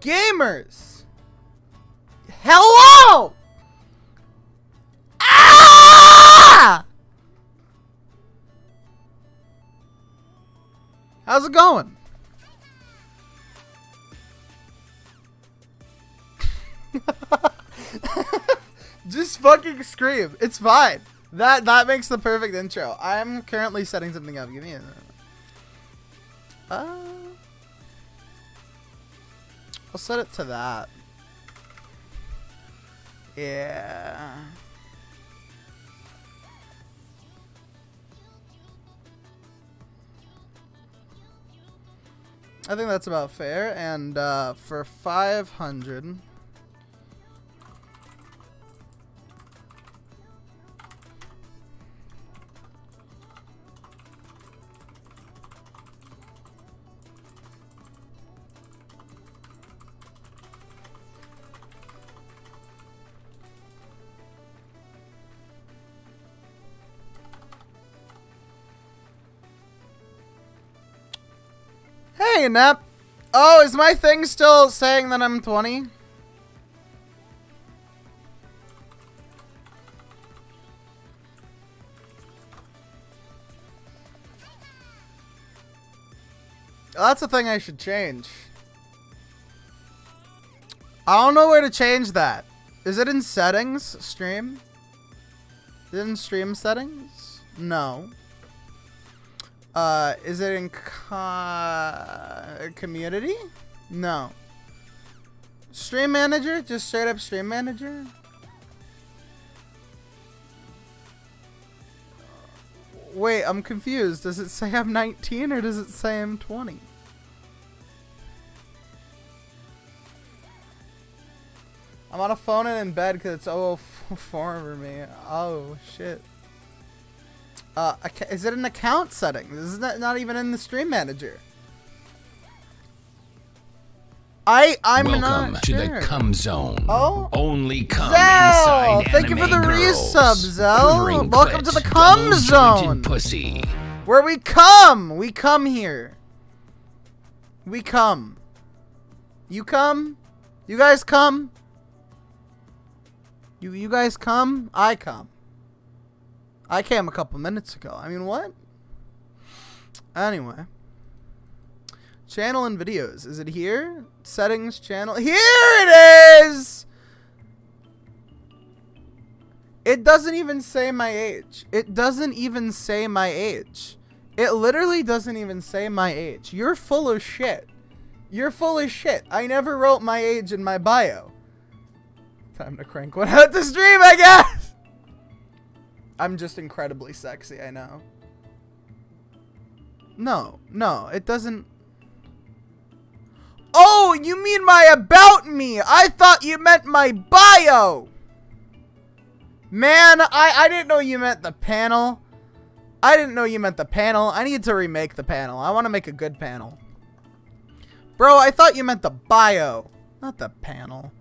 Gamers! Hello! Ah! How's it going? Just fucking scream. It's fine. That that makes the perfect intro. I'm currently setting something up. Give me a uh, I'll set it to that. Yeah. I think that's about fair. And uh, for 500... Hey, Nap. Oh, is my thing still saying that I'm 20? that's the thing I should change. I don't know where to change that. Is it in settings, stream? Is it in stream settings? No. Uh, is it in co community? No. Stream manager? Just straight up stream manager? Wait, I'm confused. Does it say I'm 19 or does it say I'm 20? I'm on a phone and in bed because it's 004 for me. Oh, shit. Uh, is it an account setting? This is not, not even in the stream manager. I I'm Welcome not to sure. the cum zone. Oh, only cum Zell! inside Thank you for the girls. resub, Zell. Welcome to the cum zone. Pussy. Where we come, we come here. We come. You come. You guys come. You you guys come. I come. I came a couple minutes ago. I mean, what? Anyway. Channel and videos. Is it here? Settings, channel. Here it is! It doesn't even say my age. It doesn't even say my age. It literally doesn't even say my age. You're full of shit. You're full of shit. I never wrote my age in my bio. Time to crank one out to stream, I guess! I'm just incredibly sexy, I know. No, no, it doesn't. Oh, you mean my about me? I thought you meant my bio. Man, I, I didn't know you meant the panel. I didn't know you meant the panel. I need to remake the panel. I want to make a good panel. Bro, I thought you meant the bio, not the panel.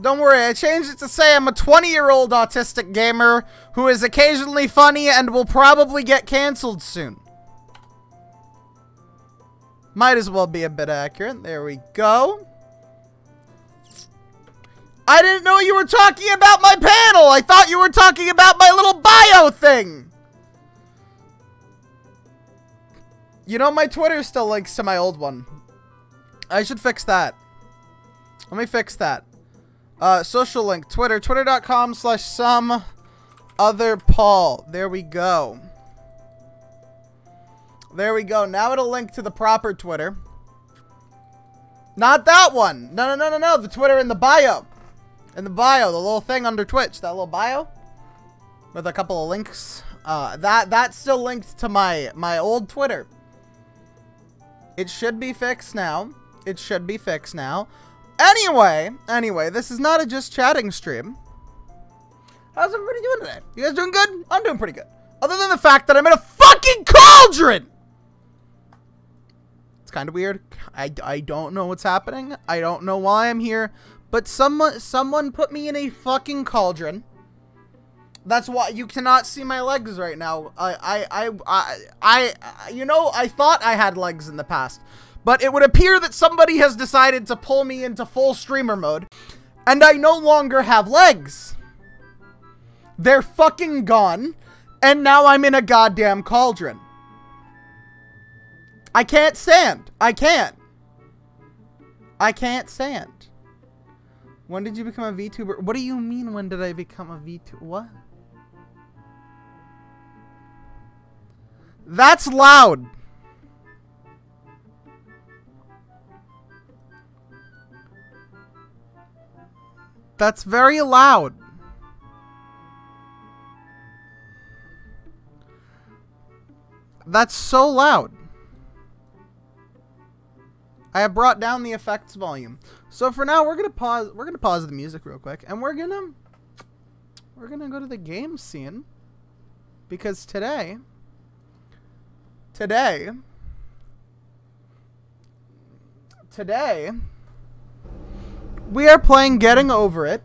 Don't worry, I changed it to say I'm a 20 year old autistic gamer who is occasionally funny and will probably get cancelled soon. Might as well be a bit accurate. There we go. I didn't know you were talking about my panel. I thought you were talking about my little bio thing. You know, my Twitter still links to my old one. I should fix that. Let me fix that. Uh, social link, Twitter, twitter.com slash some other Paul. There we go. There we go. Now it'll link to the proper Twitter. Not that one. No, no, no, no, no. The Twitter in the bio. In the bio, the little thing under Twitch. That little bio. With a couple of links. Uh, that that's still linked to my, my old Twitter. It should be fixed now. It should be fixed now. Anyway, anyway, this is not a just chatting stream. How's everybody doing today? You guys doing good? I'm doing pretty good. Other than the fact that I'm in a fucking cauldron! It's kind of weird. I, I don't know what's happening. I don't know why I'm here. But someone someone put me in a fucking cauldron. That's why you cannot see my legs right now. I, I, I, I, I, you know, I thought I had legs in the past. But it would appear that somebody has decided to pull me into full streamer mode. And I no longer have legs. They're fucking gone. And now I'm in a goddamn cauldron. I can't stand. I can't. I can't stand. When did you become a VTuber? What do you mean, when did I become a VTuber? What? That's loud. That's very loud. That's so loud. I have brought down the effects volume. So for now, we're gonna pause. We're gonna pause the music real quick, and we're gonna we're gonna go to the game scene because today, today, today, we are playing Getting Over It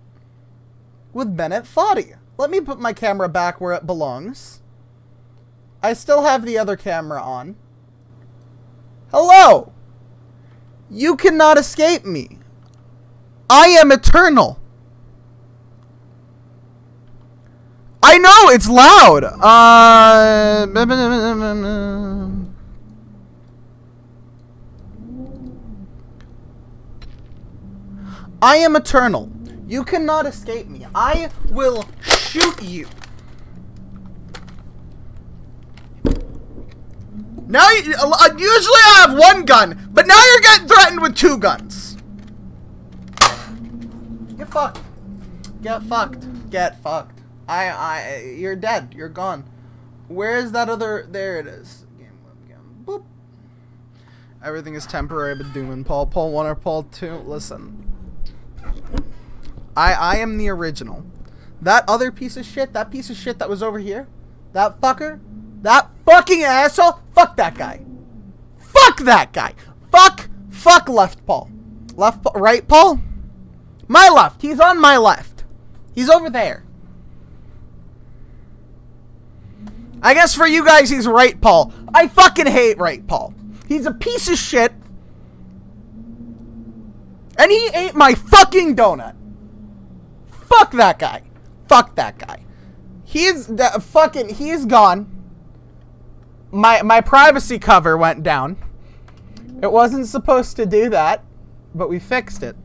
with Bennett Foddy. Let me put my camera back where it belongs. I still have the other camera on. Hello! You cannot escape me. I am eternal. I know, it's loud. Uh... I am eternal. You cannot escape me. I will shoot you. Now, you, uh, usually I have one gun, but now you're getting threatened with two guns. Get fucked. Get fucked. Get fucked. I, I, you're dead. You're gone. Where is that other? There it is. Game, game. Boop. Everything is temporary, but Doom and Paul, Paul one or Paul two. Listen. I, I am the original. That other piece of shit, that piece of shit that was over here, that fucker, that fucking asshole, fuck that guy. Fuck that guy. Fuck, fuck left Paul. Left, right Paul? My left. He's on my left. He's over there. I guess for you guys, he's right Paul. I fucking hate right Paul. He's a piece of shit. And he ate my fucking donut. Fuck that guy. Fuck that guy. He's fucking, he's gone. My, my privacy cover went down. It wasn't supposed to do that, but we fixed it.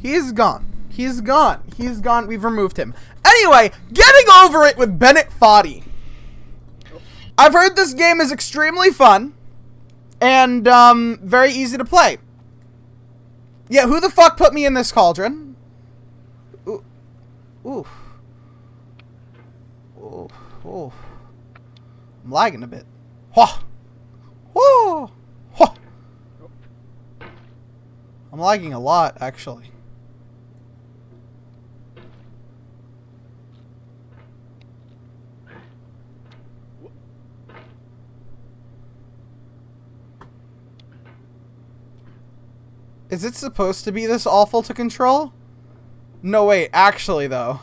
He's gone. He's gone. He's gone. We've removed him. Anyway, getting over it with Bennett Foddy. I've heard this game is extremely fun and um, very easy to play. Yeah, who the fuck put me in this cauldron? Oof. Oh. Oh. I'm lagging a bit. Whoa. Whoa. Whoa. I'm lagging a lot, actually. Is it supposed to be this awful to control? No, wait, actually, though.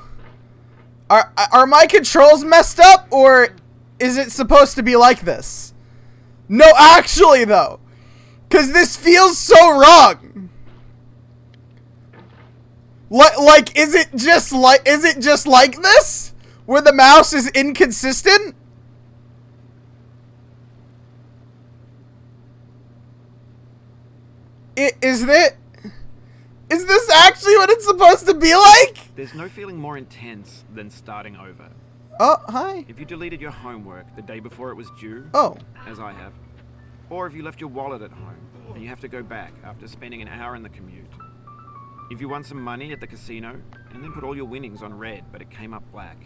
Are, are my controls messed up, or is it supposed to be like this? No, actually, though. Because this feels so wrong. Like, like, is it just like, is it just like this? Where the mouse is inconsistent? It, is it? Is this actually what it's supposed to be like? There's no feeling more intense than starting over. Oh, hi. If you deleted your homework the day before it was due, oh, as I have, or if you left your wallet at home and you have to go back after spending an hour in the commute. If you won some money at the casino and then put all your winnings on red but it came up black.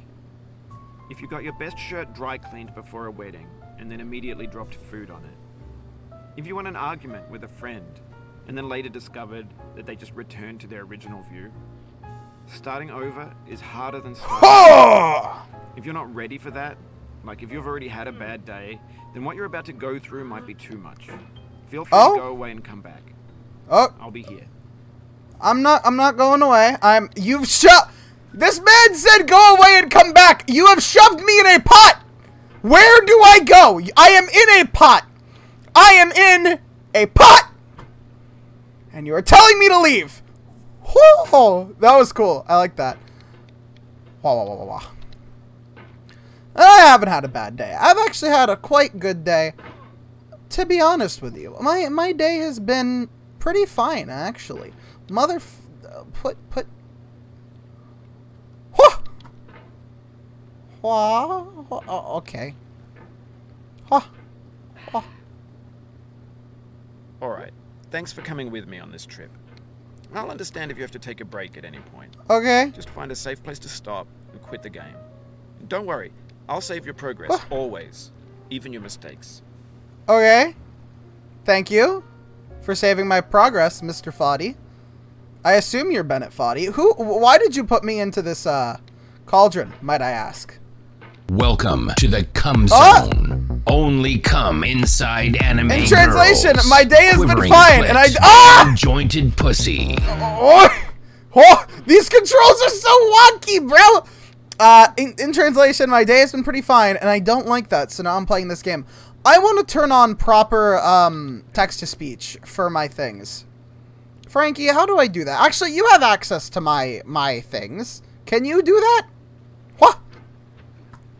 If you got your best shirt dry cleaned before a wedding and then immediately dropped food on it. If you won an argument with a friend and then later discovered that they just returned to their original view. Starting over is harder than starting. if you're not ready for that, like if you've already had a bad day, then what you're about to go through might be too much. Feel free Oh? to go away and come back. Oh, I'll be here. I'm not. I'm not going away. I'm. You've shoved. This man said, "Go away and come back." You have shoved me in a pot. Where do I go? I am in a pot. I am in a pot. And you are telling me to leave. Whoa, that was cool. I like that. Wah, wah, wah, wah, wah. I haven't had a bad day. I've actually had a quite good day. To be honest with you, my my day has been pretty fine actually. Mother, put put. Wha? Wha- oh, okay. Wha? Wha? Alright. Thanks for coming with me on this trip. I'll understand if you have to take a break at any point. Okay. Just find a safe place to stop and quit the game. Don't worry, I'll save your progress, What? always. Even your mistakes. Okay. Thank you for saving my progress, Mr. Foddy. I assume you're Bennett Foddy. Who? Why did you put me into this uh, cauldron? Might I ask? Welcome to the cum Ah! zone. Only come inside anime In translation, girls. my day has been Quivering fine, and I- Ah! jointed pussy. Oh, oh, these controls are so wonky, bro. Uh, in, in translation, my day has been pretty fine, and I don't like that, so now I'm playing this game. I want to turn on proper um, text-to-speech for my things. Frankie, how do I do that? Actually, you have access to my my things. Can you do that?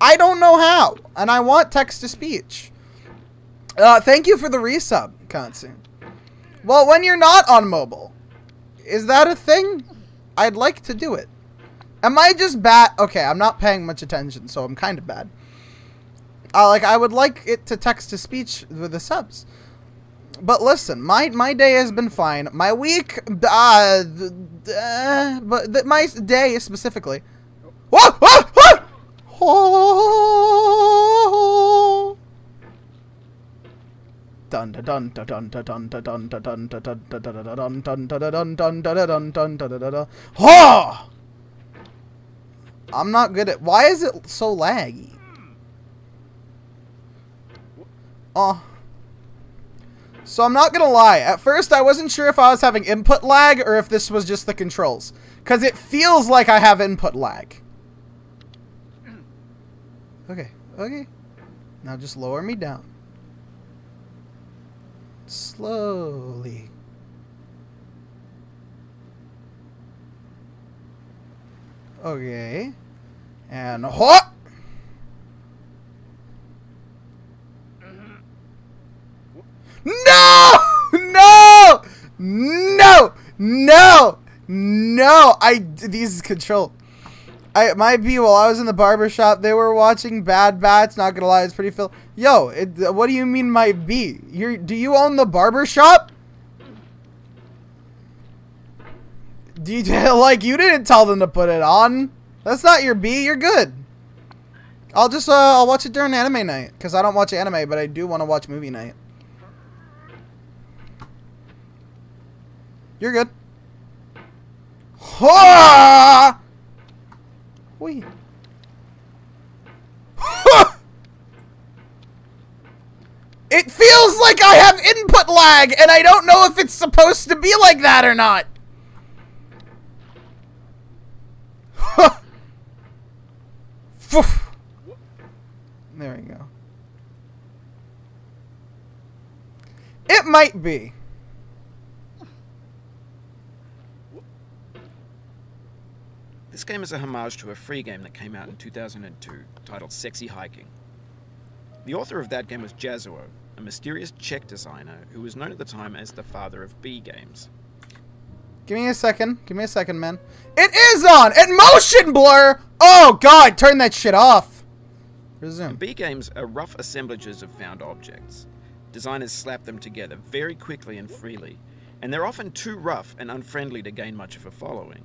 I don't know how, and I want text-to-speech. Uh, thank you for the resub, Kansu. Well, when you're not on mobile, is that a thing? I'd like to do it. Am I just bad? Okay, I'm not paying much attention, so I'm kind of bad. Uh, like, I would like it to text to speech with the subs. But listen, my my day has been fine. My week, uh, uh but my day specifically. Whoa! Whoa! Whoa! I'm not good at. Why is it so laggy? Oh. So I'm not gonna lie. At first, I wasn't sure if I was having input lag or if this was just the controls, because it feels like I have input lag. Okay. Okay. Now just lower me down. Slowly. Okay. And what? No! No! No! No! No! I these control. I might be while I was in the barber shop. They were watching Bad Bats. Not gonna lie, it's pretty fil. Yo, it, what do you mean might be? You do you own the barber shop? Do you like you didn't tell them to put it on? That's not your B. You're good. I'll just uh I'll watch it during anime night because I don't watch anime, but I do want to watch movie night. You're good. Ha! Wait. It feels like I have input lag, and I don't know if it's supposed to be like that or not. There we go. It might be. This game is a homage to a free game that came out in 2002 titled Sexy Hiking. The author of that game was Jazzuo, a mysterious Czech designer who was known at the time as the father of B games. Give me a second. Give me a second, man. It is on! And motion blur! Oh, God, turn that shit off. Resume. B games are rough assemblages of found objects. Designers slap them together very quickly and freely, and they're often too rough and unfriendly to gain much of a following.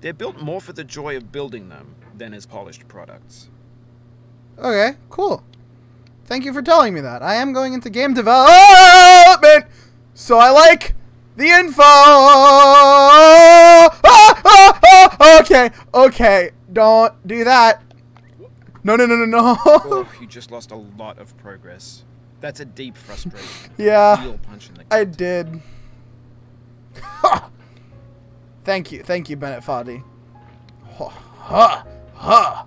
They're built more for the joy of building them than as polished products. Okay, cool. Thank you for telling me that. I am going into game development, so I like the info. Ah, ah, ah, okay, okay, don't do that. No, no, no, no, no. Oh, you just lost a lot of progress. That's a deep frustration. Yeah. Punch in the I did. thank you, thank you, Bennett Foddy. Ha, ha, ha.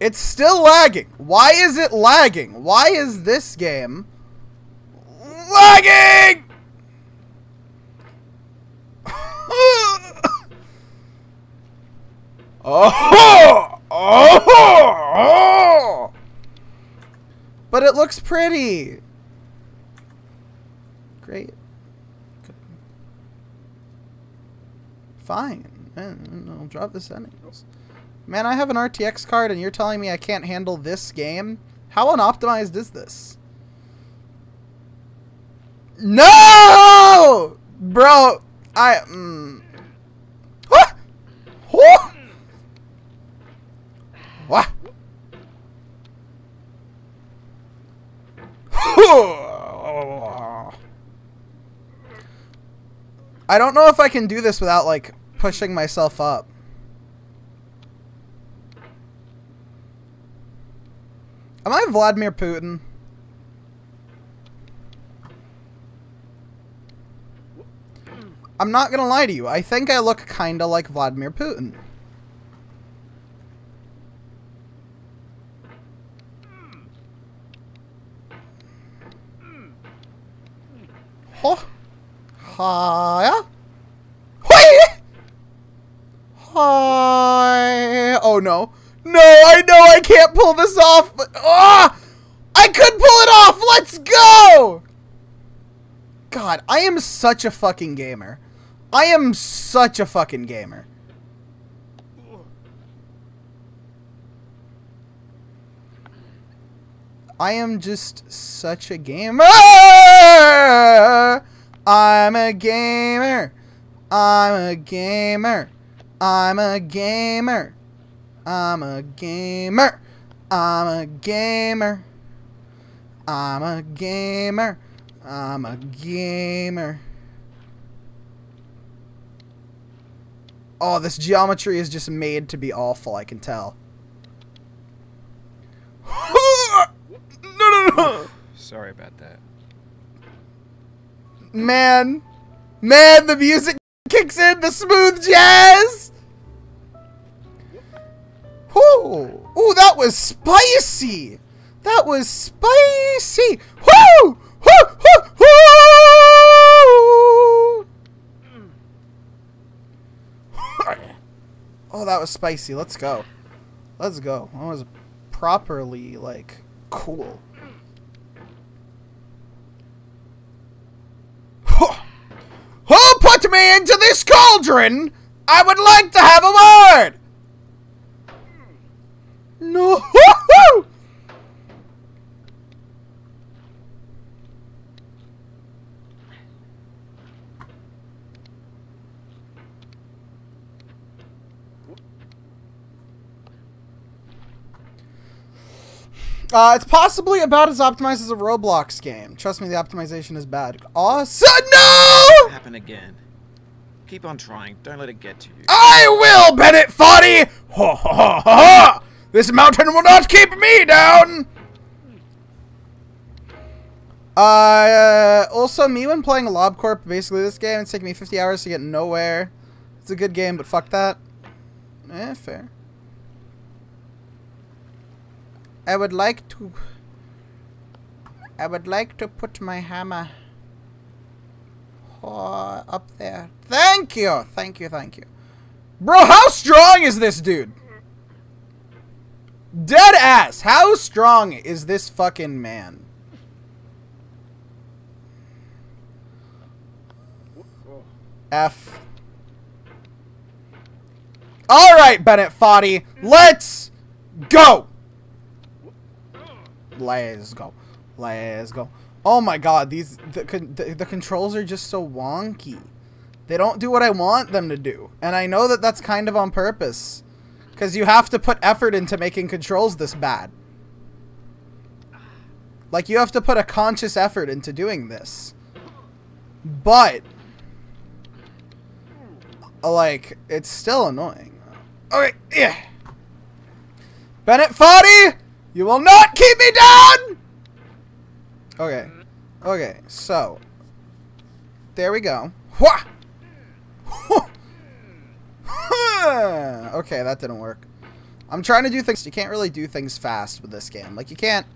It's still lagging. Why is it lagging? Why is this game lagging? oh, oh, oh. But it looks pretty. Great. Fine. Man, I'll drop the settings. Man, I have an RTX card and you're telling me I can't handle this game? How unoptimized is this? No! Bro, I... Mm. What? What? I don't know if I can do this without, like, pushing myself up. Am I Vladimir Putin? I'm not gonna lie to you. I think I look kinda like Vladimir Putin. Oh. Hiya. Hi. Hi. Oh no. No, I know I can't pull this off. But, ah! I could pull it off. Let's go. God, I am such a fucking gamer. I am such a fucking gamer. I am just such a gamer. I'm a gamer. I'm a gamer. I'm a gamer. I'm a gamer. I'm a gamer. I'm a gamer. I'm a gamer. Oh, this geometry is just made to be awful, I can tell. no, no, no. Sorry about that. Man. Man, the music kicks in, the smooth jazz. Ooh, ooh, that was spicy. That was spicy. Woo! Woo! Woo! Woo! oh, that was spicy. Let's go. Let's go. That was properly, like, cool. Me into this cauldron? I would like to have a word. No. Uh, it's possibly about as optimized as a Roblox game. Trust me, the optimization is bad. Awesome. No! Happen again. Keep on trying. Don't let it get to you. I will, Bennett Foddy! Ha ha ha ha! This mountain will not keep me down! Uh, also, me when playing LobCorp, basically this game, it's taking me 50 hours to get nowhere. It's a good game, but fuck that. Eh, fair. I would like to... I would like to put my hammer... Oh, up there. Thank you! Thank you, thank you. Bro, how strong is this dude? Dead ass! How strong is this fucking man? F. Alright, Bennett Foddy. Let's go! Let's go. Let's go. Oh my god, these the, the, the controls are just so wonky. They don't do what I want them to do. And I know that that's kind of on purpose. Because you have to put effort into making controls this bad. Like, you have to put a conscious effort into doing this. But, like, it's still annoying. Okay, yeah. Bennett Foddy, You will not keep me down! Okay. Okay, so. There we go. Okay, that didn't work. I'm trying to do things. You can't really do things fast with this game. Like, you can't.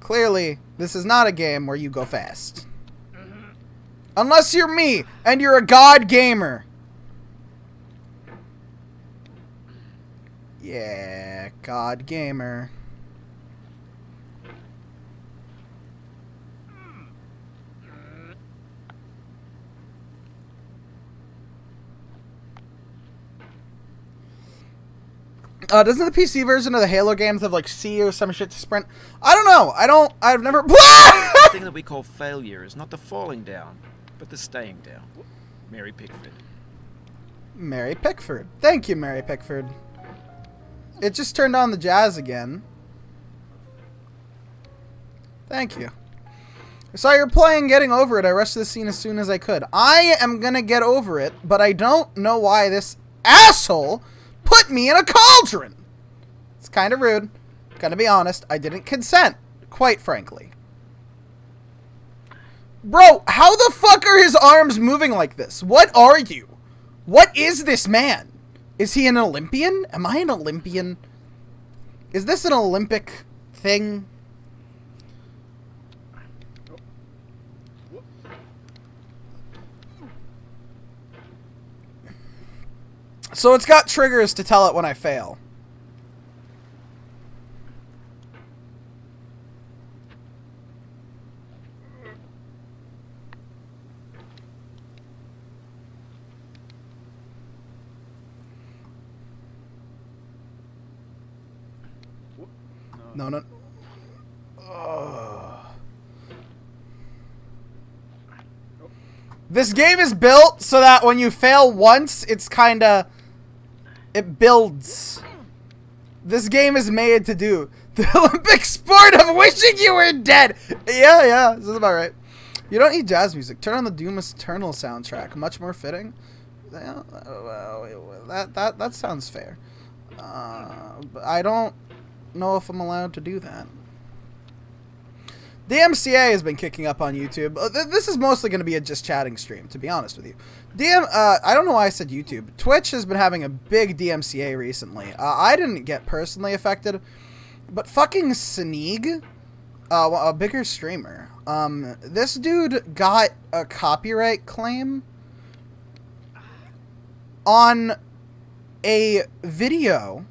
Clearly, this is not a game where you go fast. Unless you're me and you're a god gamer. Yeah, god gamer. Uh, doesn't the PC version of the Halo games have like C or some shit to sprint? I don't know. I don't. I've never. The thing that we call failure is not the falling down, but the staying down. Mary Pickford. Mary Pickford. Thank you, Mary Pickford. It just turned on the jazz again. Thank you. I saw you're playing Getting Over It. I rushed to the scene as soon as I could. I am gonna get over it, but I don't know why this asshole put me in a cauldron. It's kind of rude. Gonna be honest, I didn't consent, quite frankly. Bro, how the fuck are his arms moving like this? What are you? What is this man? Is he an Olympian? Am I an Olympian? Is this an Olympic thing? So it's got triggers to tell it when I fail. No, no. This game is built so that when you fail once, it's kind of... It builds. This game is made to do. The Olympic sport of wishing you were dead. Yeah, yeah, this is about right. You don't need jazz music. Turn on the Doom Eternal soundtrack. Much more fitting. That, that, that sounds fair. Uh, I don't know if I'm allowed to do that. DMCA has been kicking up on YouTube. Uh, this is mostly going to be a just chatting stream, to be honest with you. DM, uh, I don't know why I said YouTube. Twitch has been having a big DMCA recently. Uh, I didn't get personally affected, but fucking Sneeg, uh, a bigger streamer, um, this dude got a copyright claim on a video,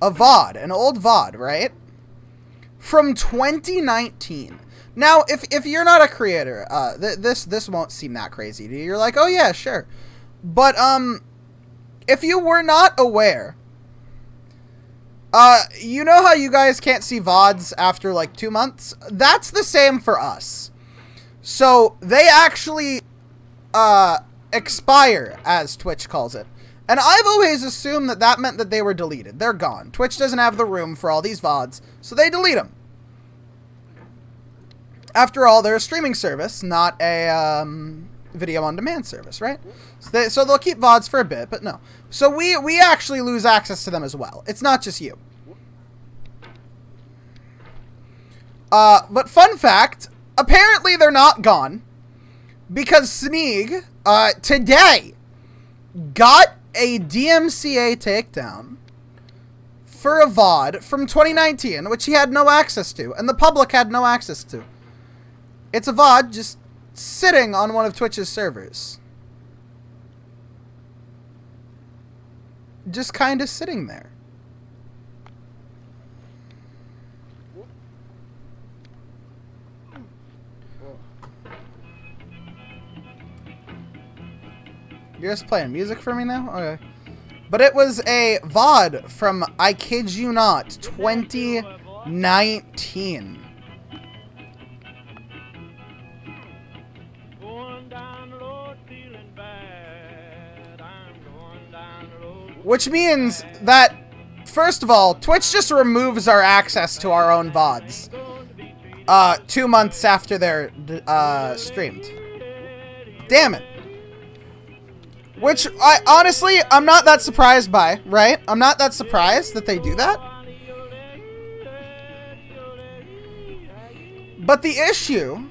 a VOD, an old VOD, right? From 2019. Now, if, if you're not a creator, uh, th this this won't seem that crazy to you. You're like, oh yeah, sure. But um, if you were not aware, uh, you know how you guys can't see VODs after like two months? That's the same for us. So they actually uh, expire, as Twitch calls it. And I've always assumed that that meant that they were deleted. They're gone. Twitch doesn't have the room for all these VODs, so they delete them. After all, they're a streaming service, not a um, video on demand service, right? So, they, so they'll keep VODs for a bit, but no. So we, we actually lose access to them as well. It's not just you. Uh, but fun fact, apparently they're not gone. Because Sneeg, uh, today, got a DMCA takedown for a VOD from 2019, which he had no access to, and the public had no access to. It's a VOD just sitting on one of Twitch's servers. Just kind of sitting there. You're just playing music for me now? Okay. But it was a VOD from, I kid you not, 2019. Which means that, first of all, Twitch just removes our access to our own VODs. Uh, two months after they're, uh, streamed. Damn it. Which, I honestly, I'm not that surprised by, right? I'm not that surprised that they do that. But the issue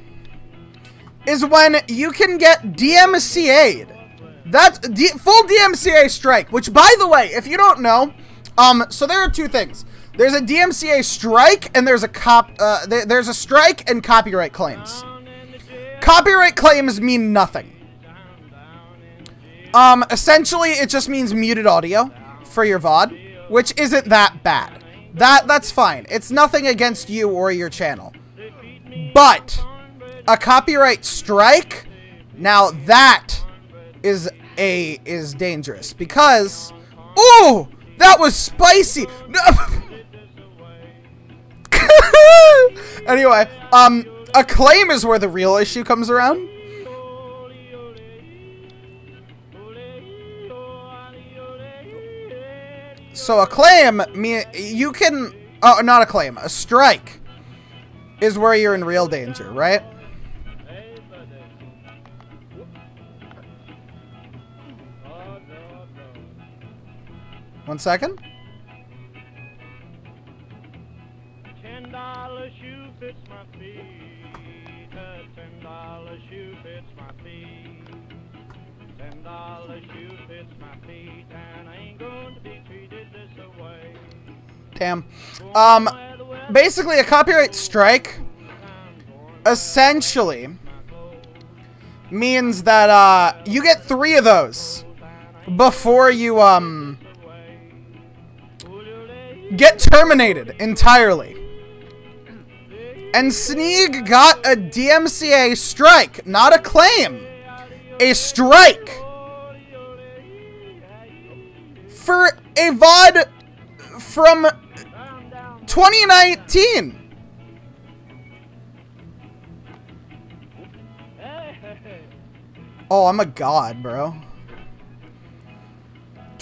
is when you can get DMCA'd that's D full DMCA strike, which by the way, if you don't know, um, so there are two things. There's a DMCA strike and there's a cop, uh, there, there's a strike and copyright claims. Copyright claims mean nothing. Um, essentially, it just means muted audio for your VOD, which isn't that bad. That that's fine. It's nothing against you or your channel. But a copyright strike, now that is a is dangerous because ooh, that was spicy. No. anyway, um a claim is where the real issue comes around. So a claim, me, you can, oh, not a claim, a strike is where you're in real danger, right? One second. Ten dollar shoe fits my feet. A ten dollar shoe fits my feet. Ten dollar shoe fits my feet, and I ain't going to be treated this way. Damn. Um, basically, a copyright strike essentially means that uh, you get three of those before you um get terminated entirely. And Sneeg got a DMCA strike, not a claim, a strike for a VOD from 2019. Oh, I'm a god, bro.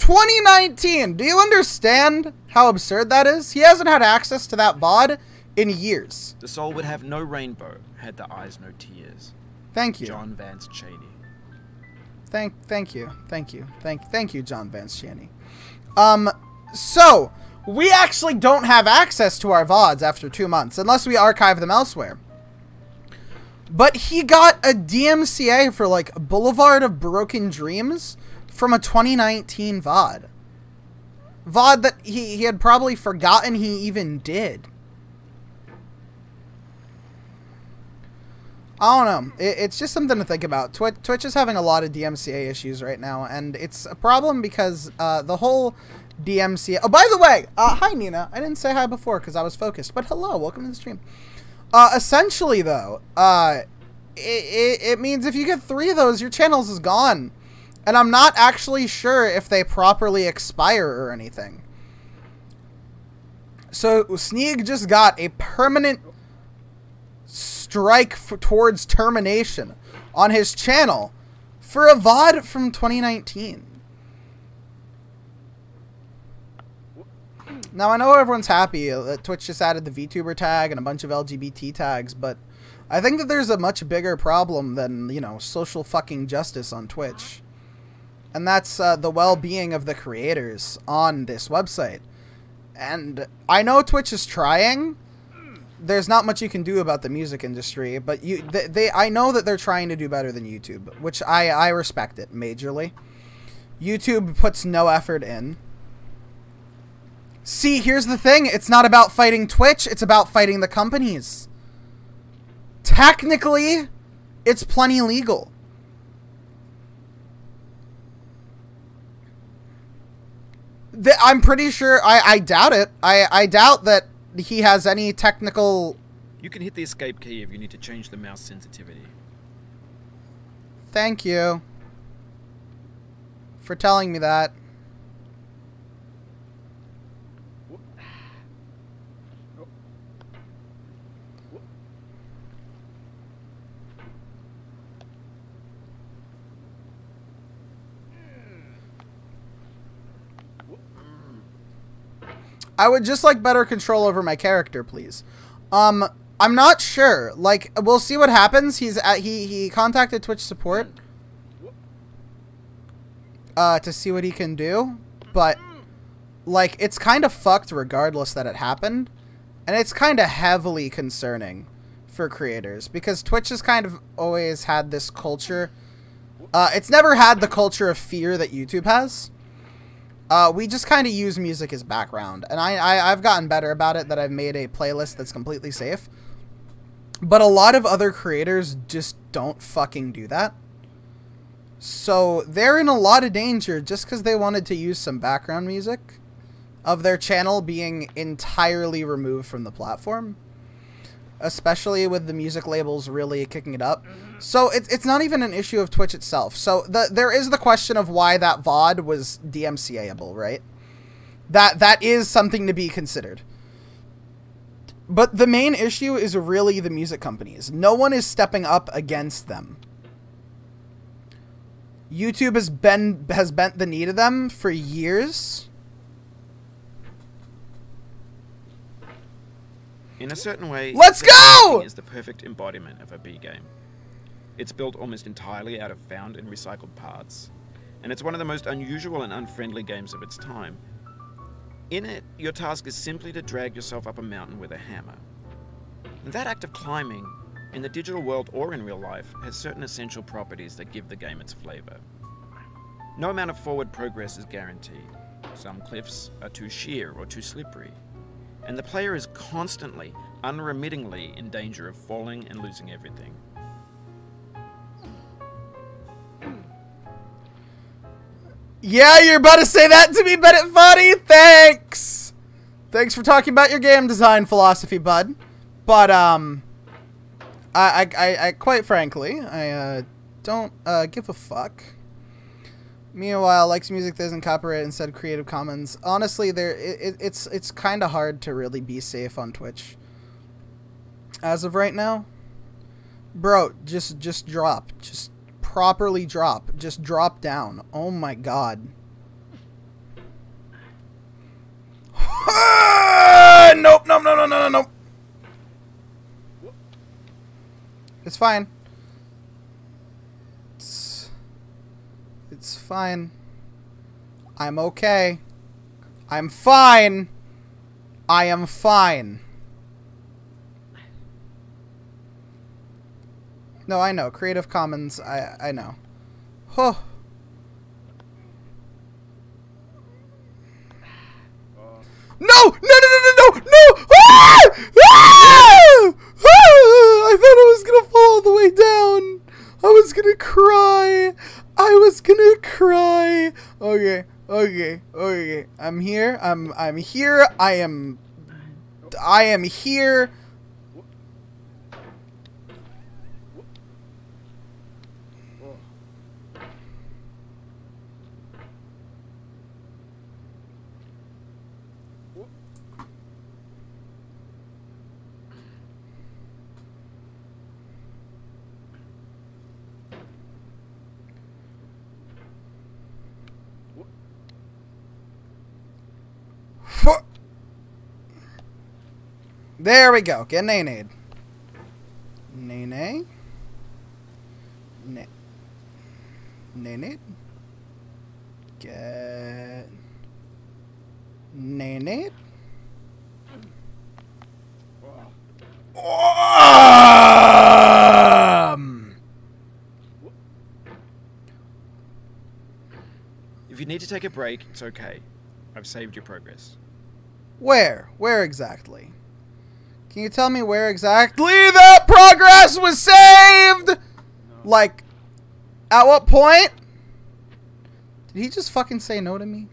2019. Do you understand how absurd that is? He hasn't had access to that VOD in years. The soul would have no rainbow had the eyes no tears. Thank you. John Vance Cheney. Thank, thank you, thank you, thank, thank you, John Vance Cheney. Um, so we actually don't have access to our VODs after two months unless we archive them elsewhere. But he got a DMCA for like Boulevard of Broken Dreams from a 2019 VOD. VOD that he, he had probably forgotten he even did. I don't know. It, it's just something to think about. Twitch, Twitch is having a lot of DMCA issues right now, and it's a problem because uh, the whole DMCA. Oh, by the way, uh, hi Nina. I didn't say hi before because I was focused, but hello, welcome to the stream. Uh, essentially, though, uh, it, it, it means if you get three of those, your channels is gone, and I'm not actually sure if they properly expire or anything. So Sneeg just got a permanent strike towards termination on his channel for a VOD from 2019. Now, I know everyone's happy uh, that Twitch just added the VTuber tag and a bunch of LGBT tags, but I think that there's a much bigger problem than, you know, social fucking justice on Twitch. And that's uh, the well-being of the creators on this website. And I know Twitch is trying, there's not much you can do about the music industry, but you they, they I know that they're trying to do better than YouTube, which I I respect it majorly. YouTube puts no effort in. See, here's the thing, it's not about fighting Twitch, it's about fighting the companies. Technically, it's plenty legal. I'm pretty sure I I doubt it. I I doubt that he has any technical. You can hit the escape key if you need to change the mouse sensitivity. Thank you for telling me that. I would just like better control over my character, please. Um, I'm not sure. Like, we'll see what happens. He's at, he he contacted Twitch support uh, to see what he can do, but like it's kind of fucked regardless that it happened, and it's kind of heavily concerning for creators because Twitch has kind of always had this culture. Uh, it's never had the culture of fear that YouTube has. Uh, we just kind of use music as background, and I, I I've gotten better about it. That I've made a playlist that's completely safe. But a lot of other creators just don't fucking do that. So they're in a lot of danger just because they wanted to use some background music of their channel being entirely removed from the platform. Especially with the music labels really kicking it up. So it's, it's not even an issue of Twitch itself. So the, there is the question of why that VOD was DMCA-able, right? That That is something to be considered. But the main issue is really the music companies. No one is stepping up against them. YouTube has been has bent the knee to them for years. In a certain way, Let's go! Is the perfect embodiment of a B game. It's built almost entirely out of found and recycled parts, and it's one of the most unusual and unfriendly games of its time. In it, your task is simply to drag yourself up a mountain with a hammer. And that act of climbing, in the digital world or in real life, has certain essential properties that give the game its flavor. No amount of forward progress is guaranteed. Some cliffs are too sheer or too slippery, and the player is constantly, unremittingly in danger of falling and losing everything. Yeah, you're about to say that to me, Bennett Foddy. Thanks. Thanks for talking about your game design philosophy, bud. But um, I I, I, quite frankly, I uh, don't uh, give a fuck. Meanwhile, likes music that isn't copyrighted instead Creative Commons. Honestly, there it, it's it's kind of hard to really be safe on Twitch. As of right now, bro, just just drop, just properly drop, just drop down. Oh my god. nope, nope, no, no, no, no, no. It's fine. It's, it's fine. I'm okay. I'm fine. I am fine. No, I know. Creative Commons, I I know. Huh. No! No, no, no, no, no! No! Ah! Ah! Ah! I thought I was gonna fall all the way down. I was gonna cry. I was gonna cry. Okay, okay, okay. I'm here. I'm I'm here. I am I am here. There we go. Get nay. Nay nay. Nay. Nay. Get. Nay. Um. If you need to take a break, it's okay. I've saved your progress. Where? Where exactly? Can you tell me where exactly that progress was saved? Like, at what point? Did he just fucking say no to me?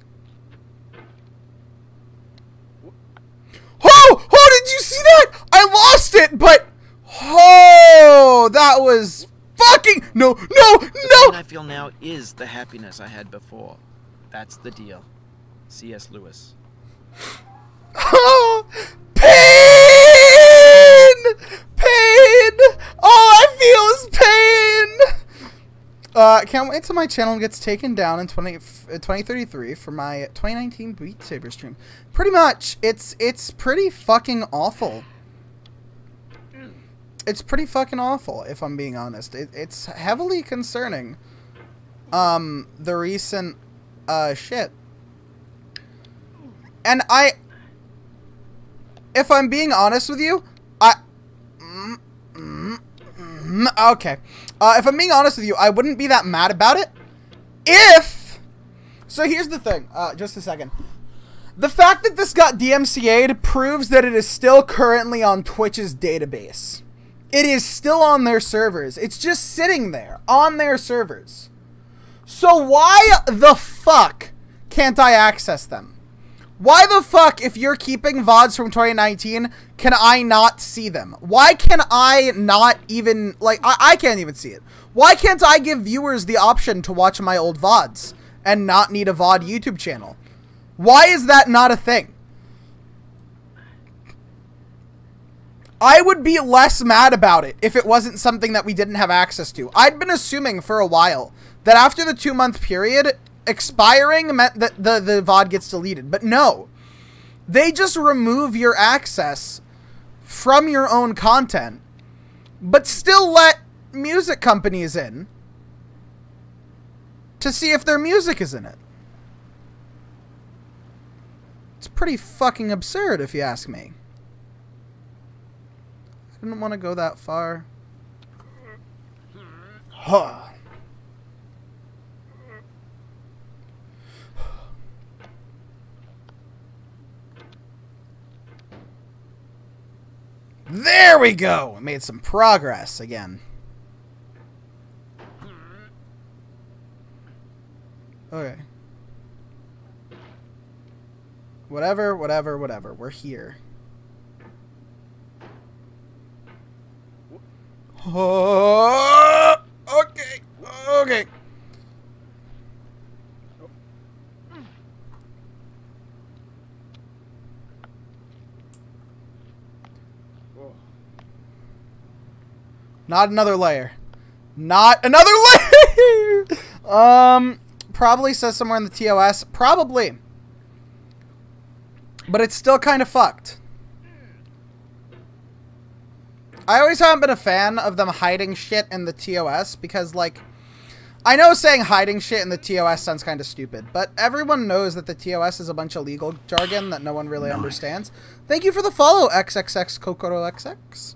Oh! Oh, did you see that? I lost it, but... Oh, that was fucking... No, no, no! pain I feel now is the happiness I had before. That's the deal. C.S. Lewis. Oh, pain! Pain! All I feel is pain! Uh, can't wait till my channel gets taken down in 20, uh, 2033 for my 2019 Beat Saber stream. Pretty much, it's it's pretty fucking awful. It's pretty fucking awful, if I'm being honest. It, it's heavily concerning. Um, the recent, uh, shit. And I, if I'm being honest with you, mm, Mm, Okay. Uh, if I'm being honest with you, I wouldn't be that mad about it if. So here's the thing. Uh, just a second. The fact that this got DMCA'd proves that it is still currently on Twitch's database. It is still on their servers. It's just sitting there on their servers. So why the fuck can't I access them? Why the fuck, if you're keeping VODs from 2019, can I not see them? Why can I not even, like, I, I can't even see it. Why can't I give viewers the option to watch my old VODs and not need a VOD YouTube channel? Why is that not a thing? I would be less mad about it if it wasn't something that we didn't have access to. I'd been assuming for a while that after the two month period, expiring meant that the, the VOD gets deleted. But no. They just remove your access from your own content, but still let music companies in to see if their music is in it. It's pretty fucking absurd if you ask me. I didn't want to go that far. Huh. There we go! I made some progress again. Okay. Whatever, whatever, whatever. We're here. Oh, okay, okay. Not another layer. Not another layer. um, probably says somewhere in the TOS. Probably. But it's still kind of fucked. I always haven't been a fan of them hiding shit in the TOS because, like, I know saying hiding shit in the TOS sounds kind of stupid, but everyone knows that the TOS is a bunch of legal jargon that no one really understands. Thank you for the follow, XXX Kokoro XX.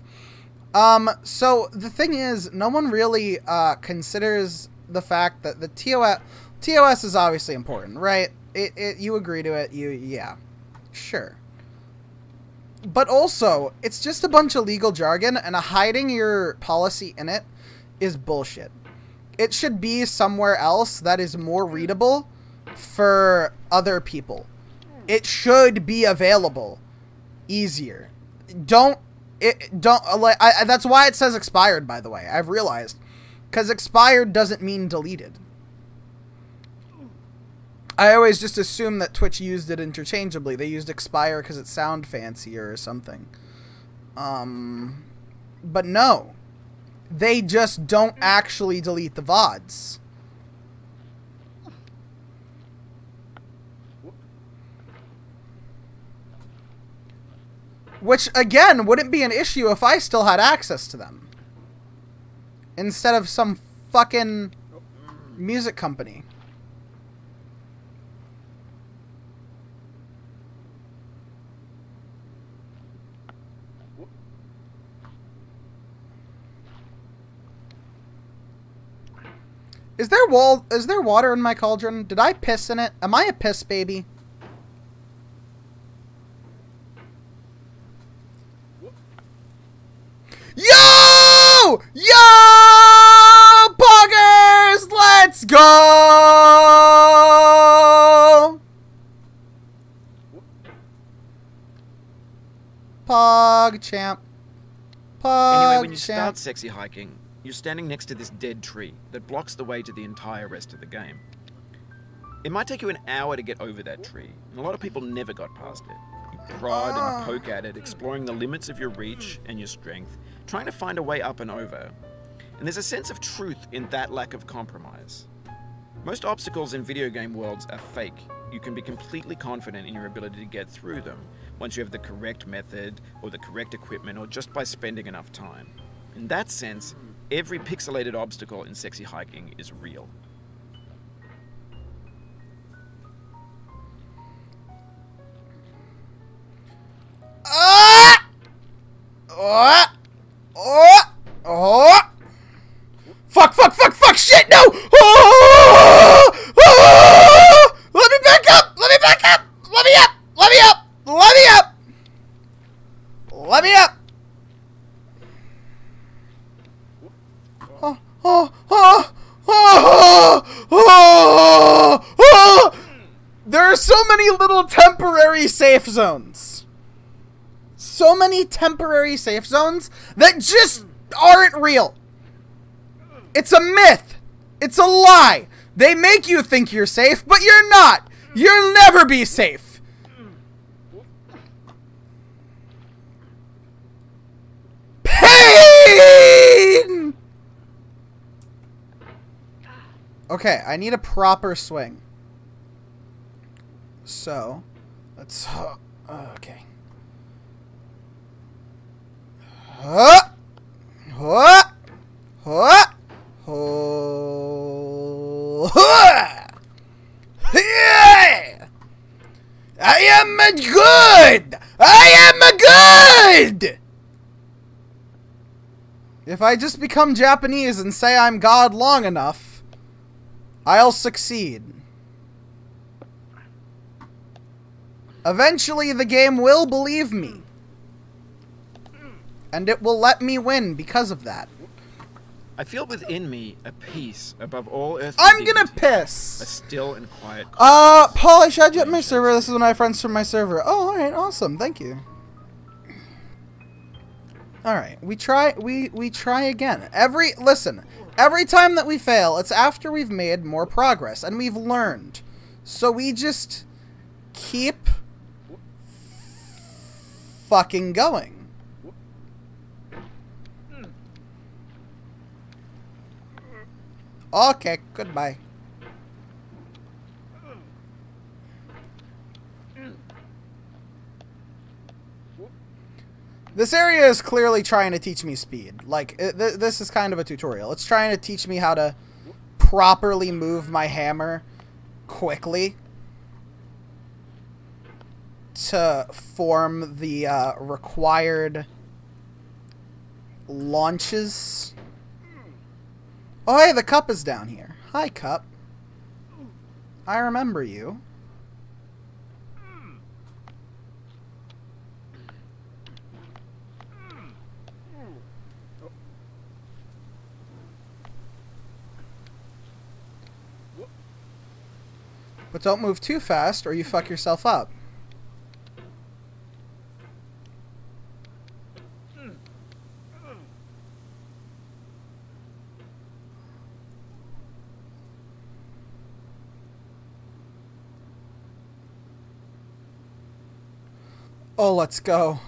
Um, so the thing is, no one really uh, considers the fact that the TOS TOS is obviously important, right? It, it you agree to it, you yeah, sure. But also, it's just a bunch of legal jargon, and hiding your policy in it is bullshit. It should be somewhere else that is more readable for other people. It should be available easier. Don't it don't like I, that's why it says expired by the way. I've realized cuz expired doesn't mean deleted. I always just assume that Twitch used it interchangeably. They used expire cuz it sound fancier or something. Um but no. They just don't actually delete the VODs. Which, again, wouldn't be an issue if I still had access to them. Instead of some fucking music company. Is there wall is there water in my cauldron? Did I piss in it? Am I a piss baby? Yo! Yo! Poggers! Let's go! Pog champ. Pog Anyway, when you champ. start sexy hiking, you're standing next to this dead tree that blocks the way to the entire rest of the game. It might take you an hour to get over that tree, and a lot of people never got past it. You prod and ah. poke at it, exploring the limits of your reach and your strength, trying to find a way up and over. And there's a sense of truth in that lack of compromise. Most obstacles in video game worlds are fake. You can be completely confident in your ability to get through them once you have the correct method or the correct equipment or just by spending enough time. In that sense, every pixelated obstacle in sexy hiking is real. Ah! Oh! Fuck, fuck, fuck, fuck, shit, no! Oh! Oh! Let me back up! Let me back up! Let me up! Let me up! Let me up! Let me up! There are so many little temporary safe zones. So many temporary safe zones that just aren't real. It's a myth. It's a lie. They make you think you're safe, but you're not. You'll never be safe. Pain! Okay, I need a proper swing. So, let's. Uh, okay. Huh? Huh? Huh? Oh. Yeah! I am a good! I am a good! If I just become Japanese and say I'm God long enough, I'll succeed. Eventually, the game will believe me. And it will let me win because of that. I feel within me a peace above all earthly I'm gonna piss. a still and quiet. Uh, Paul, I shot you at my server. This is one of my friends from my server. Oh, alright, awesome. Thank you. Alright, we try we we try again. Every listen, every time that we fail, it's after we've made more progress and we've learned. So we just keep fucking going. Okay, goodbye. This area is clearly trying to teach me speed. Like, it, th this is kind of a tutorial. It's trying to teach me how to properly move my hammer quickly to form the uh, required launches. Oh, hey, the cup is down here. Hi, cup. I remember you. But don't move too fast or you fuck yourself up. Oh, let's go.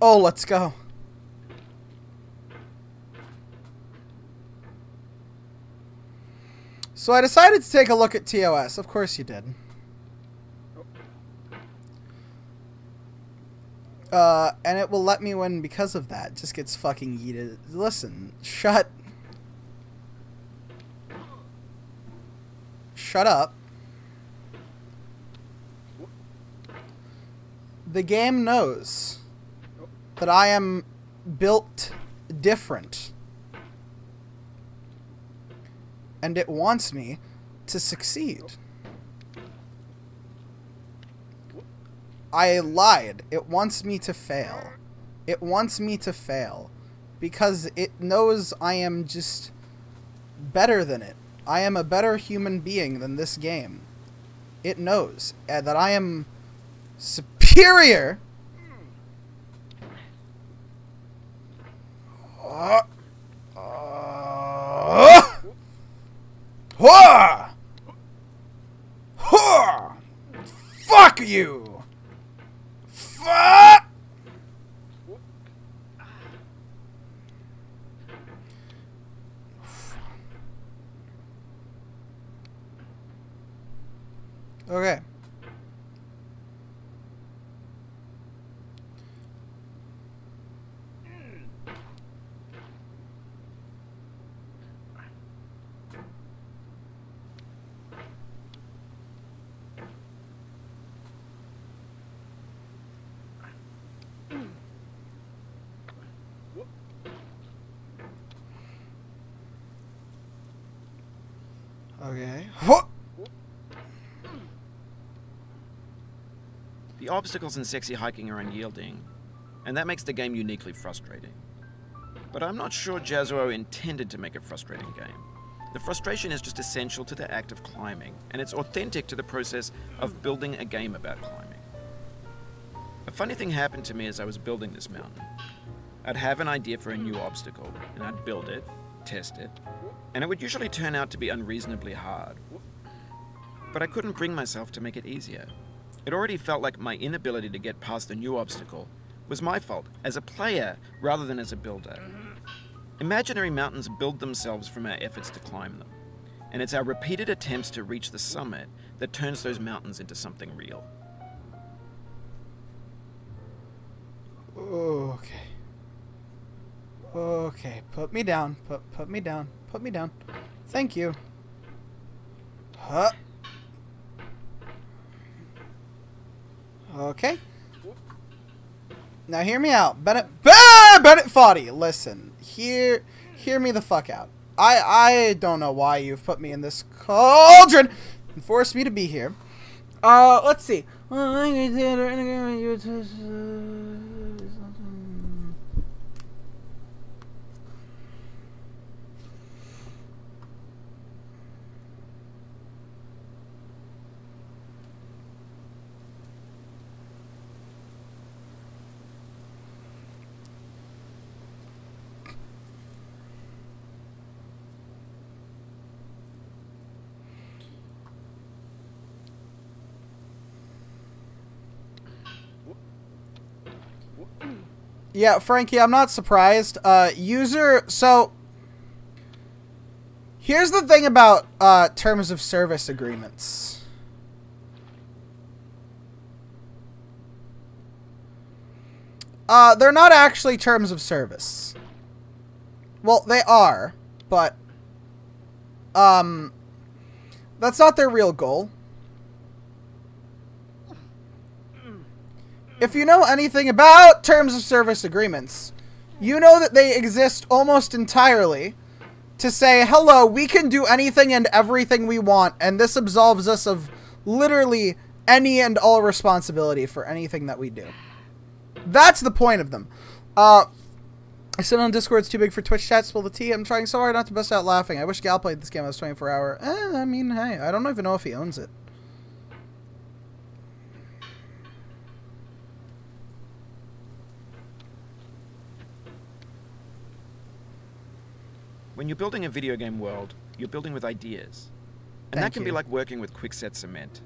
Oh, let's go. So I decided to take a look at TOS. Of course you did. Uh, and it will let me win because of that. Just gets fucking yeeted. Listen, shut. Shut up. The game knows that I am built different. And it wants me to succeed. I lied. It wants me to fail. It wants me to fail. Because it knows I am just better than it. I am a better human being than this game. It knows uh, that I am superior. Uh, uh, Hua! Hua! Fuck you! Fuck! Okay. The obstacles in sexy hiking are unyielding, and that makes the game uniquely frustrating. But I'm not sure Jazzuo intended to make a frustrating game. The frustration is just essential to the act of climbing, and it's authentic to the process of building a game about climbing. A funny thing happened to me as I was building this mountain. I'd have an idea for a new obstacle, and I'd build it, test it, and it would usually turn out to be unreasonably hard. But I couldn't bring myself to make it easier. It already felt like my inability to get past a new obstacle was my fault as a player rather than as a builder. Mm-hmm. Imaginary mountains build themselves from our efforts to climb them, and it's our repeated attempts to reach the summit that turns those mountains into something real. Okay. Okay, put me down. Put put me down. Put me down. Thank you. Huh. Okay. Now hear me out. Bennett ah, Bennett Foddy, listen. Hear hear me the fuck out. I I don't know why you've put me in this cauldron and forced me to be here. Uh let's see. Yeah, Frankie, I'm not surprised. Uh, user, so here's the thing about uh, terms of service agreements. Uh, they're not actually terms of service. Well, they are, but um, that's not their real goal. If you know anything about terms of service agreements, you know that they exist almost entirely to say, hello, we can do anything and everything we want, and this absolves us of literally any and all responsibility for anything that we do. That's the point of them. Uh, I said on Discord it's too big for Twitch chat, spill the tea. I'm trying so hard not to bust out laughing. I wish Gal played this game as 24 hour. Eh, I mean, hey, I don't even know if he owns it. When you're building a video game world, you're building with ideas. And Thank that can be like working with quickset cement.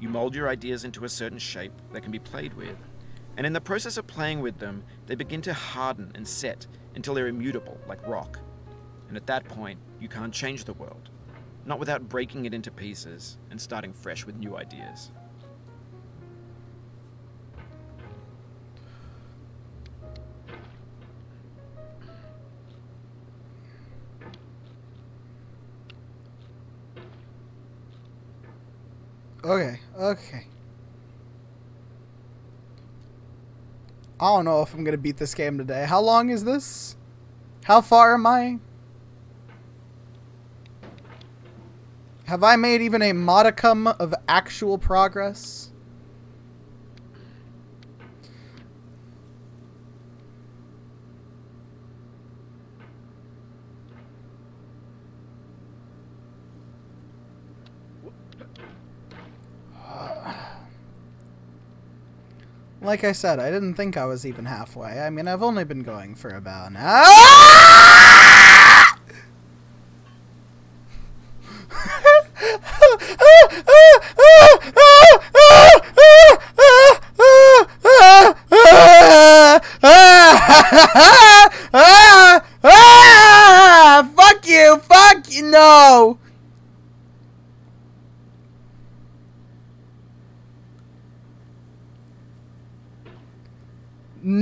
You mold your ideas into a certain shape that can be played with. And in the process of playing with them, they begin to harden and set until they're immutable, like rock. And at that point, you can't change the world. Not without breaking it into pieces and starting fresh with new ideas. Okay, okay. I don't know if I'm gonna beat this game today. How long is this? How far am I? Have I made even a modicum of actual progress? Like I said, I didn't think I was even halfway. I mean, I've only been going for about an hour. Fuck you! Fuck you! No!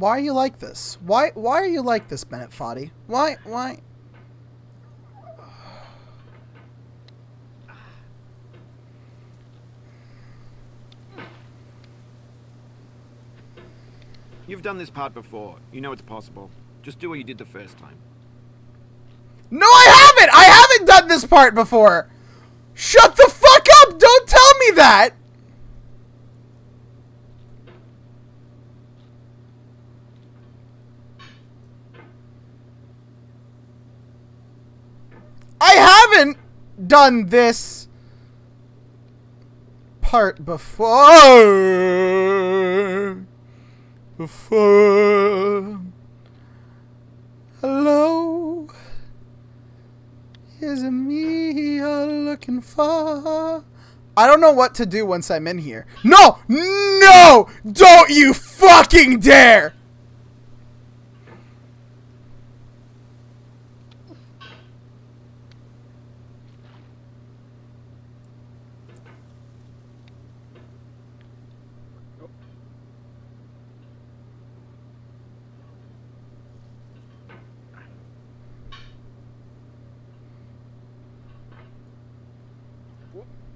Why are you like this? Why why are you like this, Bennett Foddy? Why why? You've done this part before. You know it's possible. Just do what you did the first time. No, I haven't. I haven't done this part before. Shut the fuck up! Don't tell me that. I haven't done this part before. Before. Hello. Is me you're looking for? I don't know what to do once I'm in here. No! No! Don't you fucking dare! Whoop.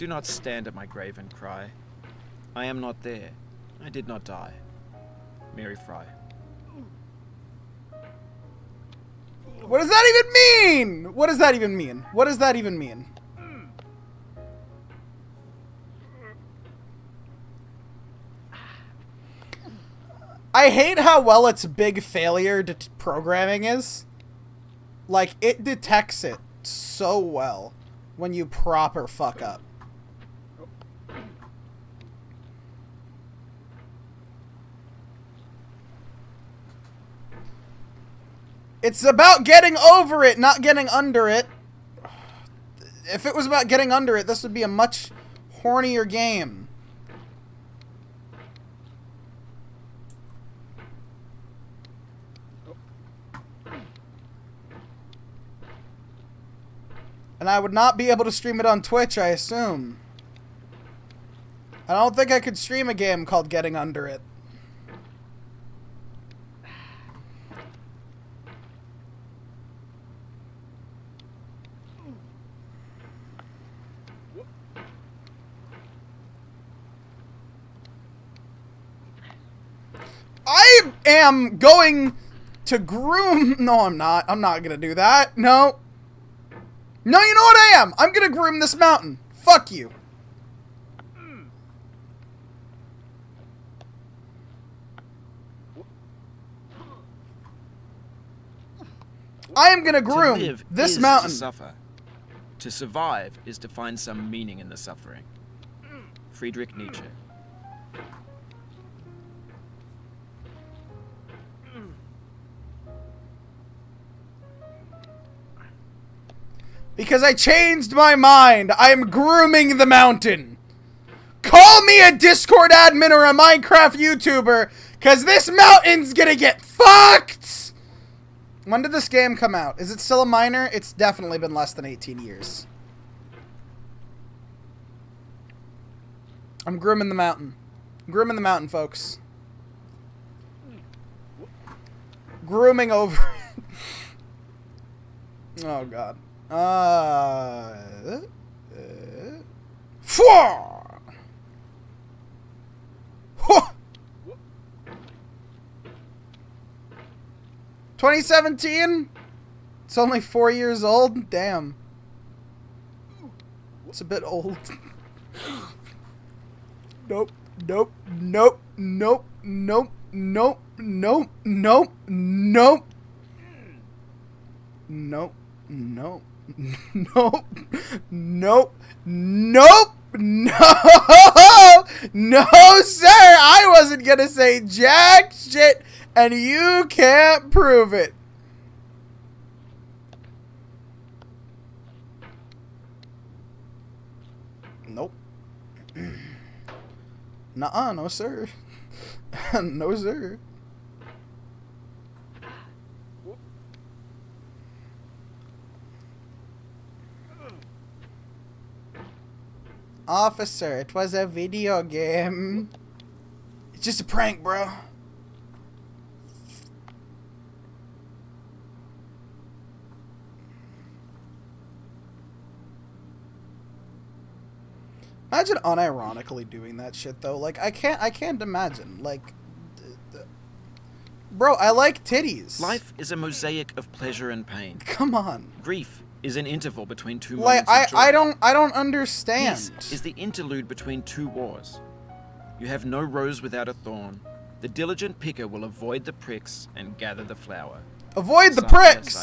Do not stand at my grave and cry. I am not there. I did not die. Mary Frye. What does that even mean? What does that even mean? What does that even mean? I hate how well its big failure programming is. Like, it detects it so well when you proper fuck up. It's about getting over it, not getting under it. If it was about getting under it, this would be a much hornier game. And I would not be able to stream it on Twitch, I assume. I don't think I could stream a game called Getting Under It. I am going to groom. No, I'm not. I'm not going to do that. No. No, you know what I am? I'm going to groom this mountain. Fuck you. I am going to To groom live this is mountain. To suffer. To survive is to find some meaning in the suffering. Friedrich Nietzsche. Because I changed my mind. I am grooming the mountain. Call me a Discord admin or a Minecraft YouTuber, because this mountain's gonna get fucked! When did this game come out? Is it still a minor? It's definitely been less than 18 years. I'm grooming the mountain. grooming the mountain, folks. Grooming over oh, God. Uh, uh, Fwah! Hwah! 2017? It's only four years old? Damn. It's a bit old. nope, nope, nope, nope, nope, nope, nope, nope, nope. Nope, nope, nope, nope, nope, no, no, sir. I wasn't gonna say jack shit, and you can't prove it. Nope. Nuh-uh, no sir. no sir. Officer, it was a video game. It's just a prank, bro. Imagine unironically doing that shit though. Like I can't I can't imagine. Like Bro, I like titties. Life is a mosaic of pleasure and pain. Come on. Grief is an interval between two Like I. I don't I don't understand. Peace is the interlude between two wars. You have no rose without a thorn. The diligent picker will avoid the pricks and gather the flower. Avoid the pricks.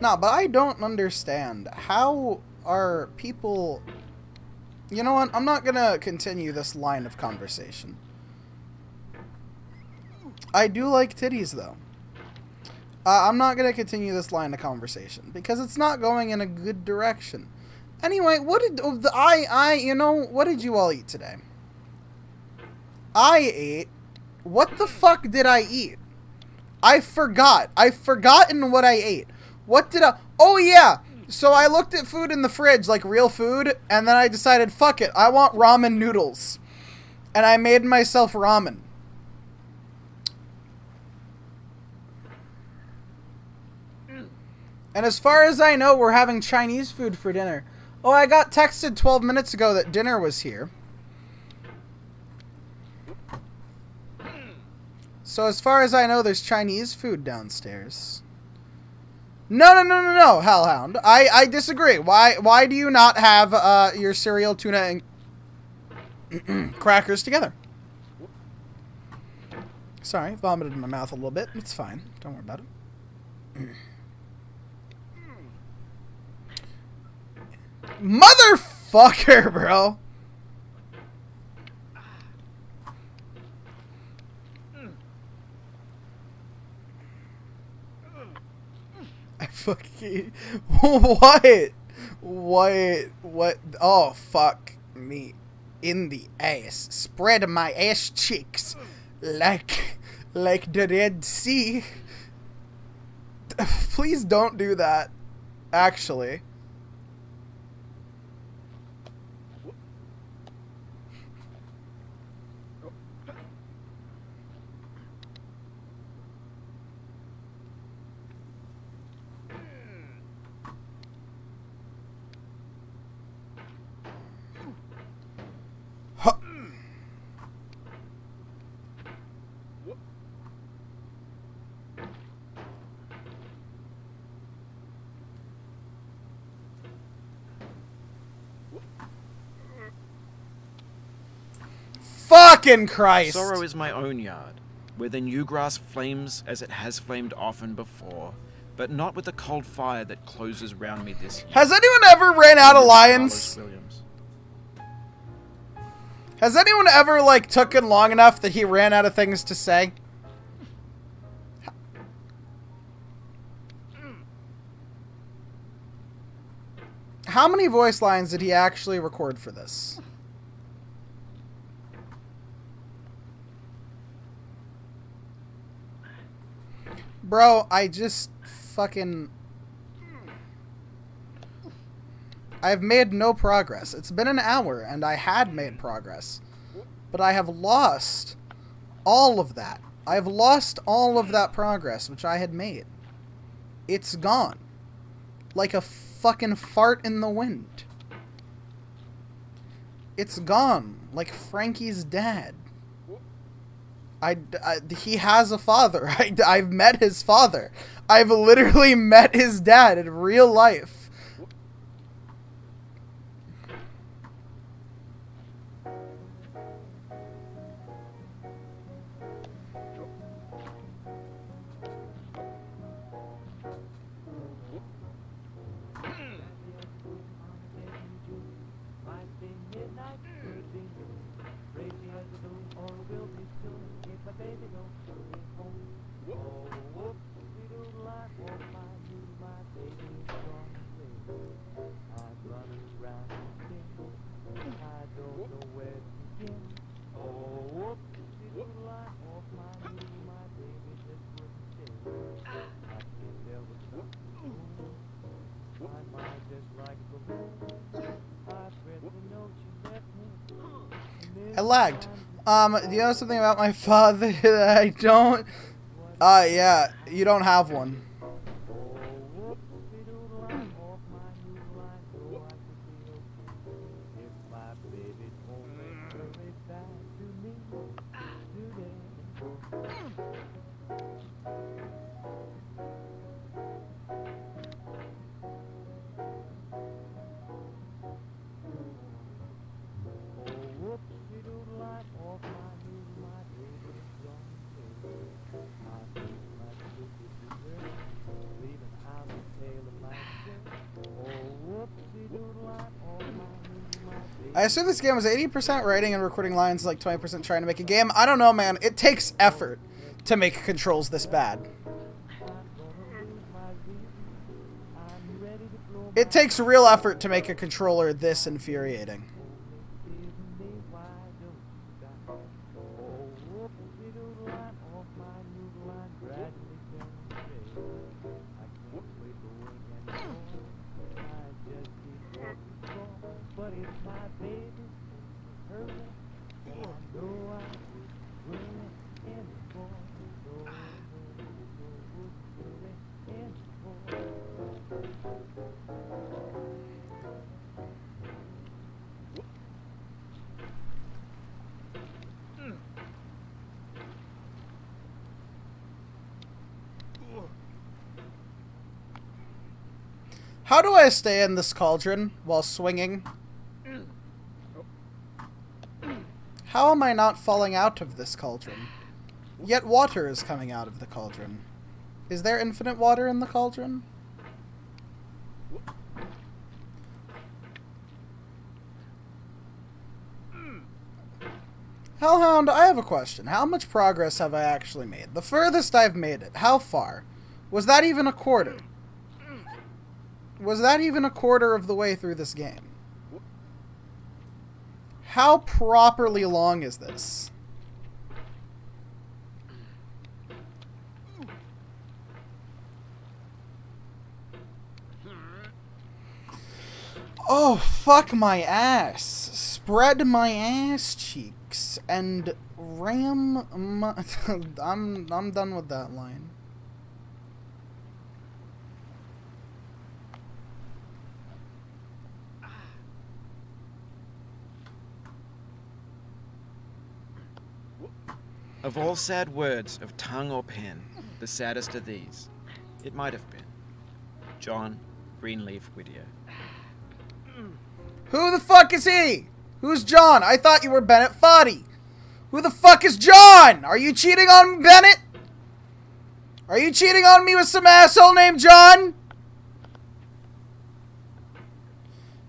No, but I don't understand how are people. You know what? I'm not gonna continue this line of conversation. I do like titties, though. Uh, I'm not gonna continue this line of conversation because it's not going in a good direction. Anyway, what did oh, the I I you know what did you all eat today? I ate. What the fuck did I eat? I forgot. I've forgotten what I ate. What did I? Oh yeah. So I looked at food in the fridge, like real food, and then I decided, fuck it, I want ramen noodles, and I made myself ramen. And as far as I know, we're having Chinese food for dinner. Oh, I got texted 12 minutes ago that dinner was here. So as far as I know, there's Chinese food downstairs. No, no, no, no, no, Hellhound. I, I disagree. Why why do you not have uh, your cereal, tuna, and crackers together? Sorry, vomited in my mouth a little bit. It's fine. Don't worry about it. Motherfucker, bro. I fucking what? What? What? Oh fuck me in the ass. Spread my ass cheeks like like the Red Sea. Please don't do that. Actually. Huh. Fucking Christ! Sorrow is my own yard, where the new grass flames as it has flamed often before, but not with the cold fire that closes round me this year. Has anyone ever ran out of lions? Has anyone ever like took taken long enough that he ran out of things to say? How many voice lines did he actually record for this? Bro, I just fucking I've made no progress. It's been an hour, and I had made progress. But I have lost all of that. I've lost all of that progress which I had made. It's gone. Like a fucking fart in the wind. It's gone. Like Frankie's dad. I, I- he has a father. I, I've met his father. I've literally met his dad in real life. Lagged. Um, do you know something about my father that I don't? Uh, yeah, you don't have one. I assume this game was 80% writing and recording lines, like 20% trying to make a game. I don't know, man. It takes effort to make controls this bad. It takes real effort to make a controller this infuriating. How do I stay in this cauldron while swinging? How am I not falling out of this cauldron? Yet water is coming out of the cauldron. Is there infinite water in the cauldron? Hellhound, I have a question. How much progress have I actually made? The furthest I've made it. How far? Was that even a quarter? Was that even a quarter of the way through this game? How properly long is this? Oh, fuck my ass. Spread my ass cheeks and ram my... I'm, I'm done with that line. Of all sad words of tongue or pen, the saddest are these. It might have been. John Greenleaf Whittier. Who the fuck is he? Who's John? I thought you were Bennett Foddy. Who the fuck is John? Are you cheating on Bennett? Are you cheating on me with some asshole named John?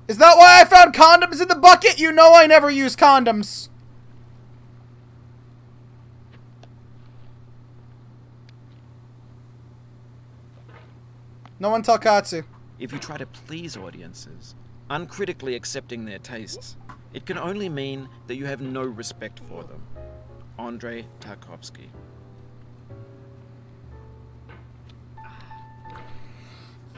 Is that why I found condoms in the bucket? You know I never use condoms. No one tell Katsu. If you try to please audiences, uncritically accepting their tastes, it can only mean that you have no respect for them. Andrei Tarkovsky.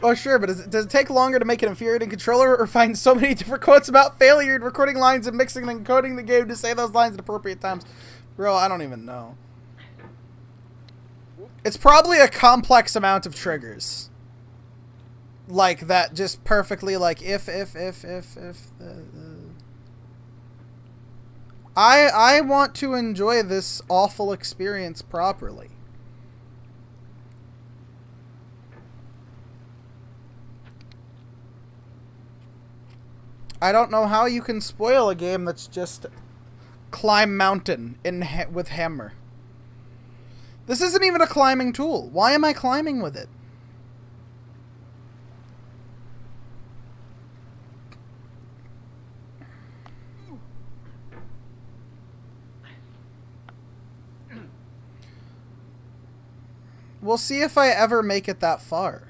Oh, sure, but does it, does it take longer to make an infuriating controller or find so many different quotes about failure in recording lines and mixing and encoding the game to say those lines at appropriate times? Bro, I don't even know. It's probably a complex amount of triggers. Like that, just perfectly, like, if, if, if, if, if. Uh, uh. I, I want to enjoy this awful experience properly. I don't know how you can spoil a game that's just climb mountain in ha with hammer. This isn't even a climbing tool. Why am I climbing with it? We'll see if I ever make it that far.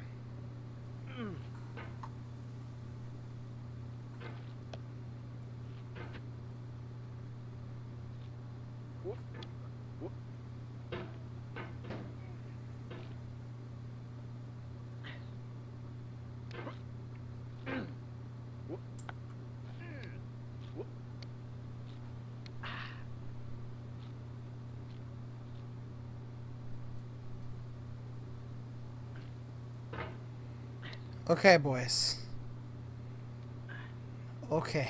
Okay, boys. Okay.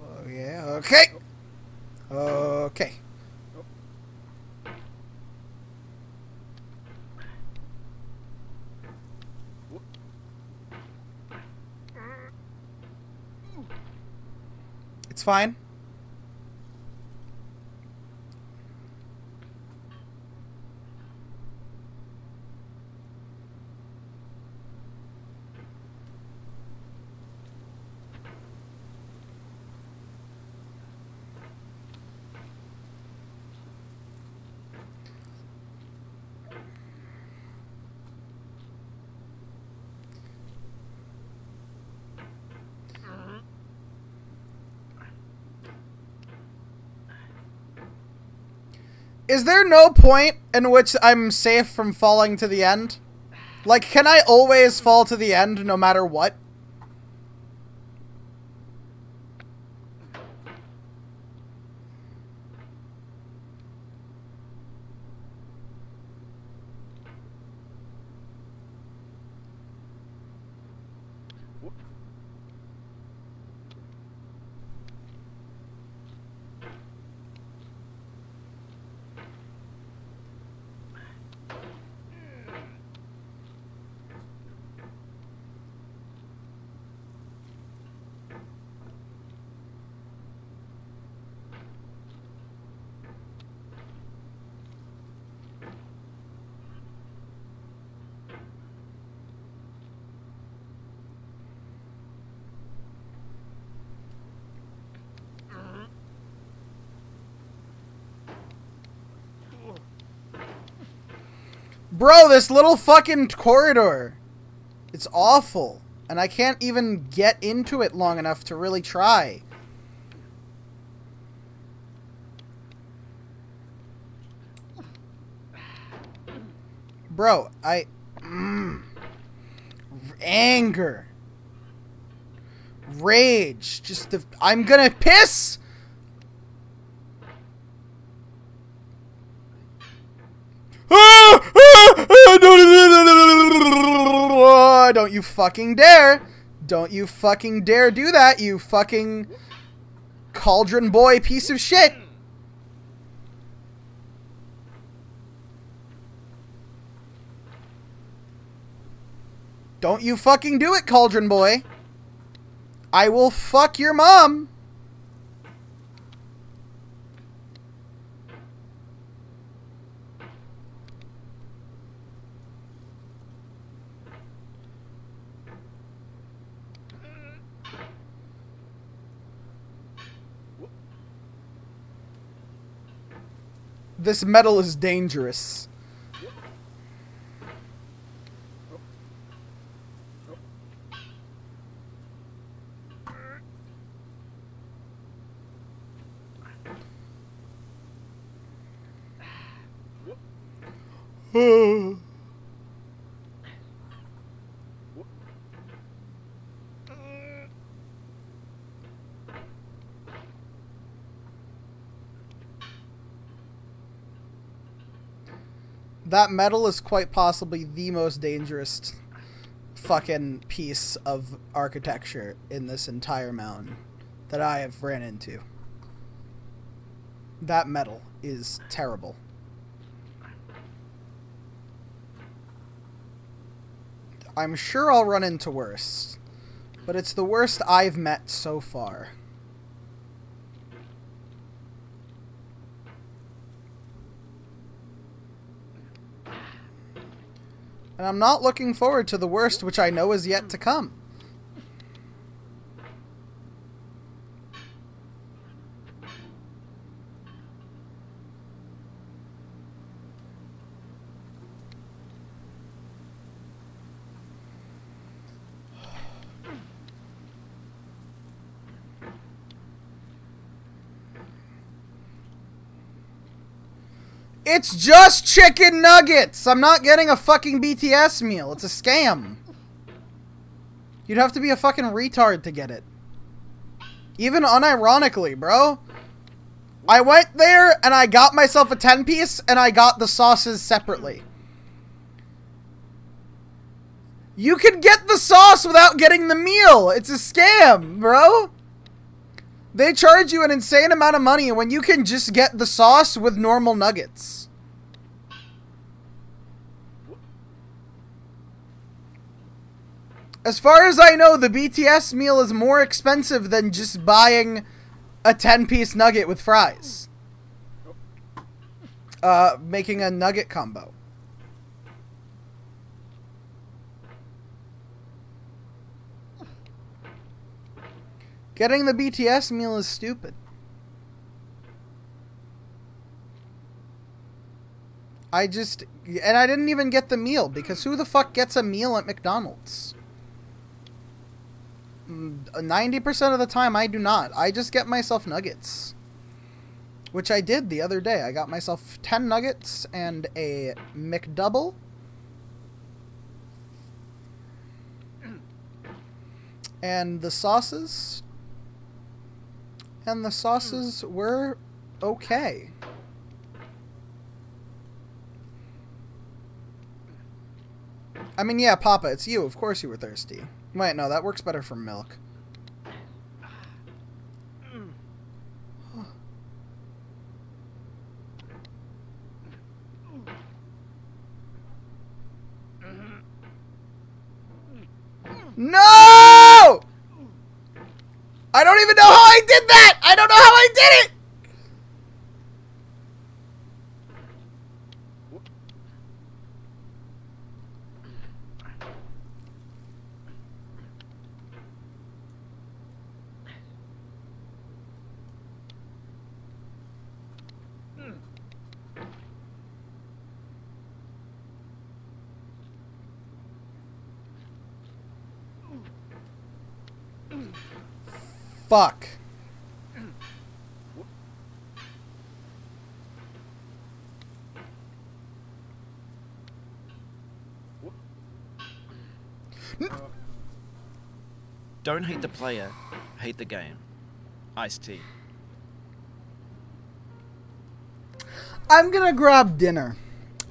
Oh, yeah, okay. Okay. It's fine. Is there no point in which I'm safe from falling to the end? Like, can I always fall to the end no matter what? Bro, this little fucking corridor. It's awful. And I can't even get into it long enough to really try. Bro, I... Mm, anger. Rage. Just the... I'm gonna piss! You fucking dare! Don't you fucking dare do that, you fucking cauldron boy piece of shit! Don't you fucking do it, cauldron boy! I will fuck your mom! This metal is dangerous. That metal is quite possibly the most dangerous fucking piece of architecture in this entire mountain that I have ran into. That metal is terrible. I'm sure I'll run into worse, but it's the worst I've met so far. And I'm not looking forward to the worst, which I know is yet to come. It's just chicken nuggets! I'm not getting a fucking BTS meal. It's a scam. You'd have to be a fucking retard to get it. Even unironically, bro. I went there and I got myself a 10 piece and I got the sauces separately. You can get the sauce without getting the meal. It's a scam, bro. They charge you an insane amount of money when you can just get the sauce with normal nuggets. As far as I know, the BTS meal is more expensive than just buying a 10-piece nugget with fries. Uh, making a nugget combo. Getting the BTS meal is stupid. I just... And I didn't even get the meal, because who the fuck gets a meal at McDonald's? 90% of the time, I do not. I just get myself nuggets. Which I did the other day. I got myself 10 nuggets and a McDouble. And the sauces and the sauces were okay. I mean, yeah, Papa, it's you. Of course you were thirsty. Wait, no, that works better for milk. No! I don't even know how I did that! I don't know how I did it! Fuck. Don't hate the player, hate the game. Iced tea. I'm gonna grab dinner.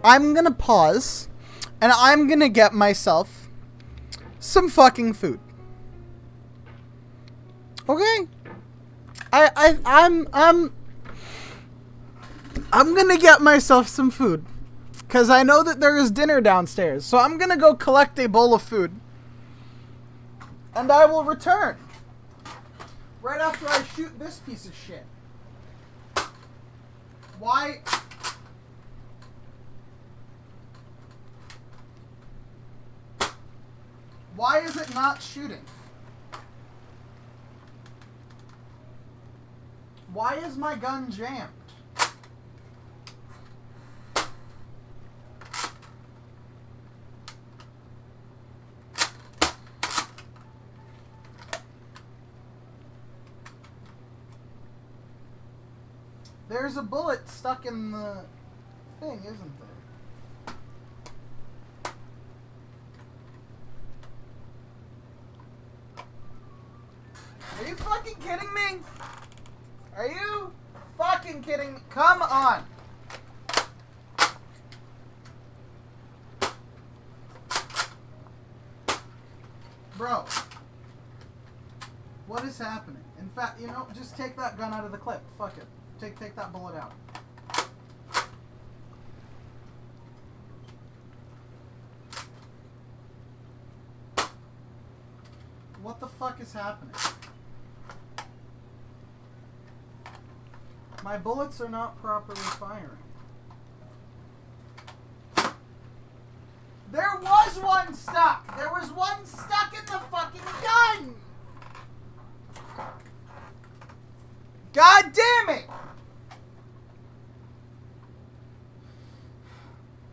I'm gonna pause, and I'm gonna get myself some fucking food. Okay? I I I'm I'm I'm gonna get myself some food. Cause I know that there is dinner downstairs. So I'm gonna go collect a bowl of food. And I will return. Right after I shoot this piece of shit. Why Why is it not shooting? Why is my gun jammed? There's a bullet stuck in the thing, isn't there? Are you fucking kidding me? Are you fucking kidding me? Come on. Bro. What is happening? In fact, you know, just take that gun out of the clip. Fuck it. Take take that bullet out. What the fuck is happening? My bullets are not properly firing. There was one stuck! There was one stuck in the fucking gun! God damn it!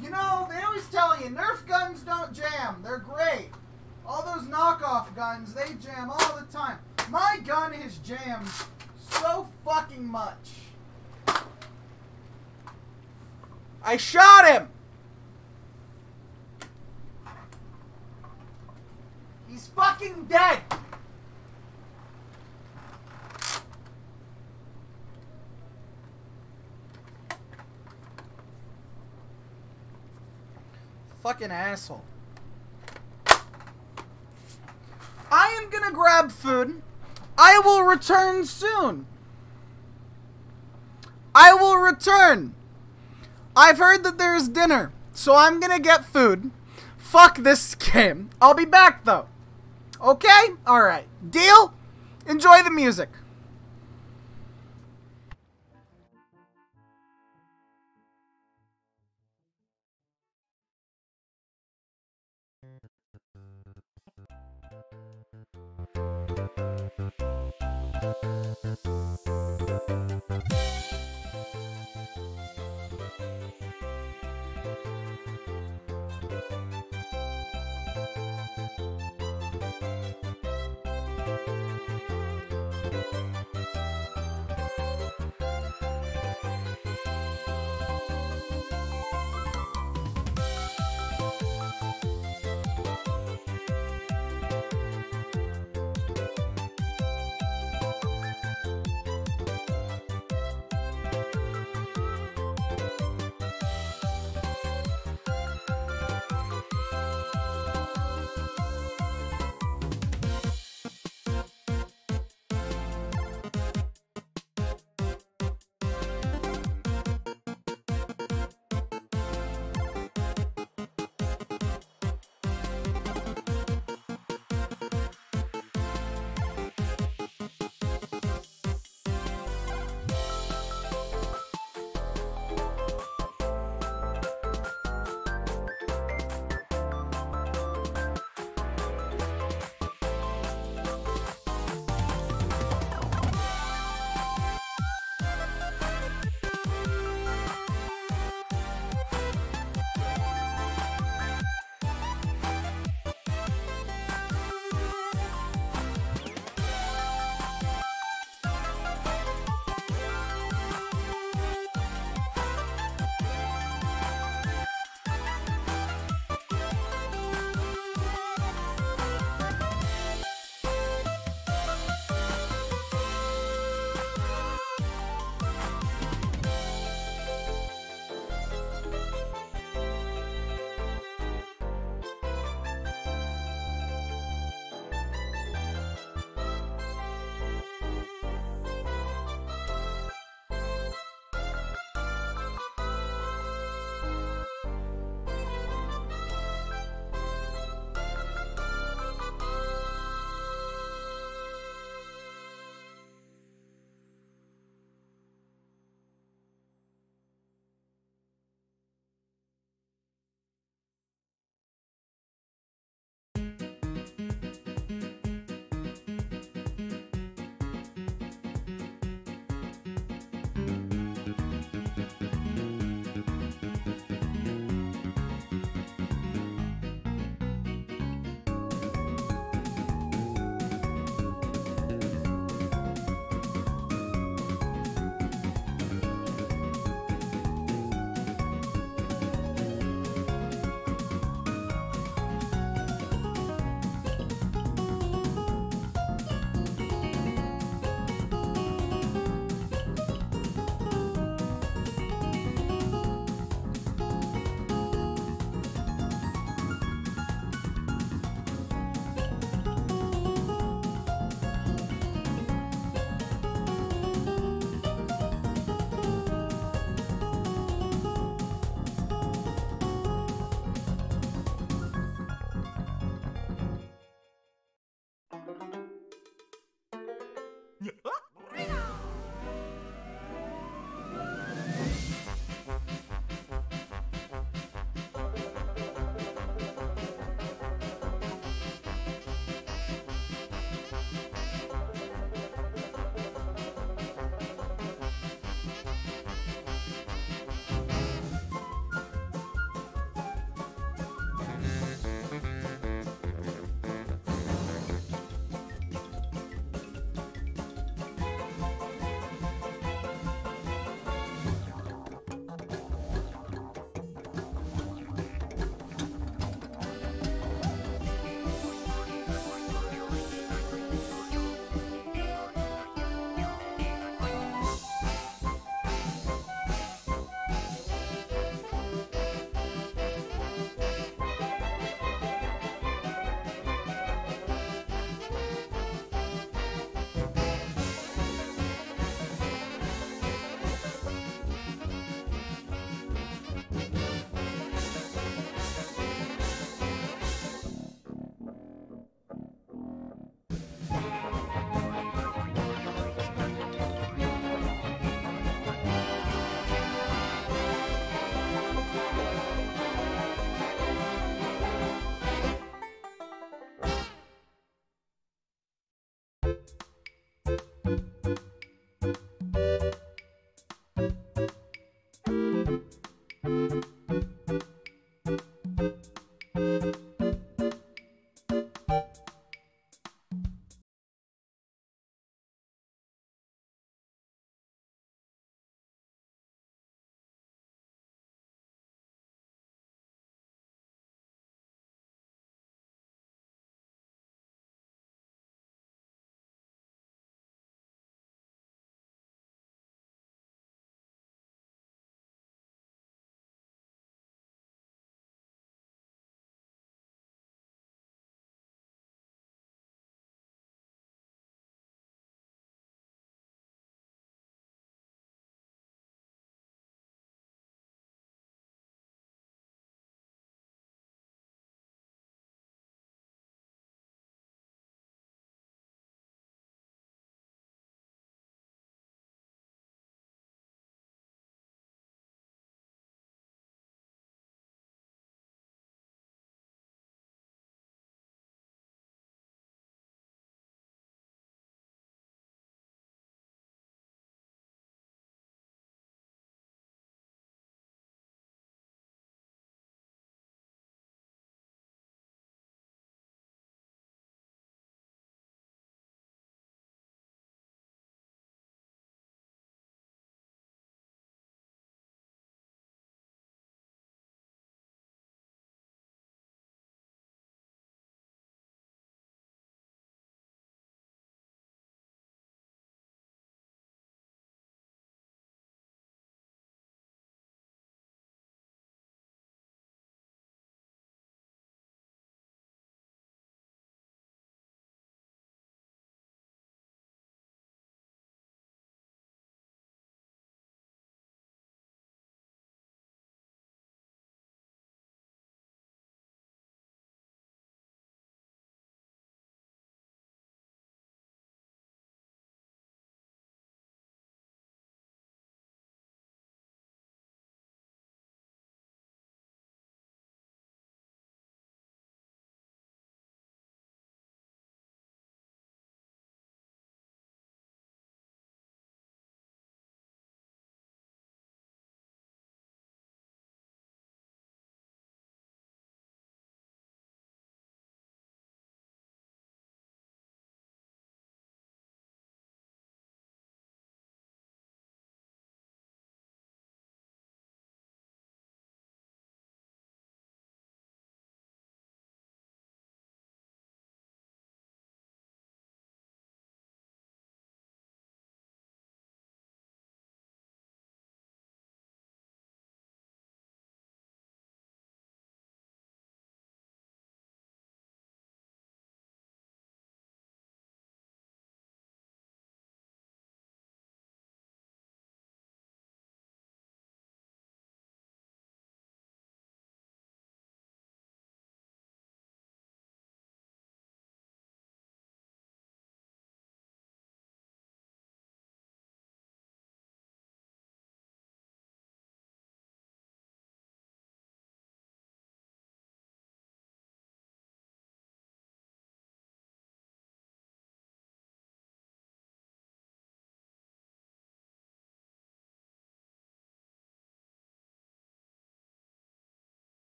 You know, they always tell you Nerf guns don't jam. They're great. All those knockoff guns, they jam all the time. My gun has jammed so fucking much. I shot him! He's fucking dead! Fucking asshole. I am gonna grab food. I will return soon. I will return. I've heard that there is dinner, so I'm gonna get food. Fuck this game. I'll be back though. Okay? Alright. Deal? Enjoy the music.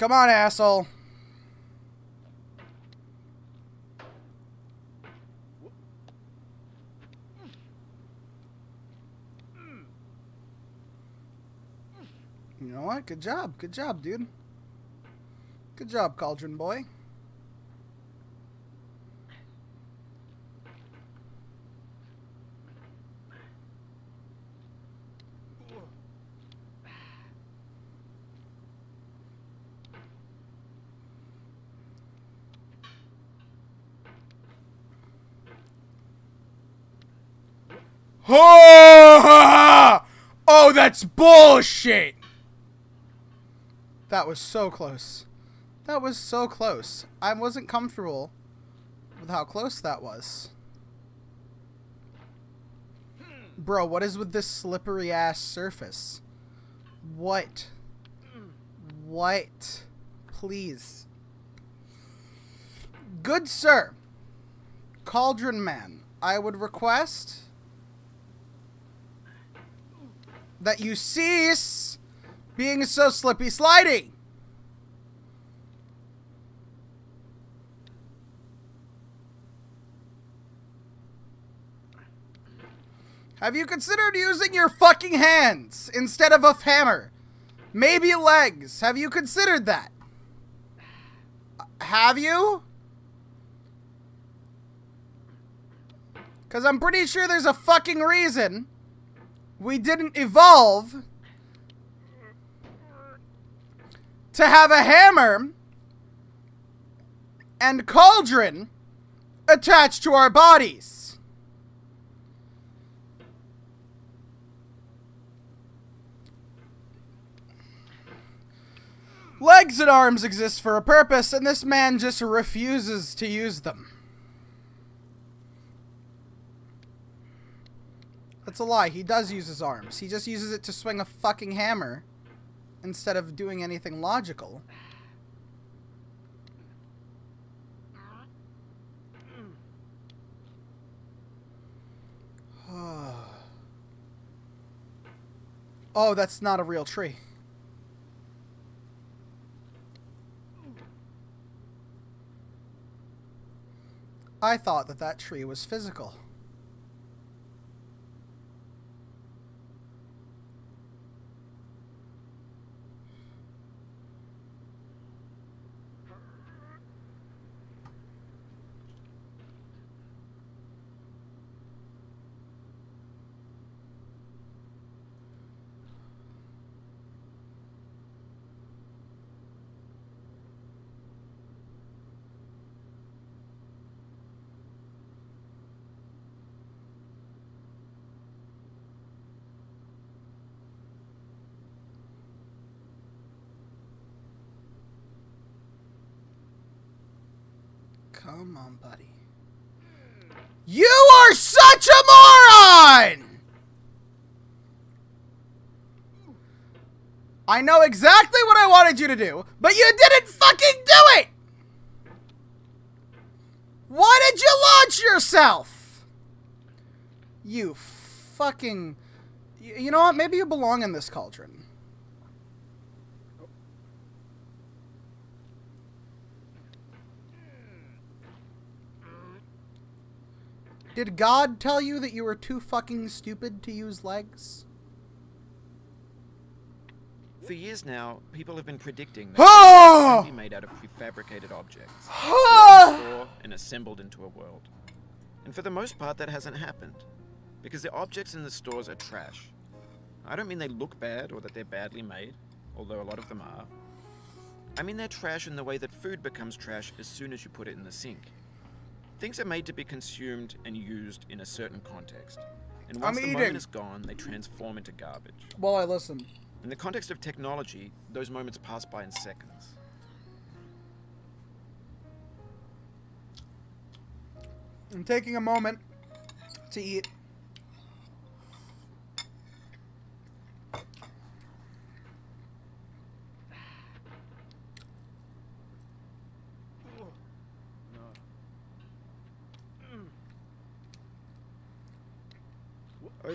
Come on, asshole. You know what? Good job. Good job, dude. Good job, Cauldron Boy. Oh, oh, that's bullshit. That was so close. That was so close. I wasn't comfortable with how close that was. Bro, what is with this slippery ass surface? What? What? Please. Good sir, Cauldron Man, I would request that you cease being so slippy slidey. Have you considered using your fucking hands instead of a hammer? Maybe legs. Have you considered that? Have you? Because I'm pretty sure there's a fucking reason we didn't evolve to have a hammer and cauldron attached to our bodies. Legs and arms exist for a purpose, and this man just refuses to use them. That's a lie. He does use his arms. He just uses it to swing a fucking hammer instead of doing anything logical. oh, that's not a real tree. I thought that that tree was physical. Come on, buddy. You are such a moron! I know exactly what I wanted you to do, but you didn't fucking do it! Why did you launch yourself? You fucking... You know what? Maybe you belong in this cauldron. Did God tell you that you were too fucking stupid to use legs? For years now, people have been predicting that Ah! can be made out of prefabricated objects, and assembled into a world. And for the most part, that hasn't happened, because the objects in the stores are trash. I don't mean they look bad or that they're badly made, although a lot of them are. I mean they're trash in the way that food becomes trash as soon as you put it in the sink. Things are made to be consumed and used in a certain context. And once I'm the eating. moment is gone, they transform into garbage. While I listen. In the context of technology, those moments pass by in seconds. I'm taking a moment to eat.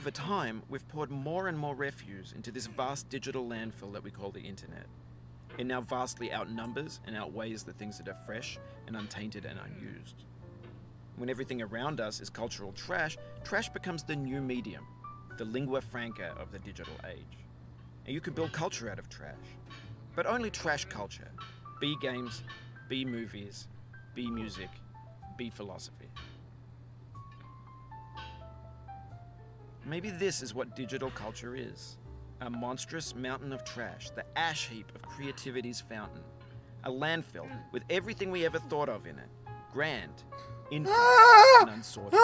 Over time, we've poured more and more refuse into this vast digital landfill that we call the internet. It now vastly outnumbers and outweighs the things that are fresh and untainted and unused. When everything around us is cultural trash, trash becomes the new medium, the lingua franca of the digital age. And you can build culture out of trash. But only trash culture. B games, B movies, B music, B philosophy. Maybe this is what digital culture is a monstrous mountain of trash, the ash heap of creativity's fountain. A landfill with everything we ever thought of in it grand, infinite, and unsorted.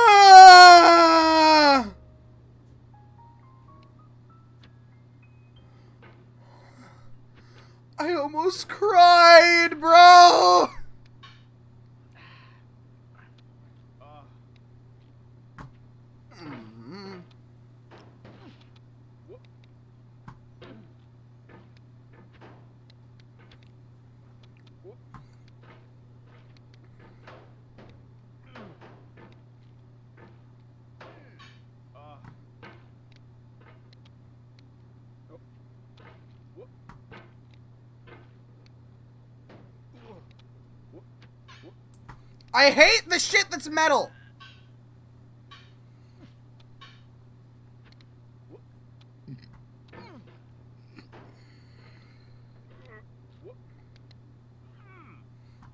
I almost cried, bro. I hate the shit that's metal.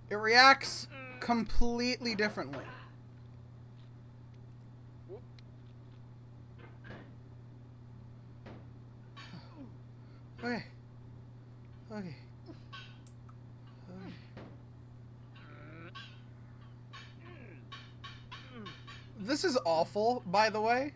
It reacts completely differently. Okay. Okay. Okay. This is awful, by the way.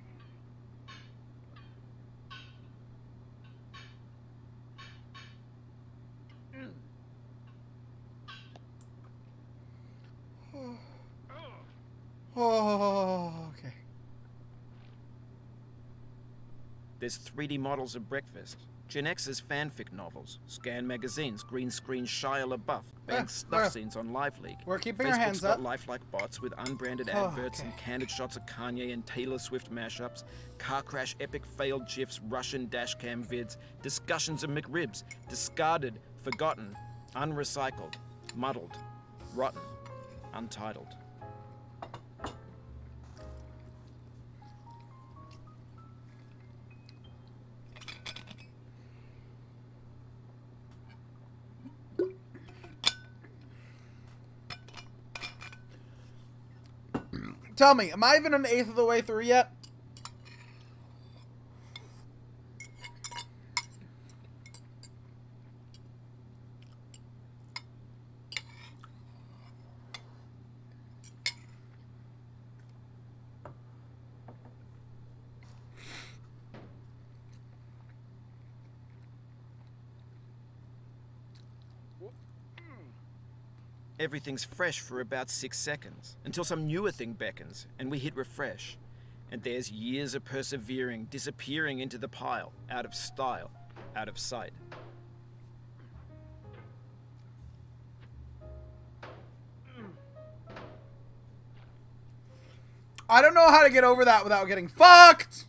Oh, okay. There's 3D models of breakfast, Gen X's fanfic novels, scan magazines, green screen Shia LaBeouf, Ah, stuff ah. scenes on LiveLeak. We're keeping our Facebook's hands got up. lifelike bots with unbranded Oh, adverts and candid shots of Kanye and Taylor Swift mashups, car crash epic failed gifs, Russian dashcam vids, discussions of McRibs, discarded, forgotten, unrecycled, muddled, rotten, untitled. Tell me, am I even an eighth of the way through yet? Everything's fresh for about six seconds, until some newer thing beckons, and we hit refresh. And there's years of persevering disappearing into the pile, out of style, out of sight. I don't know how to get over that without getting fucked.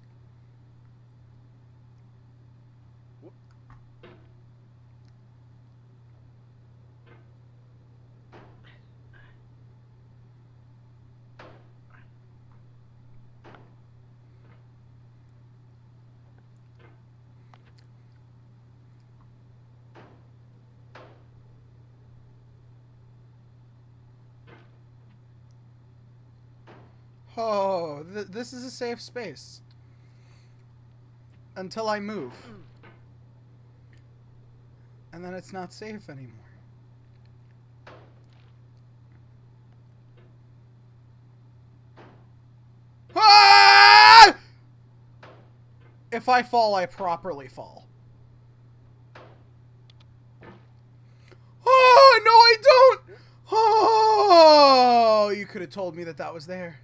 Oh, th- this is a safe space. Until I move. And then it's not safe anymore. Ah! If I fall, I properly fall. Oh, no, I don't! Oh, you could have told me that that was there.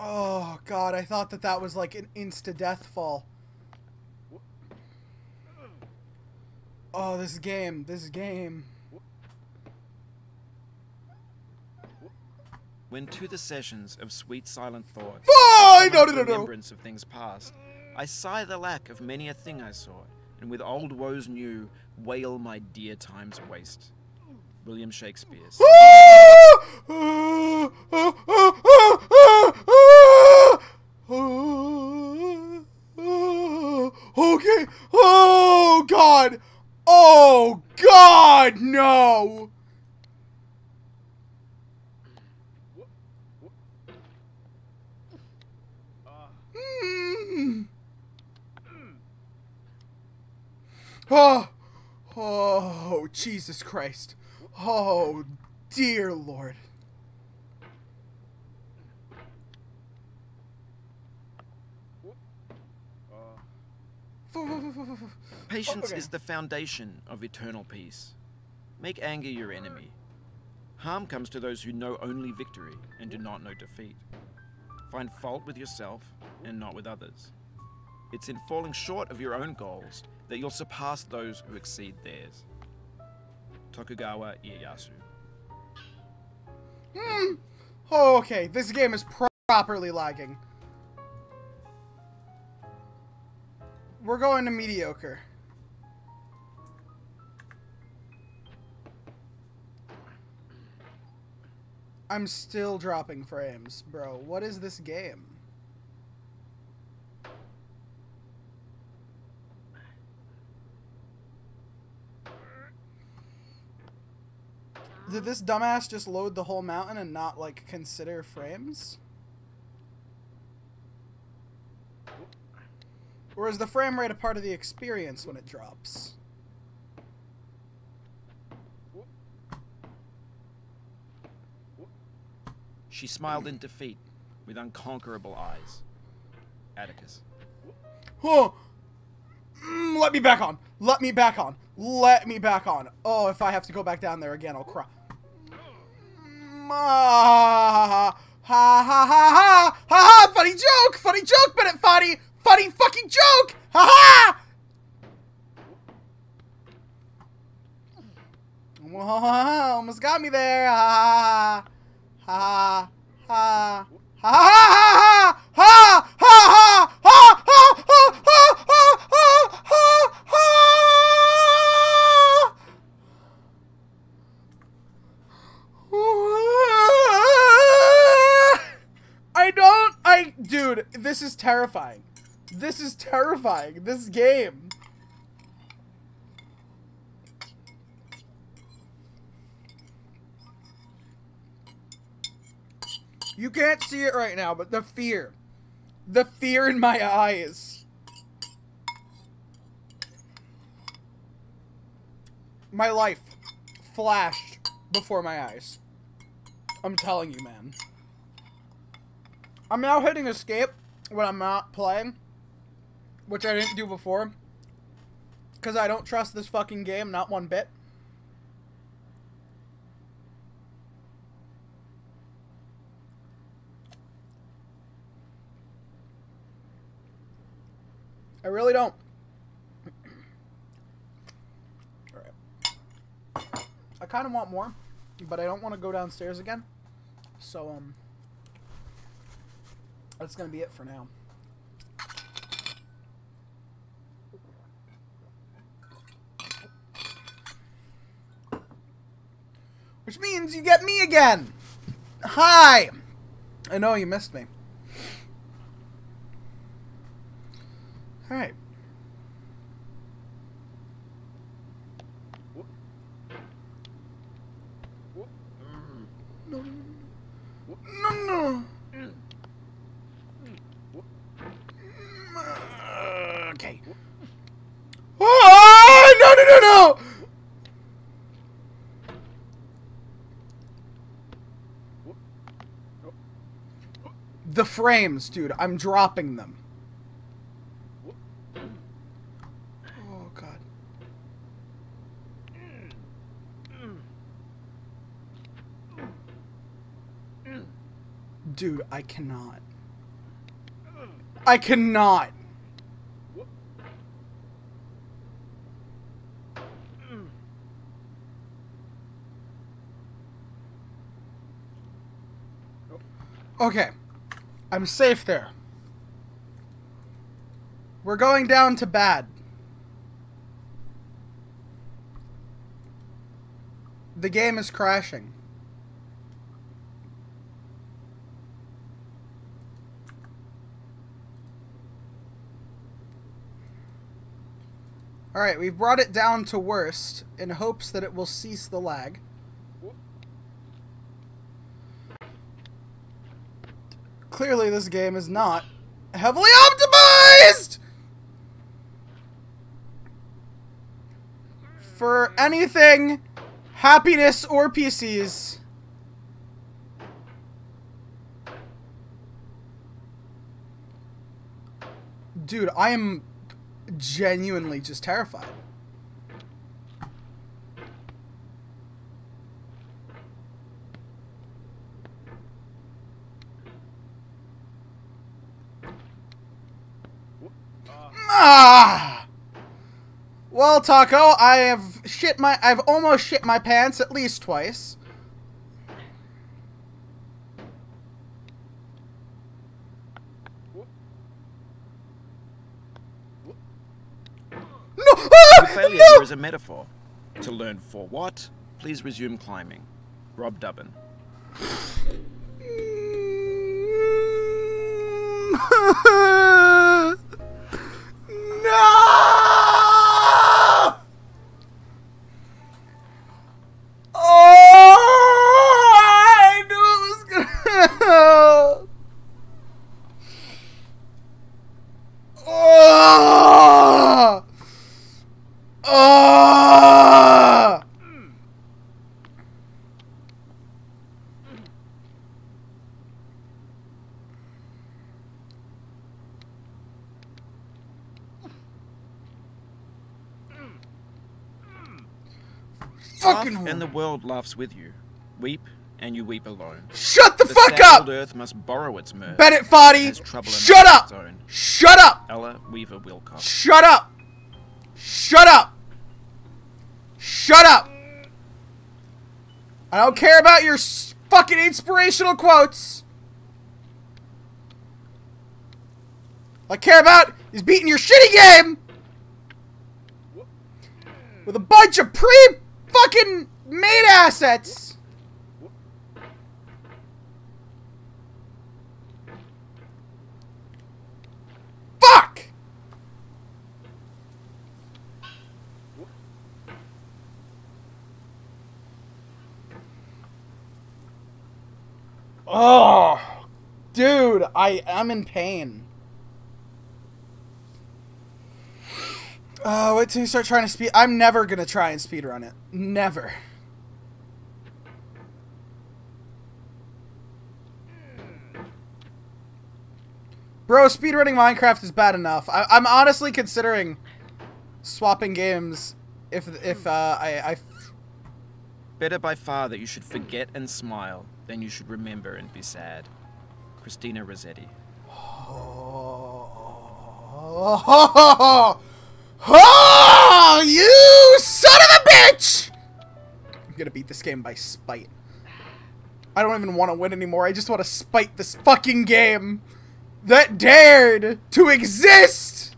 Oh, God, I thought that that was like an insta death fall. Oh, this game, this game. When to the sessions of sweet silent thought, Oh, no, no, no, no. remembrance of things past, I sigh the lack of many a thing I saw, and with old woes new, wail my dear times waste. William Shakespeare's. Ah! Ah! Ah! Okay. Oh God. Oh God. No. Mm. Oh. Oh, Jesus Christ. Oh, dear Lord. Patience Okay. is the foundation of eternal peace. Make anger your enemy. Harm comes to those who know only victory and do not know defeat. Find fault with yourself and not with others. It's in falling short of your own goals that you'll surpass those who exceed theirs. Tokugawa Ieyasu. Hmm. Oh, okay, this game is pro- properly lagging. We're going to mediocre. I'm still dropping frames, bro. What is this game? Did this dumbass just load the whole mountain and not, like, consider frames? Or is the frame rate a part of the experience when it drops? She smiled in defeat with unconquerable eyes. Atticus. Oh! Mm, let me back on! Let me back on! Let me back on! Oh, if I have to go back down there again, I'll cry. Mm, ah, ha ha ha ha ha ha! Funny joke! Funny joke, Bennett Funny! Funny fucking joke! Ha ha! Almost got me there. Ha ha ha ha ha ha ha ha ha ha ha ha ha ha ha ha ha I don't I dude, this is terrifying. This is terrifying. This game. You can't see it right now, but the fear. The fear in my eyes. My life flashed before my eyes. I'm telling you, man. I'm now hitting escape when I'm not playing, which I didn't do before. Because I don't trust this fucking game, not one bit. I really don't. Alright. I kind of want more, but I don't want to go downstairs again. So, um, that's going to be it for now. Which means you get me again. Hi. I know you missed me. All right. No, no, no, no. No, no. Okay. Oh, no, no, no, no. The frames, dude. I'm dropping them. Oh god. Dude, I cannot. I cannot. Okay. I'm safe there. We're going down to bad. The game is crashing. Alright, we've brought it down to worst in hopes that it will cease the lag. Clearly, this game is not heavily optimized for anything happiness or PCs. Dude, I am genuinely just terrified. Ah! Well, Taco, I have shit my I've almost shit my pants at least twice. No! Ah! Failure no! here is a metaphor. To learn for what? Please resume climbing. Rob Dubbin. no! Oh, I knew it was gonna. Oh! Oh! Fucking Laugh and the world laughs with you. Weep and you weep alone. Shut the, The fuck up! earth must borrow its mirth. Bennett! Has Shut up! Shut up! Ella Wheeler Wilcox. Shut up! Shut up! Shut up! I don't care about your s- fucking inspirational quotes. All I care about is beating your shitty game with a bunch of pre fucking made assets. Fuck! Oh, dude, I am in pain. Oh, wait till you start trying to speed. I'm never gonna try and speedrun it. Never. Bro, speedrunning Minecraft is bad enough. I, I'm honestly considering swapping games if if uh, I, I Better by far that you should forget and smile than you should remember and be sad. Christina Rossetti. Oh, oh, you son of a bitch! I'm gonna beat this game by spite. I don't even want to win anymore. I just want to spite this fucking game that dared to exist.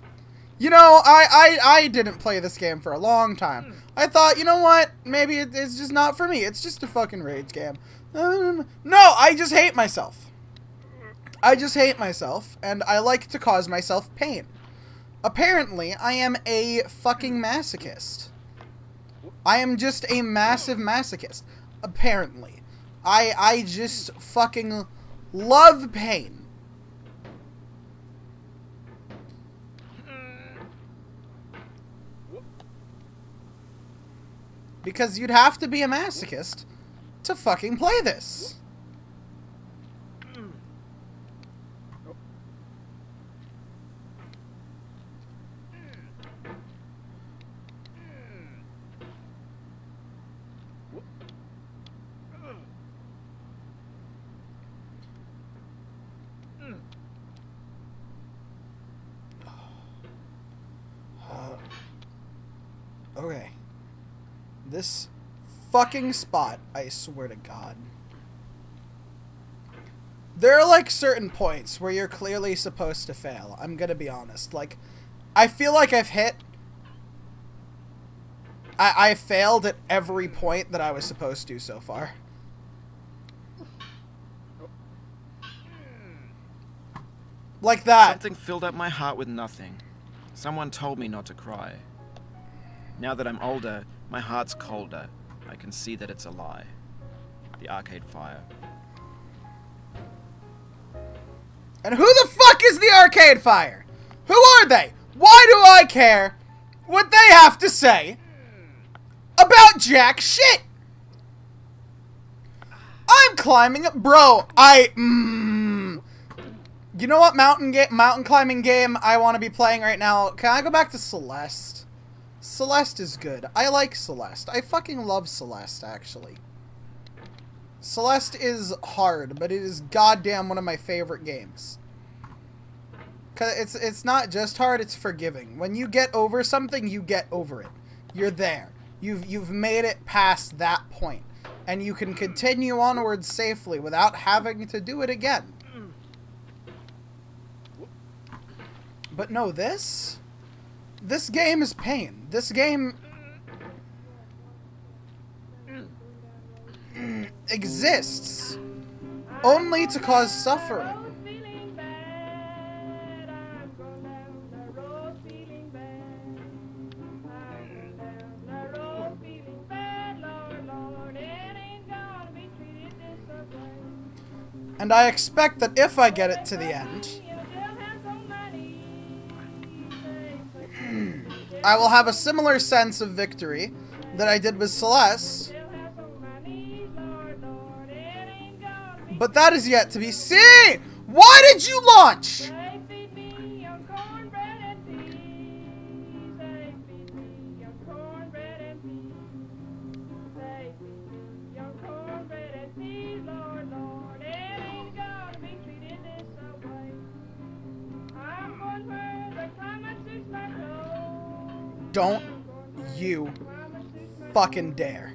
You know, I, I, I didn't play this game for a long time. I thought, you know what? Maybe it, it's just not for me. It's just a fucking rage game. Um, no, I just hate myself. I just hate myself, and I like to cause myself pain. Apparently, I am a fucking masochist. I am just a massive masochist. Apparently. I I just fucking love pain. Because you'd have to be a masochist to fucking play this. Fucking spot, I swear to God. There are like certain points where you're clearly supposed to fail. I'm gonna be honest. Like, I feel like I've hit. I I failed at every point that I was supposed to so far. Like that. Something filled up my heart with nothing. Someone told me not to cry. Now that I'm older, my heart's colder. I can see that it's a lie. The arcade fire. And who the fuck is the Arcade Fire? Who are they? Why do I care what they have to say about jack shit? I'm climbing up, bro. I, mm, you know what mountain ga- mountain climbing game I want to be playing right now? Can I go back to Celeste? Celeste is good. I like Celeste. I fucking love Celeste, actually. Celeste is hard, but it is goddamn one of my favorite games. Cause it's it's not just hard, it's forgiving. When you get over something, you get over it. You're there. You've you've made it past that point, and you can continue onward safely without having to do it again. But no, this this game is pain. This game exists only to cause suffering. And I expect that if I get it to the end, I will have a similar sense of victory that I did with Celeste. But that is yet to be seen! Why did you launch? Don't you fucking dare.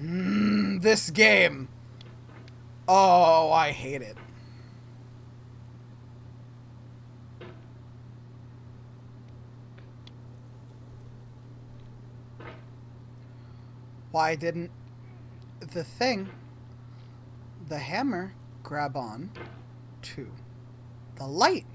Mm, this game. Oh, I hate it. Why didn't the thing, the hammer, grab on to the light?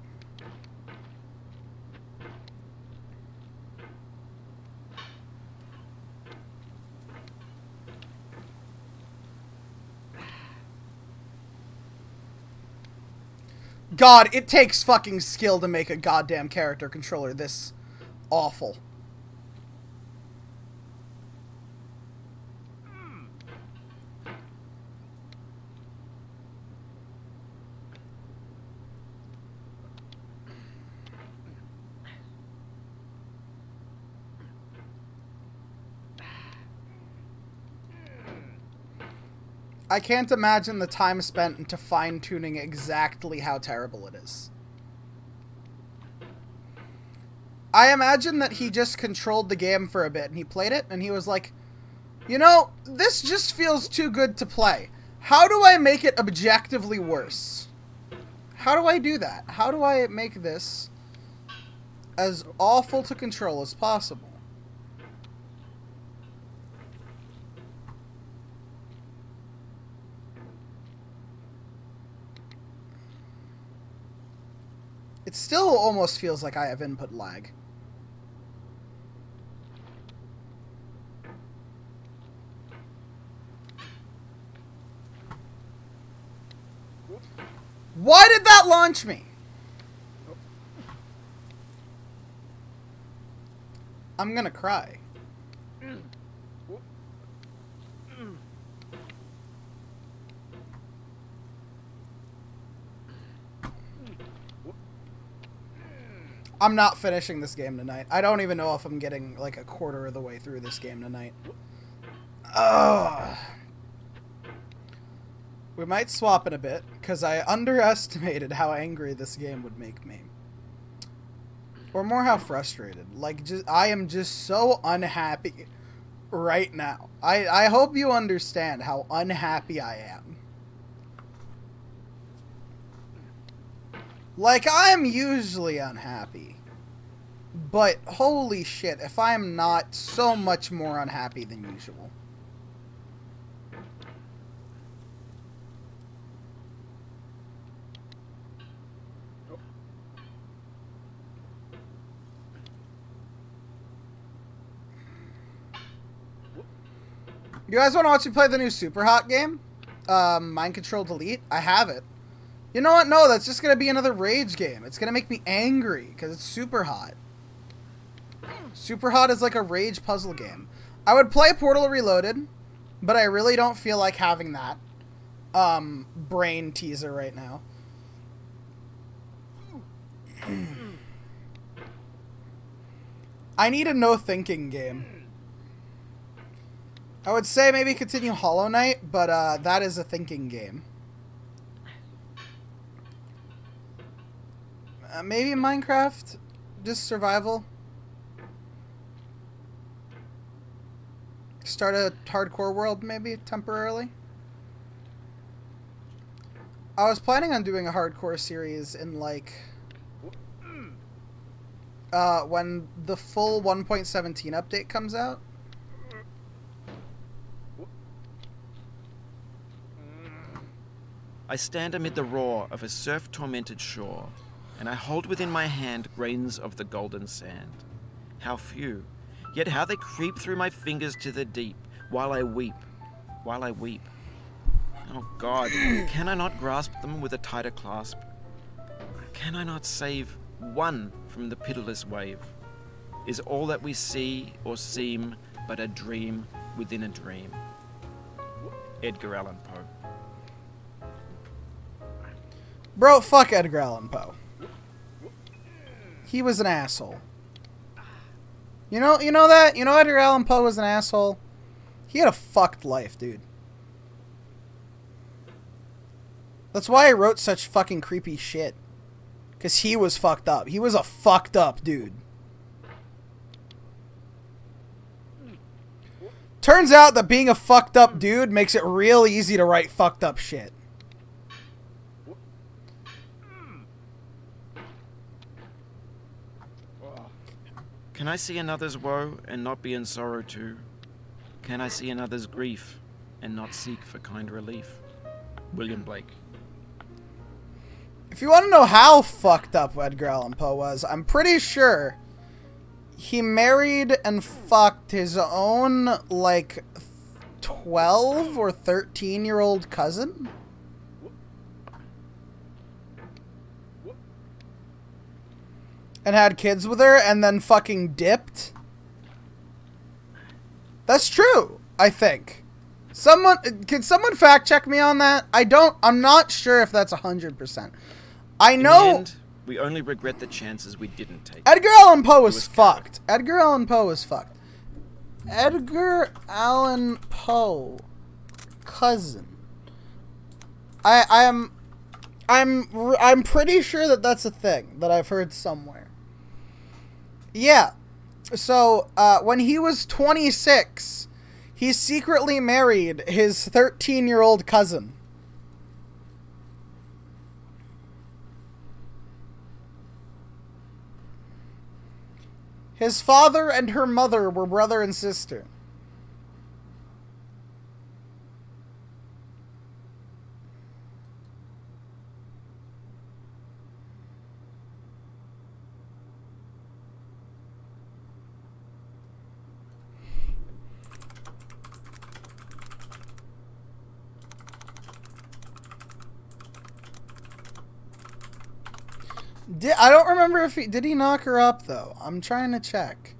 God, it takes fucking skill to make a goddamn character controller this awful. I can't imagine the time spent into fine tuning exactly how terrible it is. I imagine that he just controlled the game for a bit and he played it and he was like, you know, this just feels too good to play. How do I make it objectively worse? How do I do that? How do I make this as awful to control as possible? It still almost feels like I have input lag. Why did that launch me? I'm gonna cry. Mm. I'm not finishing this game tonight. I don't even know if I'm getting like a quarter of the way through this game tonight. Ugh. We might swap in a bit, because I underestimated how angry this game would make me. Or more how frustrated. Like, just I am just so unhappy right now. I, I hope you understand how unhappy I am. Like, I'm usually unhappy. But holy shit, if I'm not so much more unhappy than usual. You guys want to watch me play the new Super Hot game? Um, Mind Control Delete? I have it. You know what? No, that's just going to be another rage game. It's going to make me angry because it's super hot. Super Hot is like a rage puzzle game. I would play Portal Reloaded, but I really don't feel like having that um, brain teaser right now. I need a no thinking game. I would say maybe continue Hollow Knight, but uh, that is a thinking game. Uh, maybe Minecraft, just survival. Start a hardcore world, maybe temporarily. I was planning on doing a hardcore series in like uh, when the full 1.17 update comes out. I stand amid the roar of a surf tormented shore, and I hold within my hand grains of the golden sand. How few, yet how they creep through my fingers to the deep, while I weep, while I weep. Oh God, can I not grasp them with a tighter clasp? Can I not save one from the pitiless wave? Is all that we see or seem but a dream within a dream? Edgar Allan Poe. Bro, fuck Edgar Allan Poe. He was an asshole. You know, you know that? You know Edgar Allan Poe was an asshole? He had a fucked life, dude. That's why I wrote such fucking creepy shit. Because he was fucked up. He was a fucked up dude. Turns out that being a fucked up dude makes it real easy to write fucked up shit. Can I see another's woe and not be in sorrow too? Can I see another's grief and not seek for kind relief? William Blake. If you want to know how fucked up Edgar Allan Poe was, I'm pretty sure he married and fucked his own, like, 12 or 13 year old cousin. And had kids with her and then fucking dipped. That's true, I think. Someone can someone fact check me on that? I don't I'm not sure if that's 100%. I know end, we only regret the chances we didn't take. Edgar Allan Poe was was fucked. Edgar Allan Poe was fucked. Edgar Allan Poe cousin. I I am I'm I'm pretty sure that that's a thing that I've heard somewhere. Yeah. So, uh, when he was 26, he secretly married his 13-year-old cousin. His father and her mother were brother and sister. Did, I don't remember if he did he knock her up though. I'm trying to check.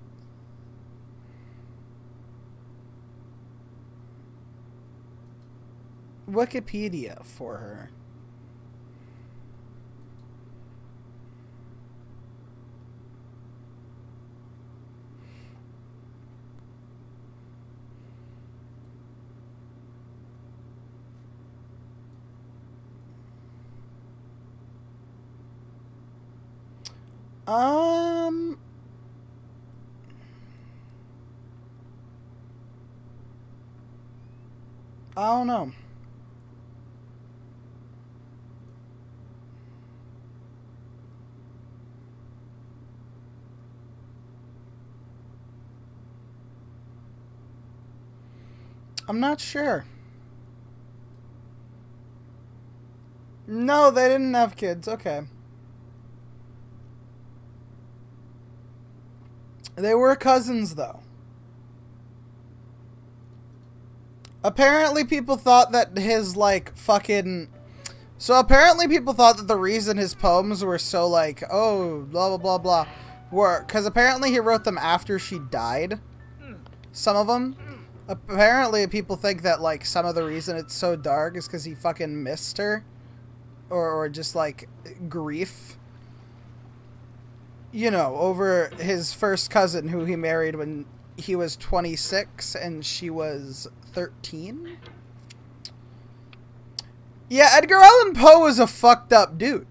Wikipedia for her. Um. I don't know. I'm not sure. No, they didn't have kids. Okay. They were cousins, though. Apparently, people thought that his, like, fucking. So, apparently, people thought that the reason his poems were so, like, oh, blah, blah, blah, blah, were. Because apparently, he wrote them after she died. Some of them. Apparently, people think that, like, some of the reason it's so dark is because he fucking missed her. Or, or just, like, grief you know, over his first cousin who he married when he was 26 and she was 13. Yeah, Edgar Allan Poe was a fucked up dude.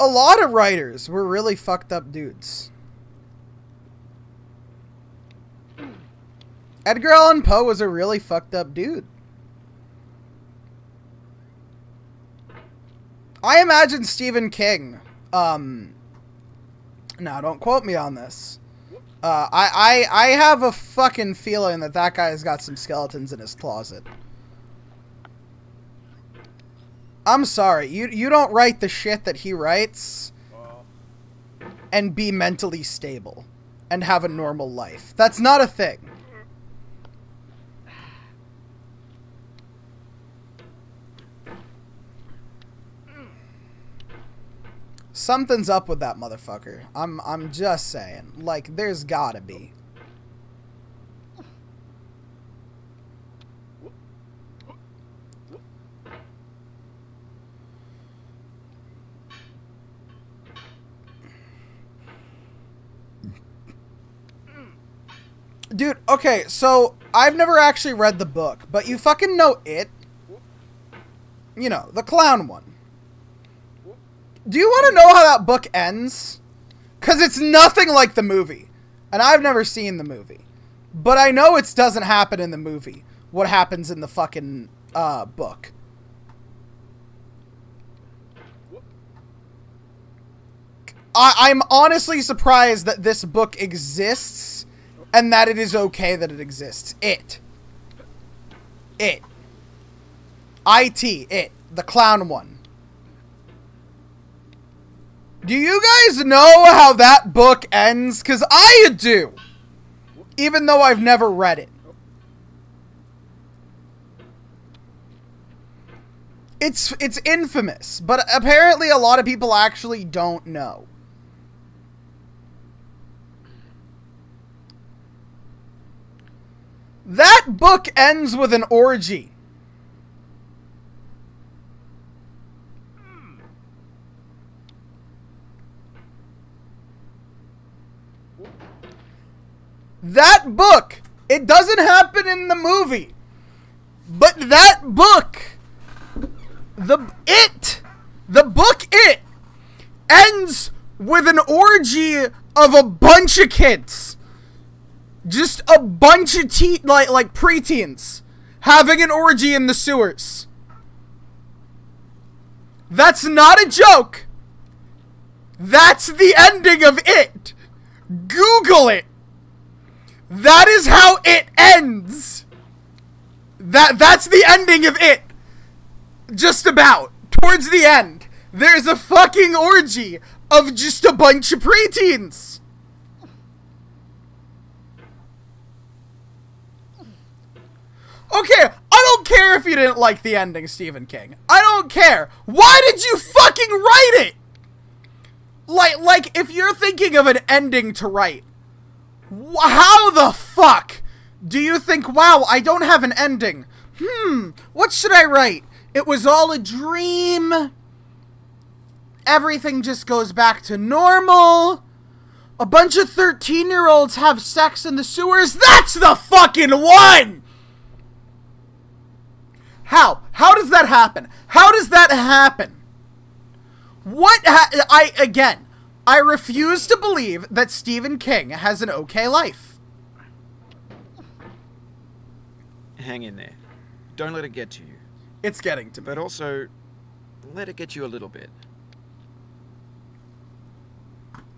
A lot of writers were really fucked up dudes. Edgar Allan Poe was a really fucked up dude. I imagine Stephen King. Um, now, don't quote me on this. Uh, I, I, I have a fucking feeling that that guy's got some skeletons in his closet. I'm sorry, you you don't write the shit that he writes and be mentally stable and have a normal life. That's not a thing. Something's up with that motherfucker. I'm I'm just saying. Like there's got to be. Dude, okay, so I've never actually read the book, but you fucking know it. You know, the clown one. Do you want to know how that book ends? Because it's nothing like the movie. And I've never seen the movie. But I know it doesn't happen in the movie. What happens in the fucking uh, book. I- I'm honestly surprised that this book exists and that it is okay that it exists. It. It. IT. It. The clown one. Do you guys know how that book ends? Because I do. Even though I've never read it. It's it's infamous, but apparently a lot of people actually don't know. That book ends with an orgy. That book, it doesn't happen in the movie. But that book, the it, the book it ends with an orgy of a bunch of kids. Just a bunch of te- like like preteens having an orgy in the sewers. That's not a joke. That's the ending of it. Google it. That is how it ends. That that's the ending of it. Just about. Towards the end. There's a fucking orgy of just a bunch of preteens. Okay, I don't care if you didn't like the ending, Stephen King. I don't care. Why did you fucking write it? Like, like if you're thinking of an ending to write, how the fuck do you think, wow, I don't have an ending? Hmm, what should I write? It was all a dream. Everything just goes back to normal. A bunch of 13 year olds have sex in the sewers. That's the fucking one! How? How does that happen? How does that happen? What? Ha- I, again, I refuse to believe that Stephen King has an okay life. Hang in there. Don't let it get to you. It's getting to me. But also, let it get you a little bit.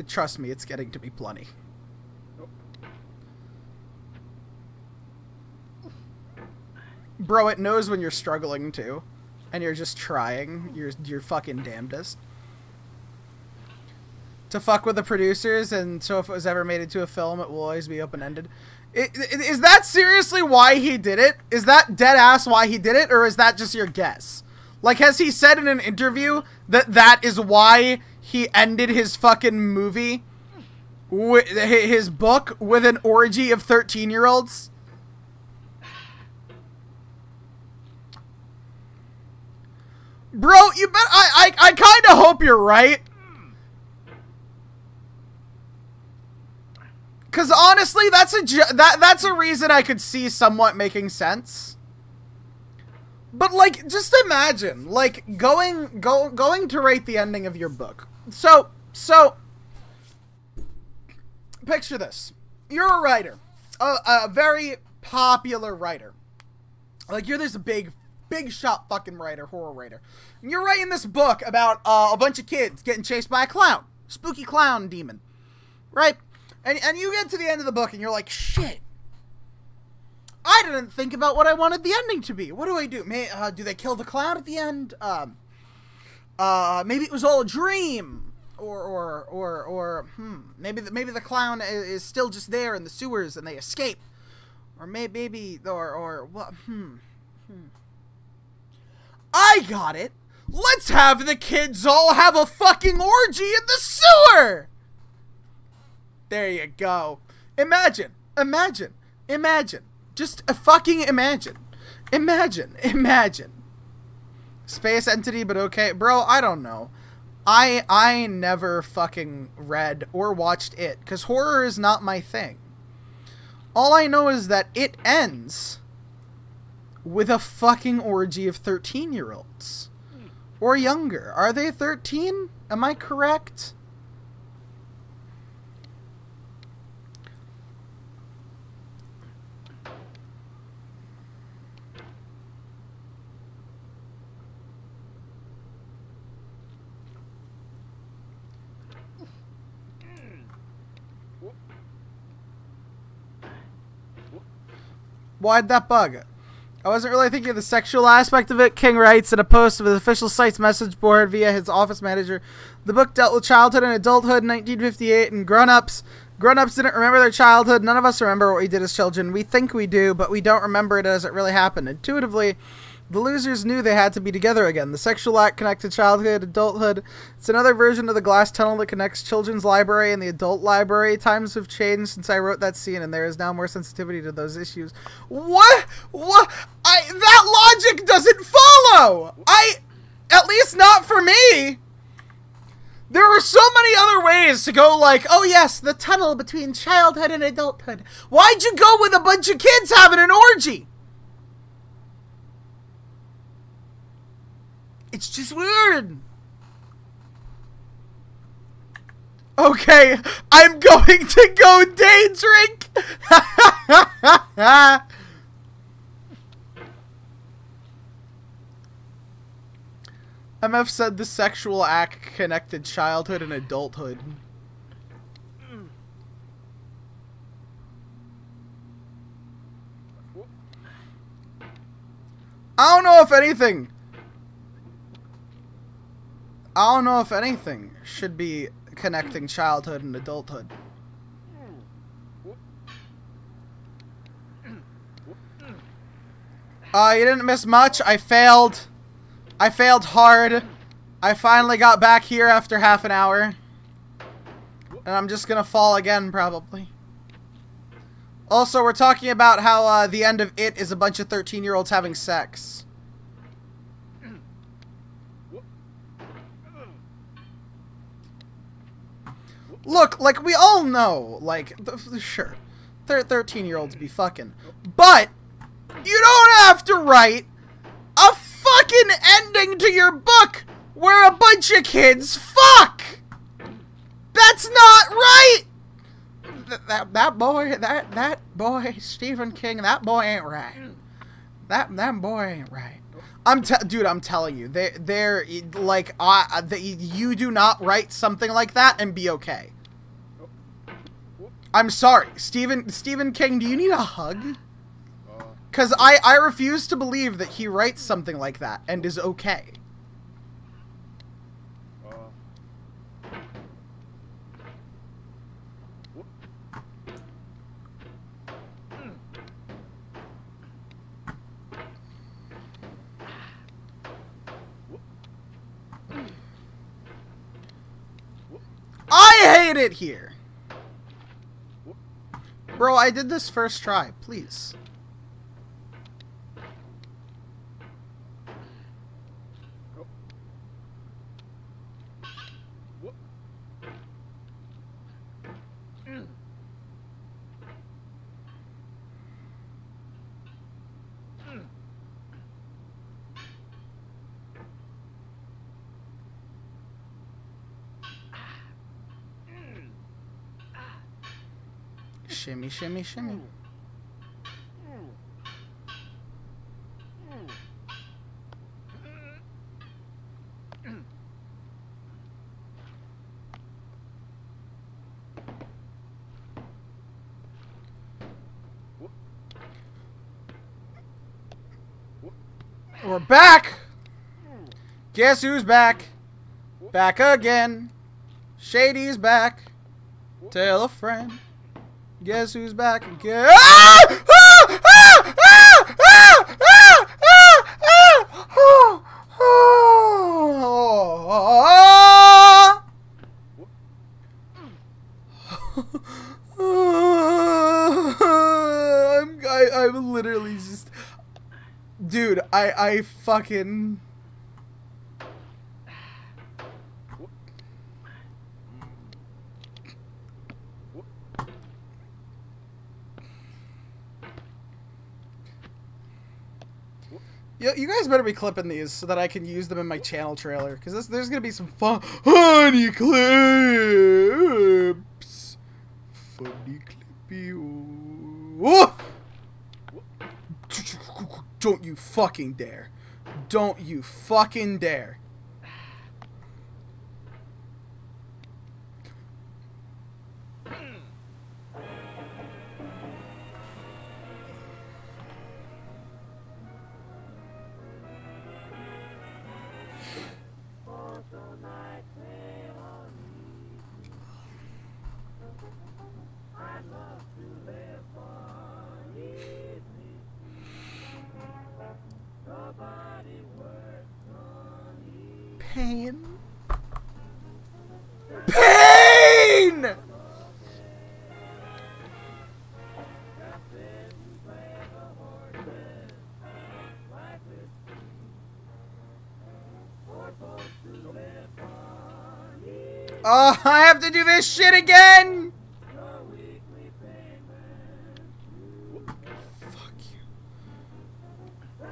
Trust me, it's getting to me plenty. Bro, it knows when you're struggling too. And you're just trying. You're you're fucking damnedest. To fuck with the producers, and so if it was ever made into a film, it will always be open ended. Is that seriously why he did it? Is that dead ass why he did it, or is that just your guess? Like, has he said in an interview that that is why he ended his fucking movie, his book, with an orgy of 13 year olds? Bro, you bet. I, I, I kind of hope you're right. Cause honestly, that's a that that's a reason I could see somewhat making sense. But like, just imagine, like going go going to rate the ending of your book. So so, picture this: you're a writer, a, a very popular writer. Like you're this big big shot fucking writer, horror writer. And you're writing this book about uh, a bunch of kids getting chased by a clown, spooky clown demon, right? And, and you get to the end of the book and you're like, shit. I didn't think about what I wanted the ending to be. What do I do? May, uh, do they kill the clown at the end? Um, uh, maybe it was all a dream, or or or or hmm, maybe the, maybe the clown is, still just there in the sewers and they escape, or maybe maybe or or what? Hmm, hmm. I got it. Let's have the kids all have a fucking orgy in the sewer. There you go. Imagine, imagine, imagine. Just a fucking imagine. Imagine, imagine. Space entity, but okay. Bro, I don't know. I I never fucking read or watched it cuz horror is not my thing. All I know is that it ends with a fucking orgy of 13-year-olds or younger. Are they 13? Am I correct? Why'd that bug? I wasn't really thinking of the sexual aspect of it. King writes in a post of the official site's message board via his office manager. The book dealt with childhood and adulthood in 1958 and grown-ups. Grown-ups didn't remember their childhood. None of us remember what we did as children. We think we do, but we don't remember it as it really happened. Intuitively, the losers knew they had to be together again. The sexual act connected childhood, adulthood. It's another version of the glass tunnel that connects children's library and the adult library. Times have changed since I wrote that scene, and there is now more sensitivity to those issues. What? What? I that logic doesn't follow. I, at least not for me. There are so many other ways to go like, oh yes, the tunnel between childhood and adulthood. Why'd you go with a bunch of kids having an orgy? It's just weird. Okay, I'm going to go day drink. MF said the sexual act connected childhood and adulthood. I don't know if anything. I don't know if anything should be connecting childhood and adulthood. Uh, you didn't miss much. I failed. I failed hard. I finally got back here after half an hour. And I'm just gonna fall again, probably. Also, we're talking about how uh, the end of It is a bunch of 13-year-olds having sex. Look, like we all know, like sure, thirteen-year-olds be fucking, but you don't have to write a fucking ending to your book where a bunch of kids fuck. That's not right. Th- that that boy, that that boy, Stephen King, that boy ain't right. That that boy ain't right. I'm dude. I'm telling you, they they're like uh, they, you do not write something like that and be okay. I'm sorry, Stephen Stephen King. Do you need a hug? Cause I I refuse to believe that he writes something like that and is okay. Hate it here. Bro, I did this first try. Please. Shimmy, shimmy, shimmy. We're back! Guess who's back? Back again. Shady's back. Tell a friend. Guess who's back again? Ah! Ah! I'm I'm literally just, dude. I I fucking. Better be clipping these so that I can use them in my channel trailer, because there's gonna be some fun, funny clips. Funny clippy. Ooh. Don't you fucking dare! Don't you fucking dare! Do this shit again! Fuck you.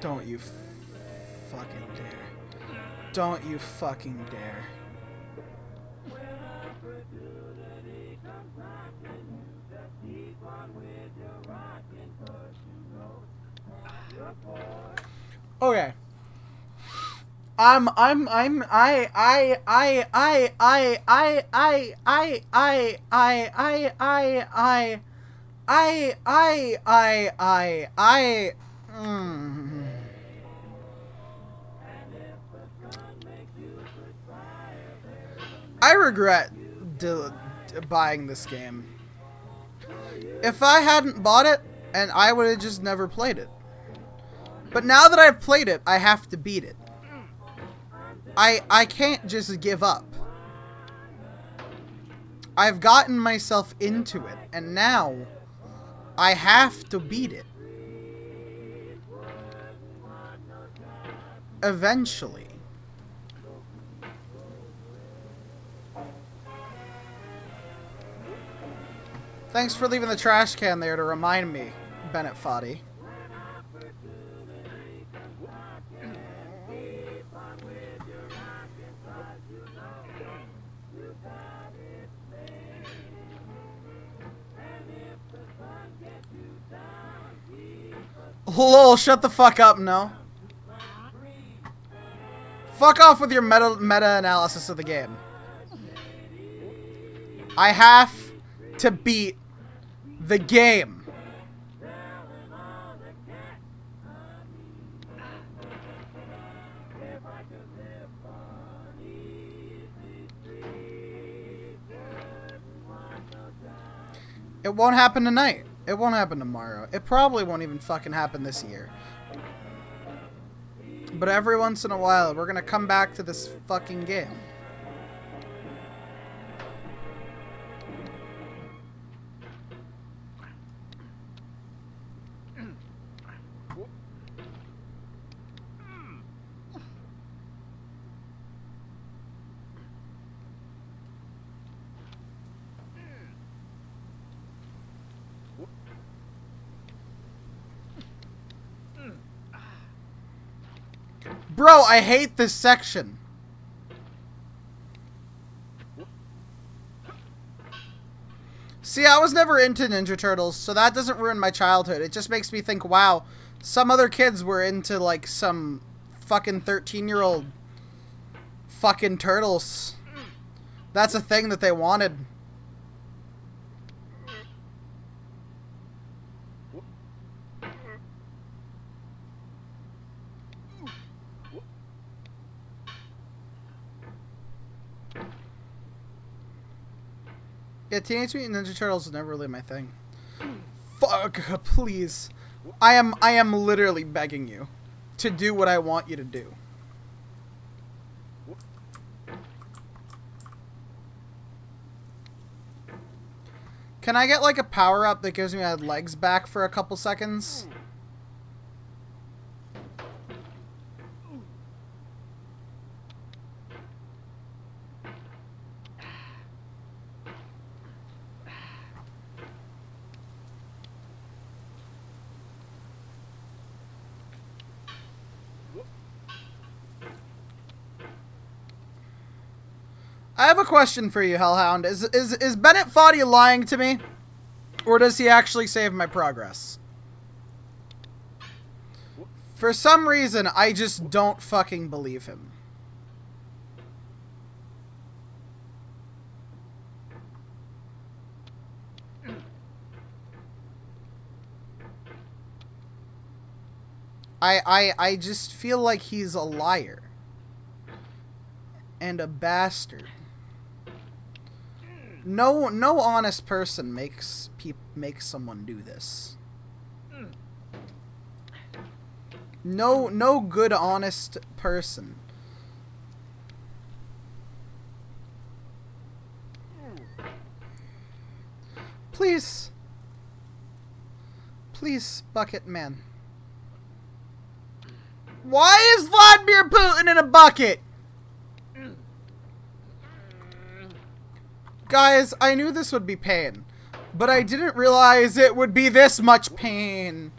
Don't you fucking dare. Don't you fucking dare. Okay. I'm I'm I'm I I I I I I I I I I I I I I I I I mm. I regret buying this game. If I hadn't bought it, and I would have just never played it. But now that I've played it, I have to beat it. I, I can't just give up. I've gotten myself into it, and now I have to beat it. Eventually. Thanks for leaving the trash can there to remind me, Bennett Foddy. Lol, shut the fuck up, no. Fuck off with your meta meta analysis of the game. I have to beat the game. It won't happen tonight. It won't happen tomorrow. It probably won't even fucking happen this year. But every once in a while, we're gonna come back to this fucking game. Bro, I hate this section. See, I was never into Ninja Turtles, so that doesn't ruin my childhood. It just makes me think, wow, some other kids were into, like, some fucking 13-year-old fucking turtles. That's a thing that they wanted. Yeah, Teenage Mutant Ninja Turtles was never really my thing. Fuck, please. I am I am literally begging you to do what I want you to do. Can I get like a power up that gives me my legs back for a couple seconds? I have a question for you, Hellhound. Is is is Bennett Foddy lying to me? Or does he actually save my progress? For some reason, I just don't fucking believe him. I I I just feel like he's a liar. And a bastard. No no honest person makes peop makes someone do this. No no good honest person. Please. Please, bucket man. Why is Vladimir Putin in a bucket? Guys, I knew this would be pain, but I didn't realize it would be this much pain.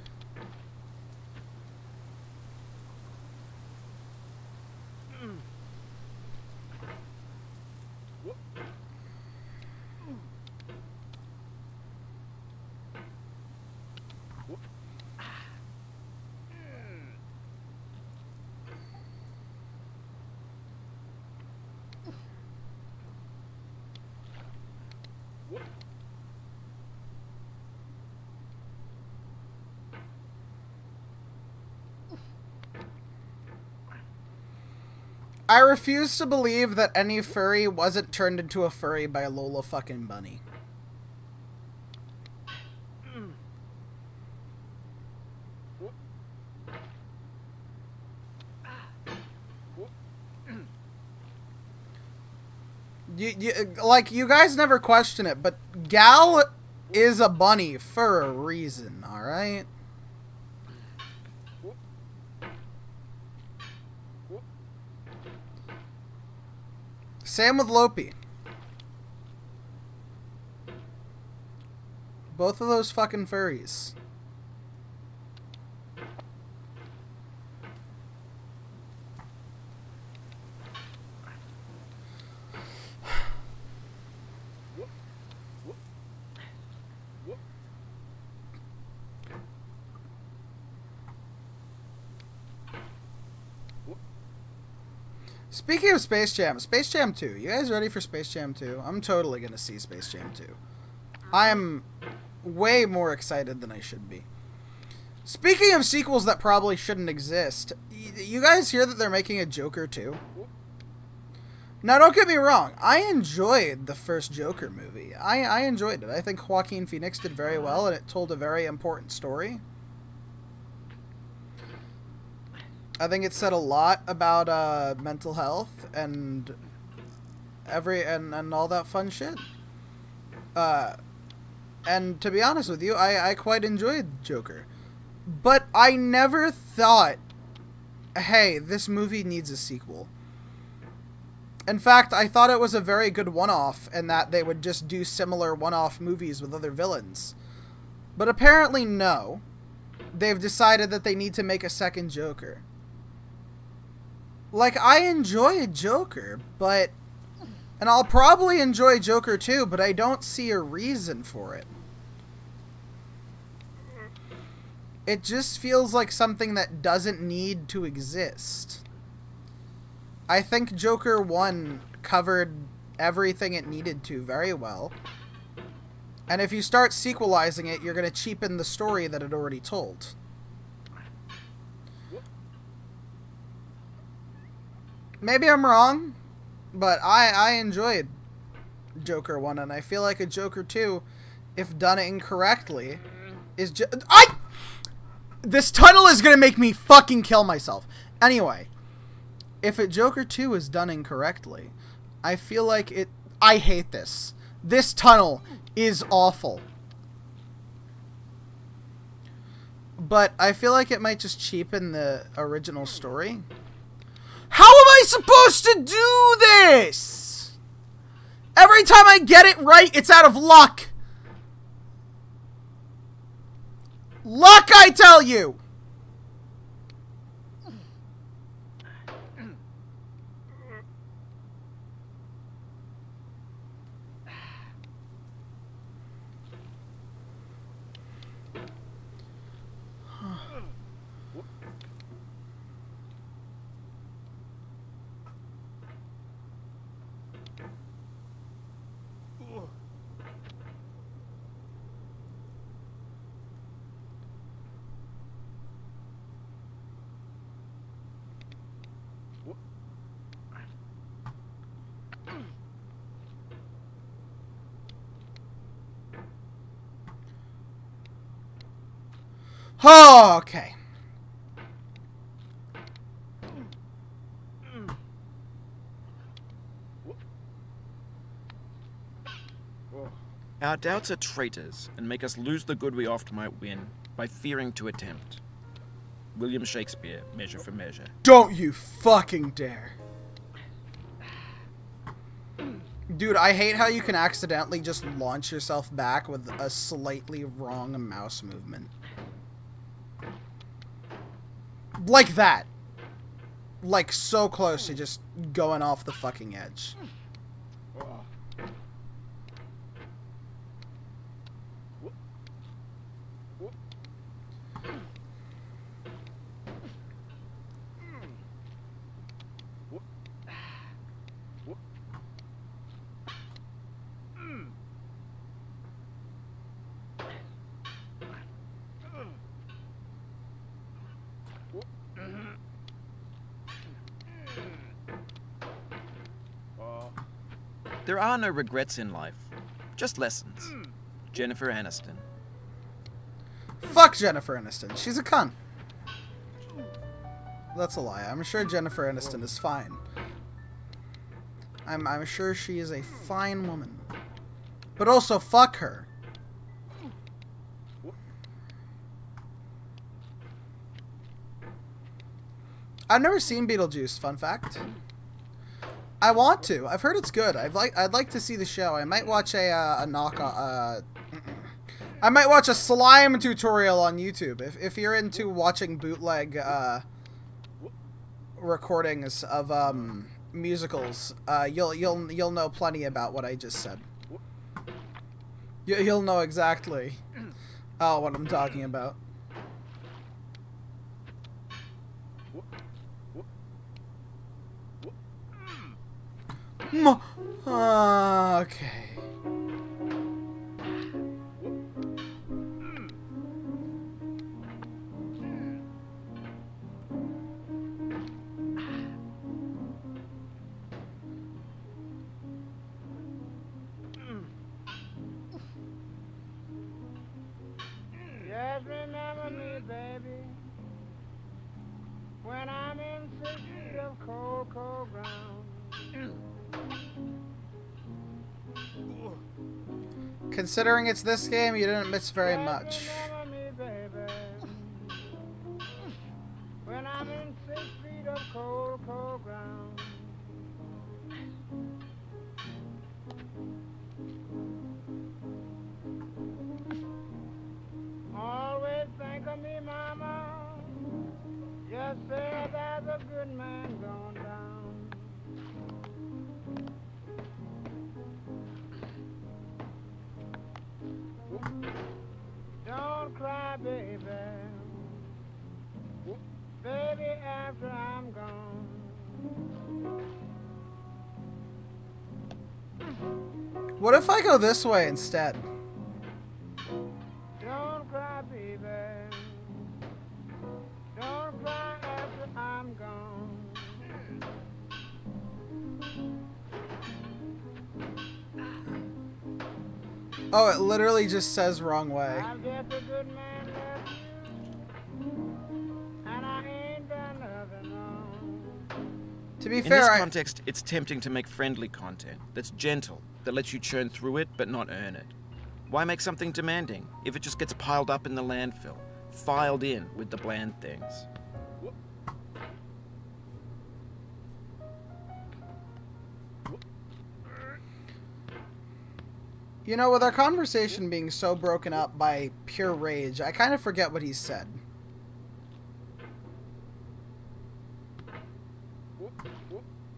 I refuse to believe that any furry wasn't turned into a furry by Lola fucking Bunny. You, you, like, you guys never question it, but Gal is a bunny for a reason, alright? Same with Lopi. Both of those fucking furries. Speaking of Space Jam, Space Jam 2. You guys ready for Space Jam 2? I'm totally going to see Space Jam 2. I'm way more excited than I should be. Speaking of sequels that probably shouldn't exist, you guys hear that they're making a Joker 2? Now, don't get me wrong. I enjoyed the first Joker movie. I, I enjoyed it. I think Joaquin Phoenix did very well, and it told a very important story. I think it said a lot about uh, mental health and every and, and all that fun shit. Uh, and to be honest with you, I, I quite enjoyed Joker. But I never thought, hey, this movie needs a sequel. In fact, I thought it was a very good one off and that they would just do similar one off movies with other villains. But apparently, no. They've decided that they need to make a second Joker. Like, I enjoy Joker, but. And I'll probably enjoy Joker too, but I don't see a reason for it. It just feels like something that doesn't need to exist. I think Joker 1 covered everything it needed to very well. And if you start sequelizing it, you're going to cheapen the story that it already told. Maybe I'm wrong, but I, I enjoyed Joker 1, and I feel like a Joker 2, if done incorrectly, is just. I! This tunnel is gonna make me fucking kill myself. Anyway, if a Joker 2 is done incorrectly, I feel like it. I hate this. This tunnel is awful. But I feel like it might just cheapen the original story. How am I supposed to do this? Every time I get it right, it's out of luck. Luck, I tell you! Oh, okay. Our doubts are traitors and make us lose the good we oft might win by fearing to attempt. William Shakespeare, Measure for Measure. Don't you fucking dare. Dude, I hate how you can accidentally just launch yourself back with a slightly wrong mouse movement. Like that. Like so close to just going off the fucking edge. Are no regrets in life, just lessons. Jennifer Aniston. Fuck Jennifer Aniston. She's a cunt. That's a lie. I'm sure Jennifer Aniston is fine. I'm, I'm sure she is a fine woman. But also, fuck her. I've never seen Beetlejuice, fun fact. I want to. I've heard it's good. I'd like I'd like to see the show. I might watch a uh, a knock uh I might watch a slime tutorial on YouTube. If, if you're into watching bootleg uh, recordings of um, musicals, uh, you'll you'll you'll know plenty about what I just said. You, you'll know exactly uh, what I'm talking about. Mo- uh, Ah, okay. Considering it's this game, you didn't miss very much. me, baby, when I'm in six feet of cold, cold ground. Always think of me, mama. Just say there's a good man gone Don't baby. Baby, after I'm gone. What if I go this way instead? Don't cry, baby. Don't cry after I'm gone. Oh, it literally just says wrong way. To be In fair, this I, context, it's tempting to make friendly content that's gentle, that lets you churn through it but not earn it. Why make something demanding if it just gets piled up in the landfill, filed in with the bland things? you know, with our conversation being so broken up by pure rage, I kind of forget what he said. whoop, whoop.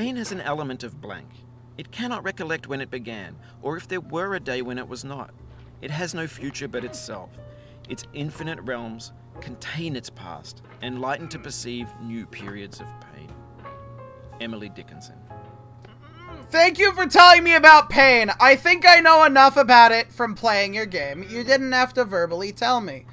Pain has an element of blank. It cannot recollect when it began, or if there were a day when it was not. It has no future but itself. Its infinite realms contain its past, enlightened to perceive new periods of pain. Emily Dickinson. Thank you for telling me about pain. I think I know enough about it from playing your game. You didn't have to verbally tell me.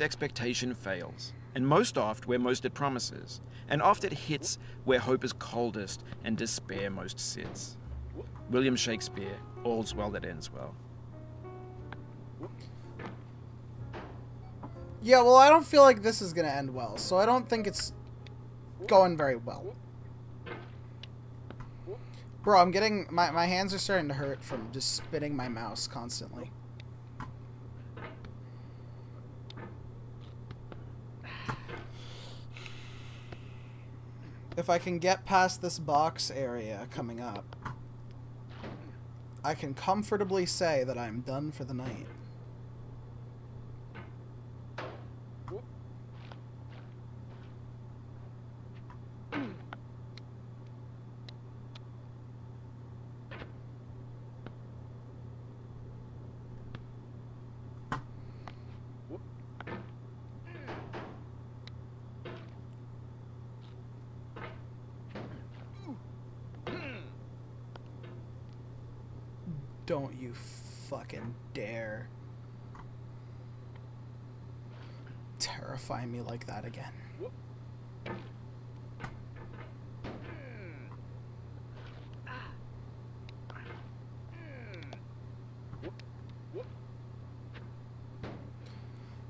Expectation fails, and most oft where most it promises, and oft it hits where hope is coldest and despair most sits. William Shakespeare, All's Well That Ends Well. Yeah, well, I don't feel like this is gonna end well, so I don't think it's going very well. Bro, I'm getting my my hands are starting to hurt from just spinning my mouse constantly. If I can get past this box area coming up, I can comfortably say that I'm done for the night. Don't you fucking dare terrify me like that again.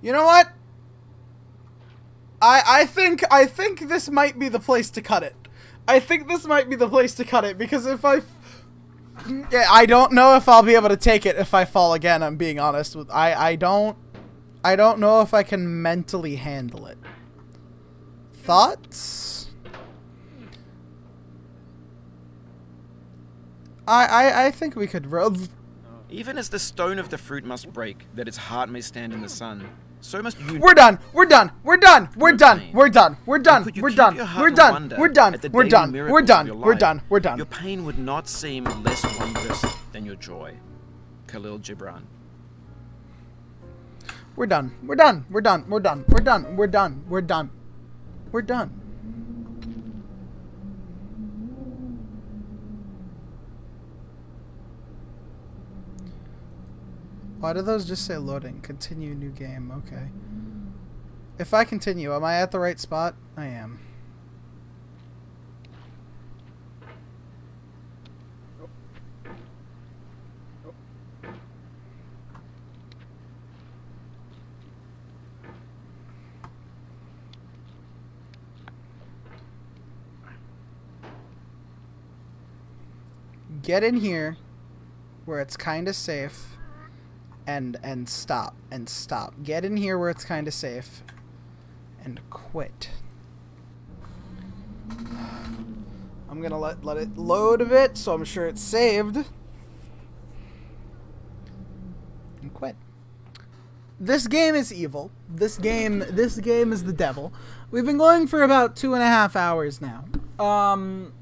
You know what? I I think I think this might be the place to cut it. I think this might be the place to cut it because if I yeah, I don't know if I'll be able to take it if I fall again. I'm being honest with I I don't I don't know if I can mentally handle it. Thoughts? I I I think we could ro- Even as the stone of the fruit must break, that its heart may stand in the sun, so must you. We're done. We're done. We're done. We're done. We're done. We're done. We're done. We're done. We're done. We're done. We're done. We're done. We're done. Your pain would not seem less wondrous than your joy. Kahlil Gibran. We're done. We're done. We're done. We're done. We're done. We're done. We're done. We're done. Why do those just say loading? Continue new game. Okay. If I continue, am I at the right spot? I am. Get in here where it's kind of safe and and stop and stop. Get in here where it's kind of safe and quit. I'm gonna let let it load a bit, so I'm sure it's saved. And quit. This game is evil. This game this game is the devil. We've been going for about two and a half hours now. Um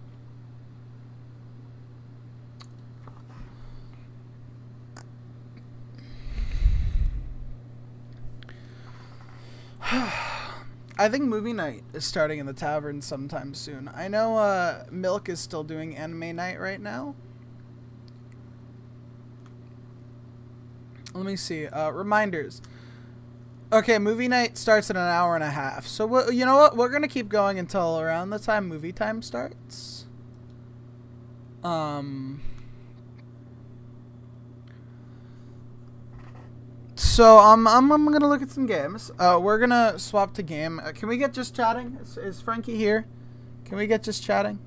I think movie night is starting in the tavern sometime soon. I know uh, Milk is still doing anime night right now. Let me see. Uh, reminders. Okay, movie night starts in an hour and a half. So you know what? We're gonna keep going until around the time movie time starts. Um. So um, I'm I'm gonna look at some games. Uh, we're gonna swap to game. Uh, can we get just chatting? Is, is Frankie here? Can we get just chatting?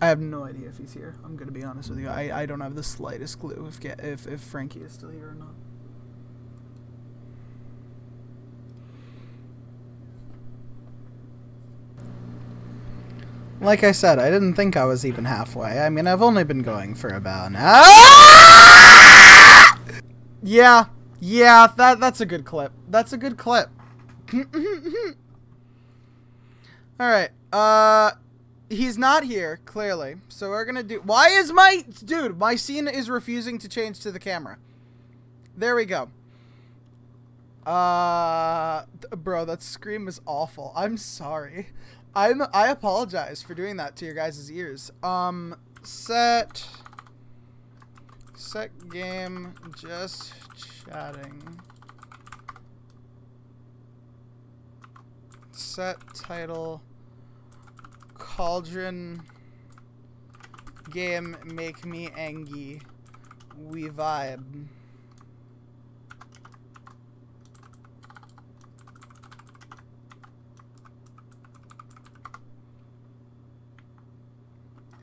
I have no idea if he's here. I'm gonna be honest with you. I, I don't have the slightest clue if if if Frankie is still here or not. Like I said, I didn't think I was even halfway. I mean, I've only been going for about an hour. Yeah, yeah, that that's a good clip. That's a good clip. All right. Uh, he's not here clearly, so we're gonna do. Why is my dude? My scene is refusing to change to the camera. There we go. Uh, bro, that scream is awful. I'm sorry. I'm I apologize for doing that to your guys' ears. Um, set set game just chatting. Set title Cauldron game make me angry. We vibe.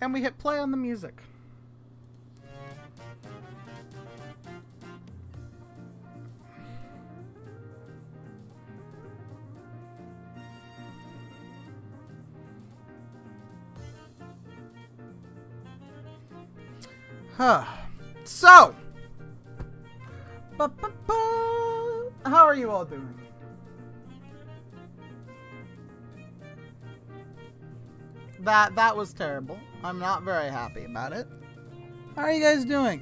and we hit play on the music. Huh. So, ba -ba -ba. how are you all doing? That that was terrible. I'm not very happy about it. How are you guys doing?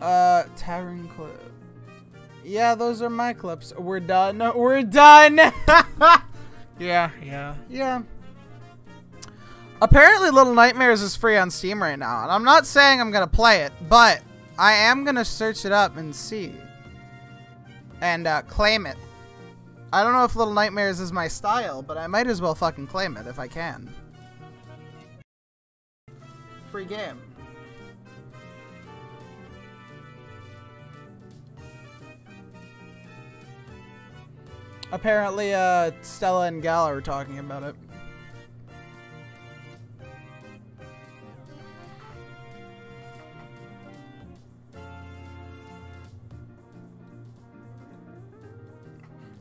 Uh, Tavern clip. Yeah, those are my clips. We're done. We're done. yeah, yeah, yeah. Apparently, Little Nightmares is free on Steam right now, and I'm not saying I'm gonna play it, but I am gonna search it up and see and uh, claim it. I don't know if Little Nightmares is my style, but I might as well fucking claim it if I can. Free game. Apparently, uh, Stella and Gal are talking about it.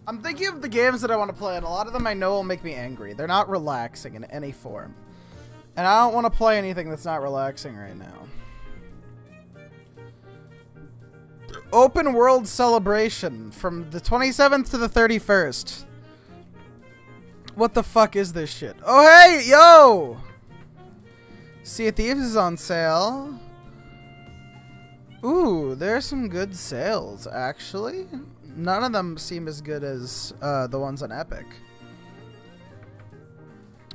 I'm thinking of the games that I want to play, and a lot of them I know will make me angry. They're not relaxing in any form. And I don't want to play anything that's not relaxing right now. Open World Celebration from the 27th to the 31st. What the fuck is this shit? Oh, hey, yo! Sea of Thieves is on sale. Ooh, there's some good sales, actually. None of them seem as good as uh, the ones on Epic.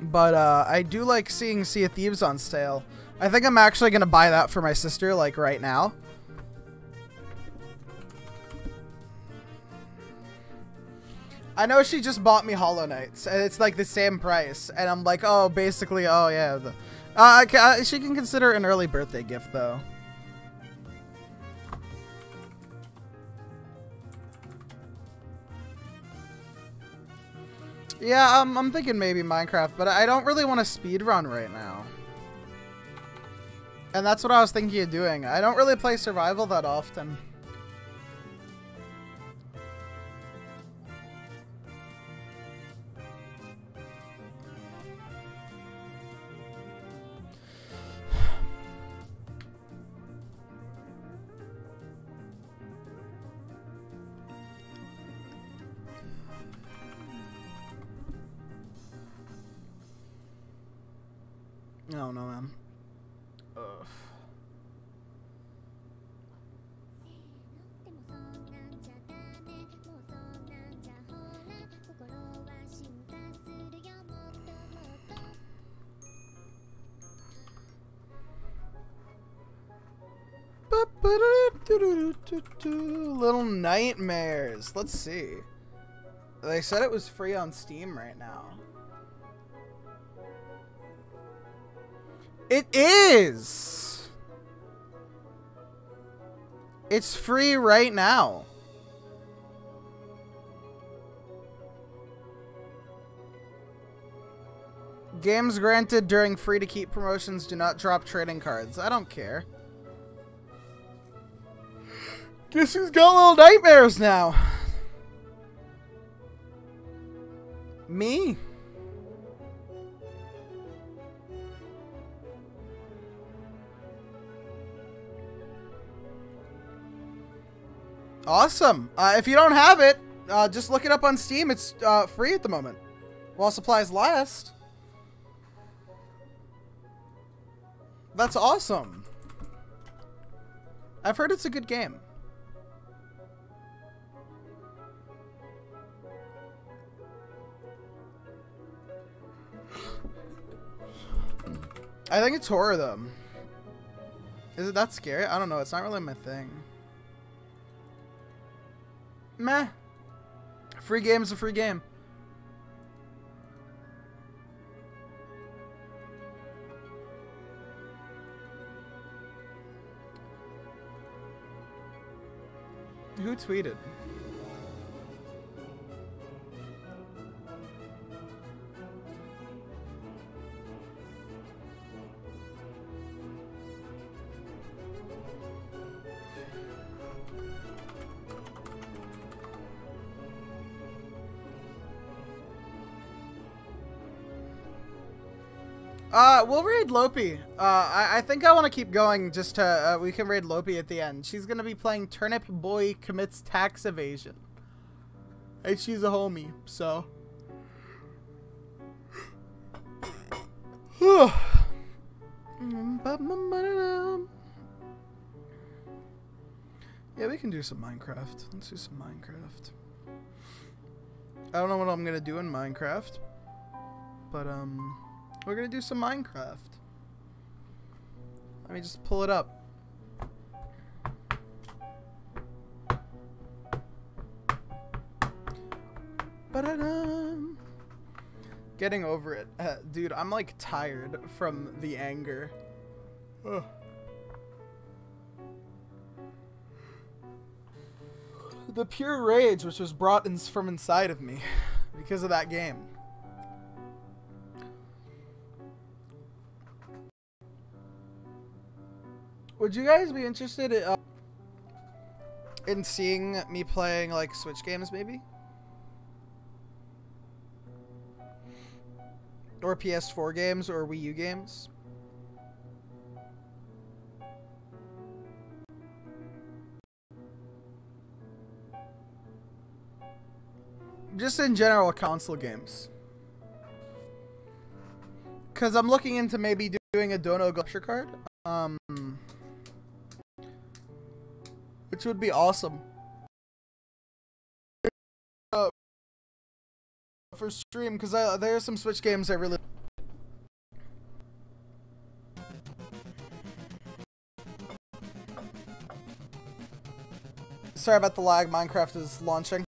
But uh, I do like seeing Sea of Thieves on sale. I think I'm actually going to buy that for my sister, like, right now. I know she just bought me Hollow Knights, and it's like the same price, and I'm like, oh, basically, oh yeah. Uh, uh, she can consider it an early birthday gift, though. Yeah, um, I'm thinking maybe Minecraft, but I don't really want to speedrun right now. And that's what I was thinking of doing. I don't really play survival that often. I don't know, man. Ugh. Little Nightmares. Let's see. They said it was free on Steam right now. It is! It's free right now. Games granted during free to keep promotions do not drop trading cards. I don't care. Guess who's got little nightmares now? Me? Awesome. Uh, if you don't have it, uh, just look it up on Steam. It's uh, free at the moment. While supplies last. That's awesome. I've heard it's a good game. I think it's horror though. Is it that scary? I don't know. It's not really my thing. Meh. Free game is a free game. Who tweeted? Uh, we'll raid Lopi. Uh, I, I think I want to keep going just to, uh, we can raid Lopi at the end. She's gonna be playing Turnip Boy Commits Tax Evasion. And she's a homie, so. yeah, we can do some Minecraft. Let's do some Minecraft. I don't know what I'm gonna do in Minecraft, but um, we're gonna do some Minecraft. Let me just pull it up. Getting over it. Uh, dude, I'm like tired from the anger. Ugh. The pure rage which was brought in from inside of me because of that game. Would you guys be interested in, uh, in seeing me playing like Switch games maybe? Or PS4 games or Wii U games? Just in general console games. Cause I'm looking into maybe doing a Dono Glacier card. Um which would be awesome. Uh, for stream, because there are some Switch games I really. Sorry about the lag. Minecraft is launching.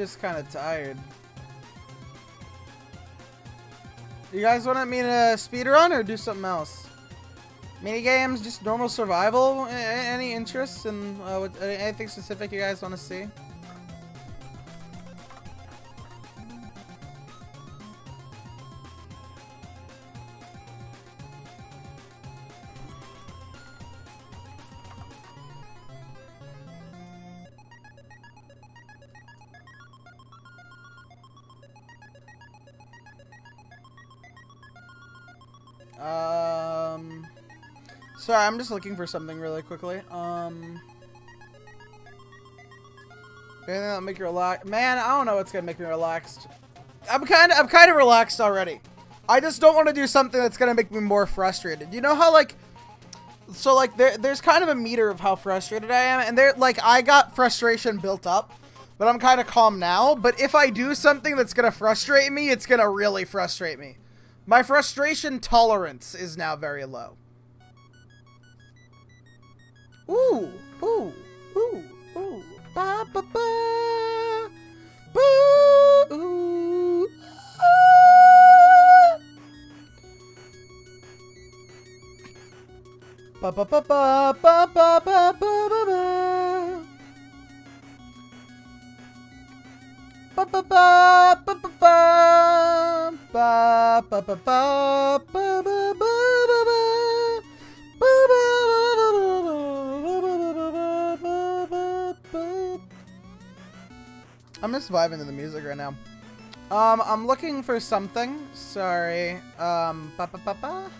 Just kind of tired. You guys want me to speedrun or do something else? Mini games, just normal survival? Any interests in uh, anything specific you guys want to see? Um, sorry, I'm just looking for something really quickly. Um, anything that'll make you relax? Man, I don't know what's gonna make me relaxed. I'm kind of, I'm kind of relaxed already. I just don't want to do something that's gonna make me more frustrated. You know how like, so like there, there's kind of a meter of how frustrated I am, and there, like I got frustration built up, but I'm kind of calm now. But if I do something that's gonna frustrate me, it's gonna really frustrate me. My frustration tolerance is now very low. Ooh, ooh, ooh, ooh, ba ba ba, boo, ooh, ah. Ba ba ba ba ba ba ba ba ba. I'm just vibing to the music right now. Um, I'm looking for something. Sorry. Um, ba ba ba ba.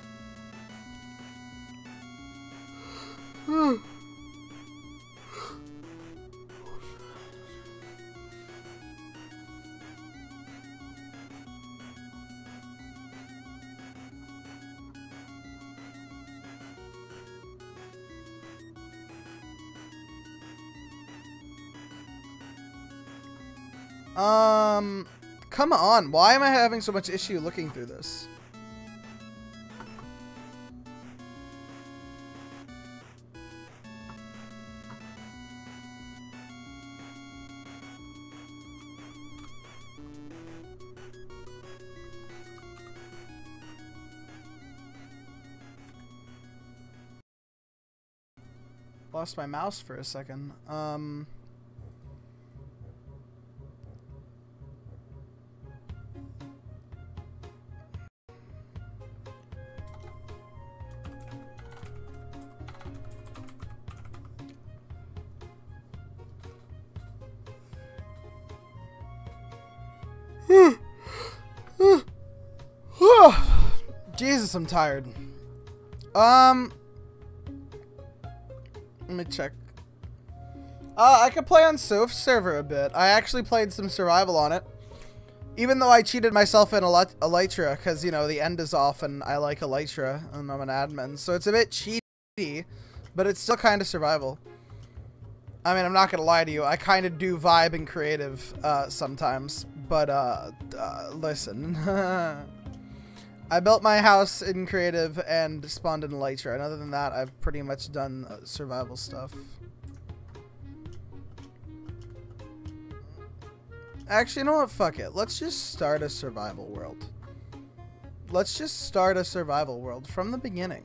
Um, come on. Why am I having so much issue looking through this? Lost my mouse for a second. Um... Jesus, I'm tired. Um, let me check. Uh, I could play on Soph server a bit. I actually played some survival on it. Even though I cheated myself in Ely- Elytra, because, you know, the end is off and I like Elytra and I'm an admin. So it's a bit cheaty, but it's still kind of survival. I mean, I'm not going to lie to you. I kind of do vibe and creative uh, sometimes. But, uh, uh listen. I built my house in creative and spawned in Elytra. And other than that, I've pretty much done uh, survival stuff. Actually, you know what? Fuck it. Let's just start a survival world. Let's just start a survival world from the beginning.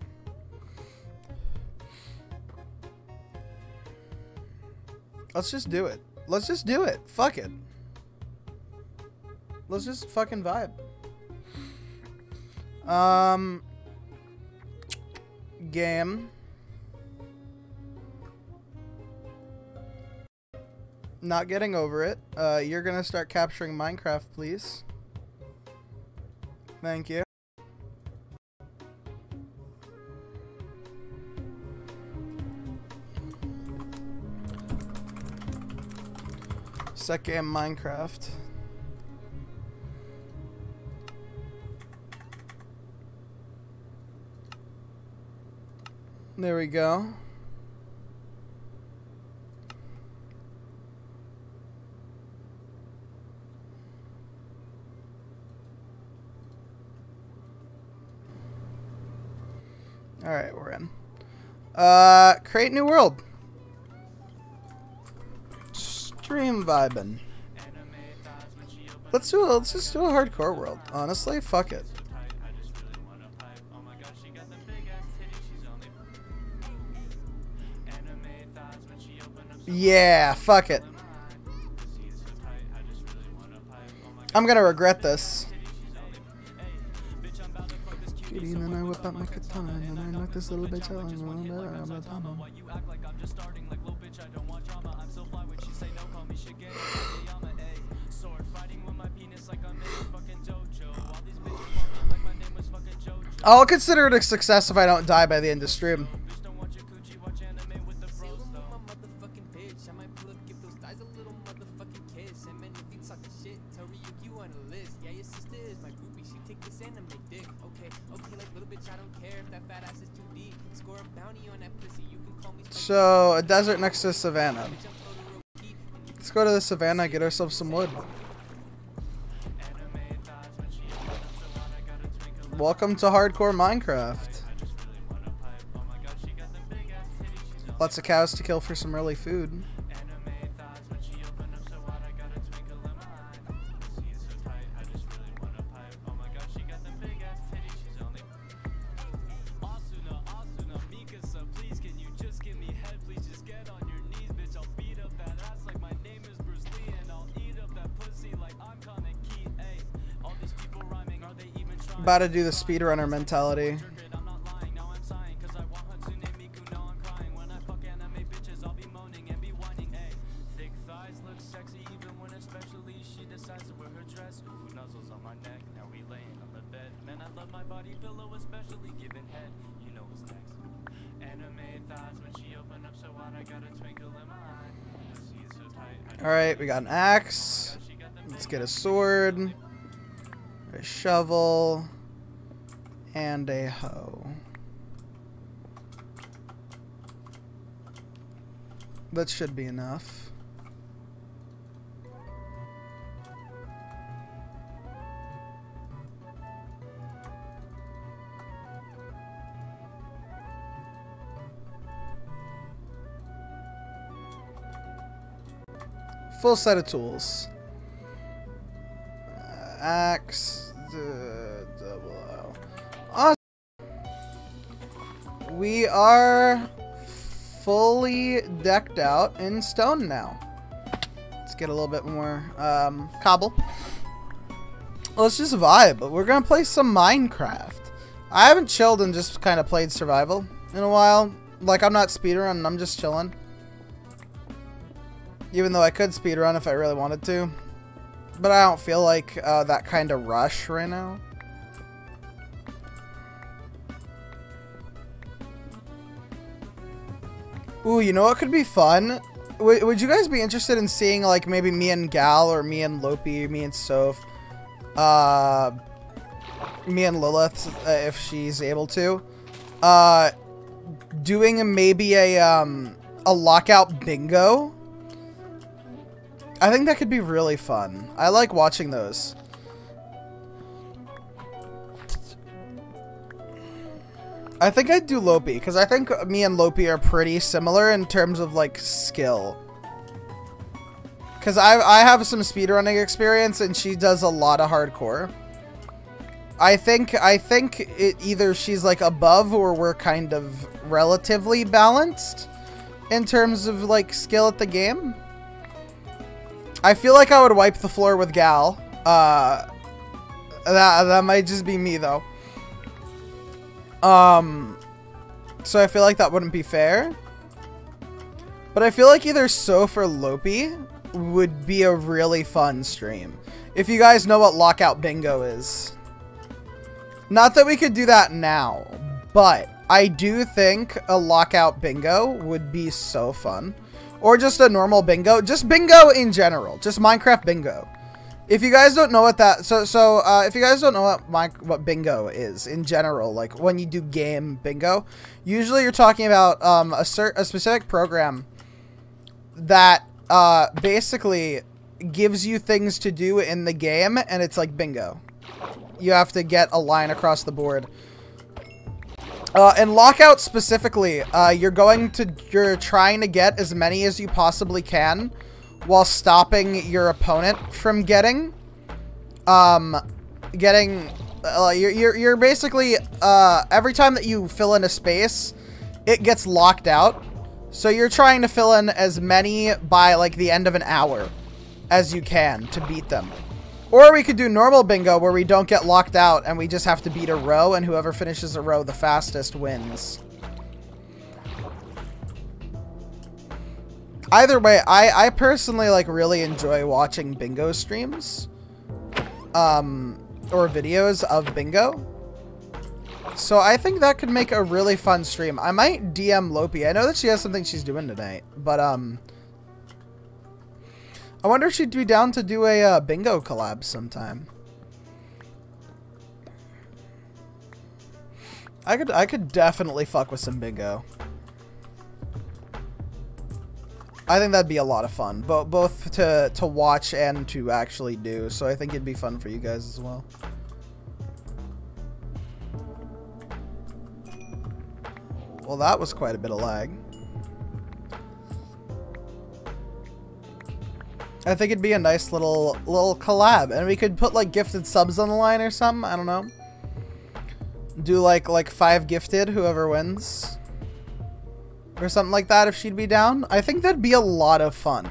Let's just do it. Let's just do it. Fuck it. Let's just fucking vibe. Um, game. Not getting over it. Uh, you're gonna start capturing Minecraft, please. Thank you. Second Minecraft. There we go. Alright, we're in. Uh, create new world. Stream vibing. Let's do a, let's just do a hardcore world. Honestly, fuck it. Yeah, fuck it. I'm gonna regret this. And I whip out my katana, and I knock this little bitch out. and I'm a dama. I'll consider it a success if I don't die by the end of stream. So, a desert next to savannah. Let's go to the savannah, get ourselves some wood. Welcome to hardcore Minecraft. Lots of cows to kill for some early food. About to do the speedrunner mentality. I'm not lying, no I'm sighing cuz I want wants to make me going crying when I fuck enemy bitches I'll be moaning and be whining. Hey. Thick thighs look sexy even when especially she decides what her dress. Nuzzles on my neck now we laying on the bed. Man I love my body pillow especially giving head. You know what's next. And thoughts when she open up so what I got to twinkle them on. See so tight. Alright, we got an axe. Let's get a sword. A shovel. And a hoe. That should be enough. Full set of tools. Uh, axe. Uh, We are fully decked out in stone now. Let's get a little bit more um, cobble. Let's just vibe. But we're gonna play some Minecraft. I haven't chilled and just kind of played survival in a while. Like I'm not speedrunning. I'm just chilling. Even though I could speedrun if I really wanted to. But I don't feel like uh, that kind of rush right now. Ooh, you know what could be fun? W would you guys be interested in seeing, like, maybe me and Gal, or me and Lopi, me and Soph, uh, me and Lilith, uh, if she's able to, uh, doing maybe a, um, a lockout bingo? I think that could be really fun. I like watching those. I think I'd do Lopi, because I think me and Lopi are pretty similar in terms of, like, skill. Because I, I have some speedrunning experience, and she does a lot of hardcore. I think, I think it either she's, like, above, or we're kind of relatively balanced in terms of, like, skill at the game. I feel like I would wipe the floor with Gal. Uh, that, that might just be me, though. Um, so I feel like that wouldn't be fair. But I feel like either Soph or Lopi would be a really fun stream. If you guys know what Lockout Bingo is. Not that we could do that now, but I do think a Lockout Bingo would be so fun. Or just a normal bingo. Just bingo in general. Just Minecraft bingo. If you guys don't know what that, so so uh, if you guys don't know what my, what bingo is in general, like when you do game bingo, usually you're talking about um, a cert, a specific program that uh, basically gives you things to do in the game, and it's like bingo. You have to get a line across the board. Uh, and lockout specifically, uh, you're going to you're trying to get as many as you possibly can while stopping your opponent from getting um getting uh, you're, you're, you're basically uh every time that you fill in a space it gets locked out. So you're trying to fill in as many by like the end of an hour as you can to beat them. Or we could do normal bingo where we don't get locked out and we just have to beat a row and whoever finishes a row the fastest wins either way, I, I personally like really enjoy watching bingo streams. Um, or videos of bingo. So I think that could make a really fun stream. I might DM Lopi. I know that she has something she's doing tonight, but um, I wonder if she'd be down to do a uh, bingo collab sometime. I could I could definitely fuck with some bingo. I think that'd be a lot of fun, bo both to, to watch and to actually do. So I think it'd be fun for you guys as well. Well, that was quite a bit of lag. I think it'd be a nice little little collab, and we could put like gifted subs on the line or something. I don't know. Do like like five gifted, whoever wins or something like that if she'd be down. I think that'd be a lot of fun.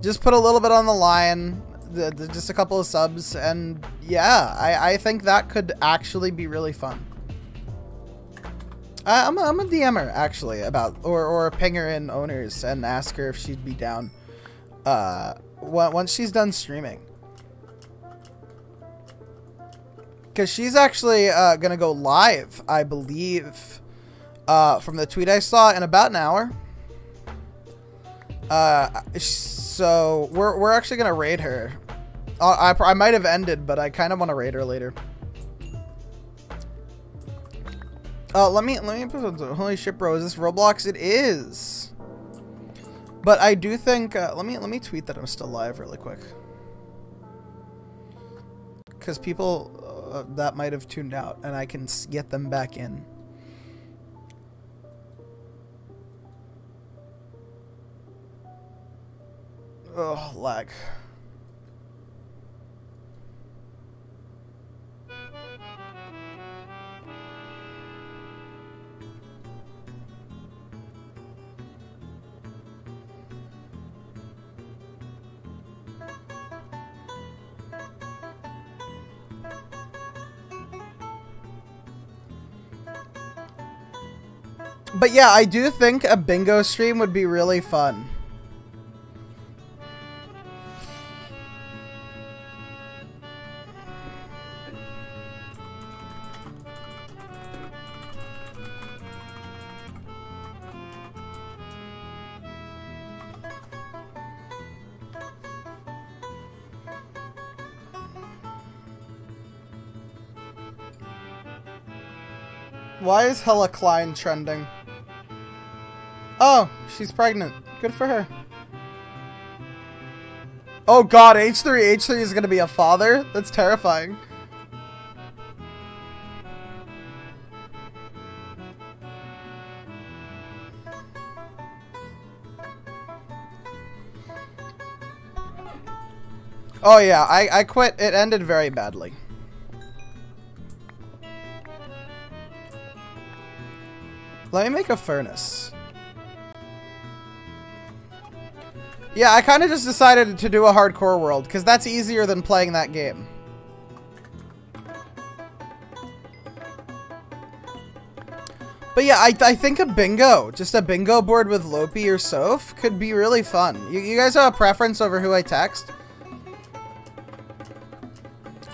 Just put a little bit on the line, the, the, just a couple of subs, and yeah, I, I think that could actually be really fun. I, I'm, a, I'm a DMer, actually, about, or, or ping in owners and ask her if she'd be down uh, once she's done streaming. Because she's actually uh, going to go live, I believe, uh, from the tweet I saw in about an hour. Uh, so we're, we're actually going to raid her. Uh, I, I might have ended, but I kind of want to raid her later. Uh, let me, let me put holy shit, bro. Is this Roblox? It is. But I do think, uh, let me, let me tweet that I'm still live really quick. Because people uh, that might have tuned out and I can get them back in. Oh, lag. But yeah, I do think a bingo stream would be really fun. Why is Hila Klein trending? Oh, she's pregnant. Good for her. Oh god, H3, H3 is gonna be a father? That's terrifying. Oh yeah, I, I quit. It ended very badly. Let me make a furnace. Yeah, I kind of just decided to do a hardcore world, because that's easier than playing that game. But yeah, I, I think a bingo, just a bingo board with Lopi or Soph could be really fun. You, you guys have a preference over who I text?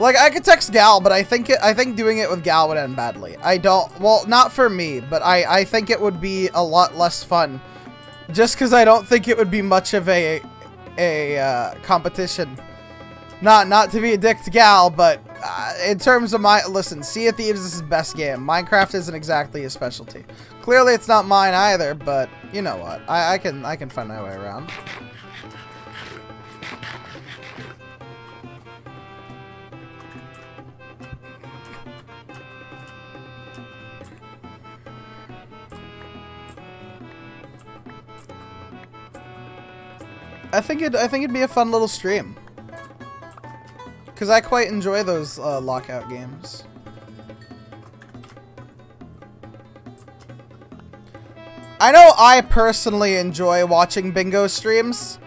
Like, I could text Gal, but I think it, I think doing it with Gal would end badly. I don't, well, not for me, but I, I think it would be a lot less fun. Just because I don't think it would be much of a, a, uh, competition. Not, not to be a dick to Gal, but uh, in terms of my, listen, Sea of Thieves is his best game. Minecraft isn't exactly his specialty. Clearly it's not mine either, but you know what, I, I can, I can find my way around. I think it. I think it'd be a fun little stream. Cause I quite enjoy those uh, lockout games. I know I personally enjoy watching bingo streams,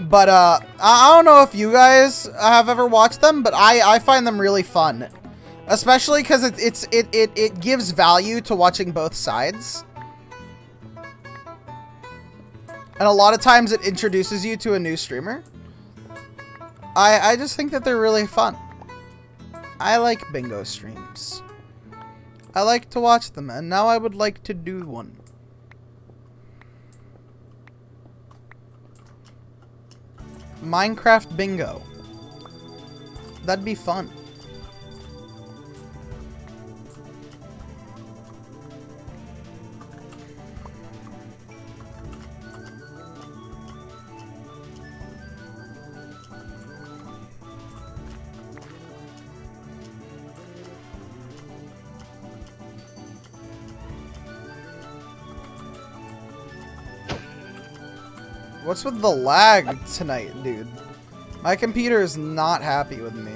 but uh, I don't know if you guys have ever watched them, but I I find them really fun, especially because it, it's it it it gives value to watching both sides. And a lot of times it introduces you to a new streamer. I, I just think that they're really fun. I like bingo streams. I like to watch them, and now I would like to do one. Minecraft bingo. That'd be fun. What's with the lag tonight, dude? My computer is not happy with me.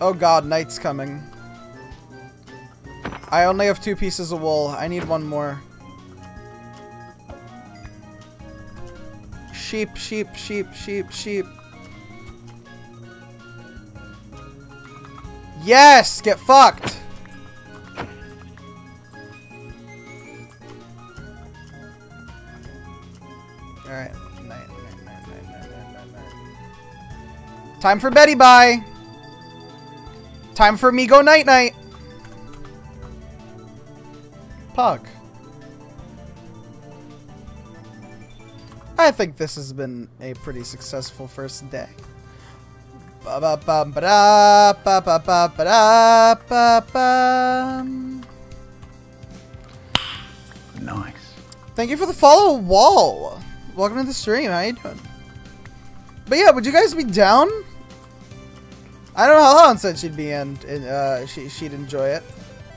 Oh god, night's coming. I only have two pieces of wool. I need one more. Sheep, sheep, sheep, sheep, sheep. Yes! Get fucked! Alright. Night, night, night, night, night, night, night, night. Time for Betty bye! Time for me go night night! Puck. I think this has been a pretty successful first day. Nice. Thank you for the follow, Wall. Welcome to the stream. How you doing? But yeah, would you guys be down? I don't know how long said she'd be in. in uh, she she'd enjoy it.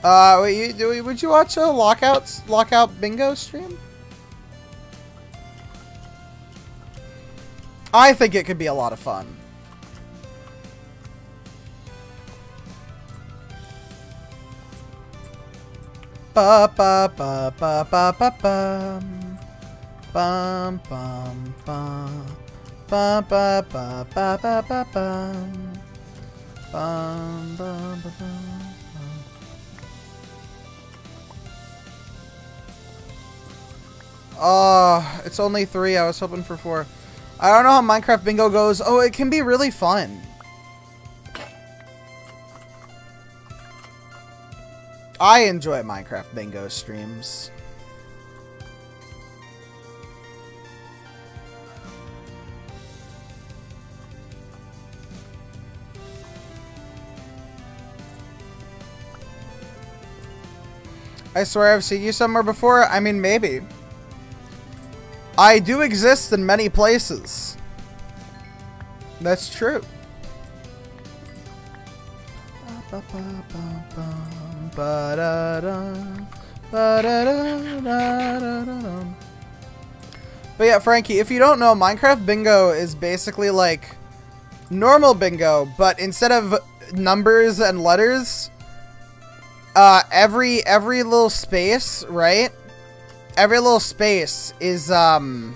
Uh, wait, you, would you watch a lockouts lockout bingo stream? I think it could be a lot of fun. Ba ba ba ba ba ba bum. Bum bum bum. Ba ba ba ba ba ba bum. Bum, bum, bum, bum. Oh, it's only three. I was hoping for four. I don't know how Minecraft Bingo goes. Oh, it can be really fun. I enjoy Minecraft Bingo streams. I swear I've seen you somewhere before. I mean, maybe. I do exist in many places. That's true. But yeah, Frankie, if you don't know, Minecraft Bingo is basically like normal bingo, but instead of numbers and letters, uh, every every little space, right? Every little space is um.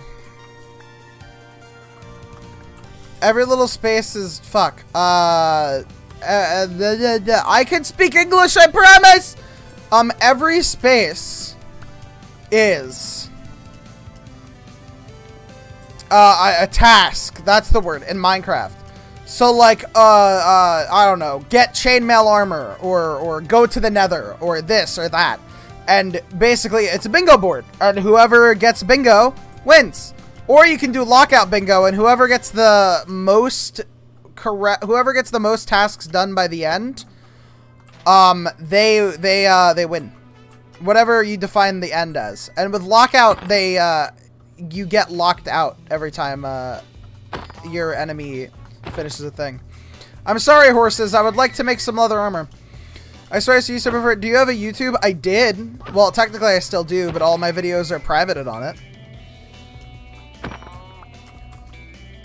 Every little space is fuck. Uh, uh, the, the, the, I can speak English, I promise. Um, every space is uh, a, a task. That's the word in Minecraft. So like, uh, uh, I don't know, get chainmail armor, or or go to the Nether, or this or that, and basically it's a bingo board, and whoever gets bingo wins. Or you can do lockout bingo, and whoever gets the most correct, whoever gets the most tasks done by the end, um, they they uh they win, whatever you define the end as. And with lockout, they uh, you get locked out every time uh your enemy finishes a thing. I'm sorry, horses. I would like to make some leather armor. I swear see you said. Do you have a YouTube? I did. Well, technically I still do, but all my videos are privated on it.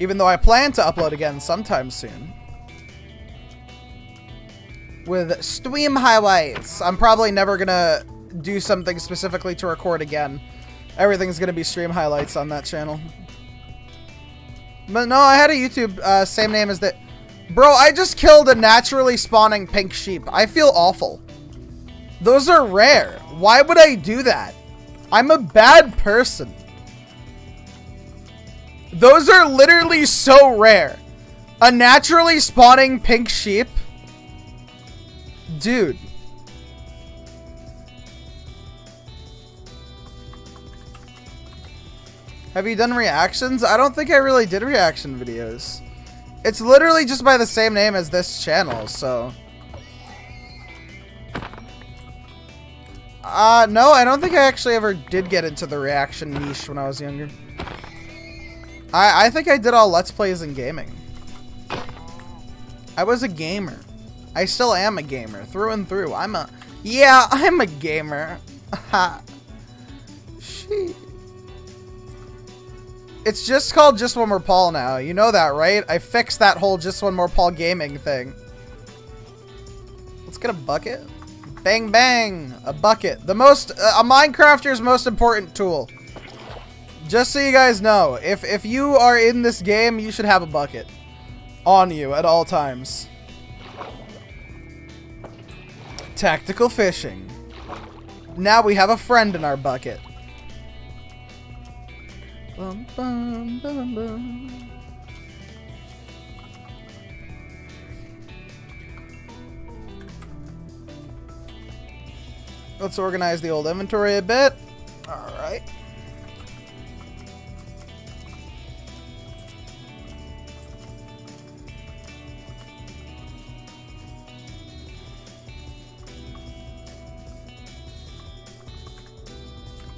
Even though I plan to upload again sometime soon. With Stream Highlights. I'm probably never gonna do something specifically to record again. Everything's gonna be stream highlights on that channel. But no, I had a YouTube, uh, same name as that. Bro, I just killed a naturally spawning pink sheep. I feel awful. Those are rare. Why would I do that? I'm a bad person. Those are literally so rare. A naturally spawning pink sheep? Dude. Have you done reactions? I don't think I really did reaction videos. It's literally just by the same name as this channel, so... Uh, no, I don't think I actually ever did get into the reaction niche when I was younger. I, I think I did all Let's Plays in gaming. I was a gamer. I still am a gamer, through and through. I'm a... Yeah, I'm a gamer. She... It's just called Just One More Paul now. You know that, right? I fixed that whole Just One More Paul gaming thing. Let's get a bucket. Bang, bang. A bucket. The most... Uh, a Minecrafter's most important tool. Just so you guys know, if, if you are in this game, you should have a bucket. On you at all times. Tactical fishing. Now we have a friend in our bucket. Bum, bum, bum. Let's organize the old inventory a bit. Alright.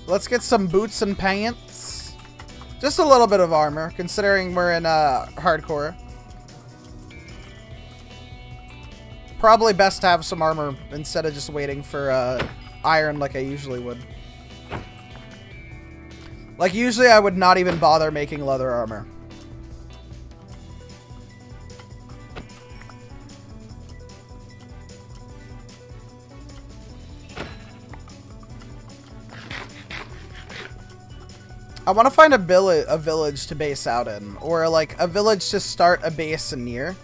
Let's get some boots and pants. Just a little bit of armor, considering we're in uh, hardcore. Probably best to have some armor instead of just waiting for uh, iron like I usually would. Like, usually I would not even bother making leather armor. I want to find a village, a village to base out in, or like a village to start a base near.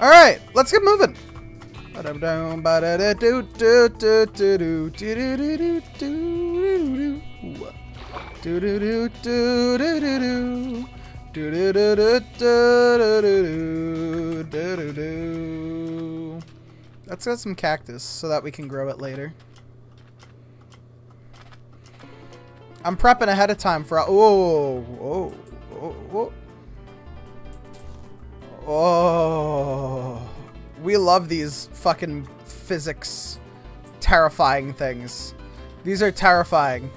All right, let's get moving. Ba-dum-dum, Do do do do do do do. Do do do do do do do do do. Let's get some cactus so that we can grow it later. I'm prepping ahead of time for. Oh, oh, oh, oh. Oh. We love these fucking physics terrifying things. These are terrifying.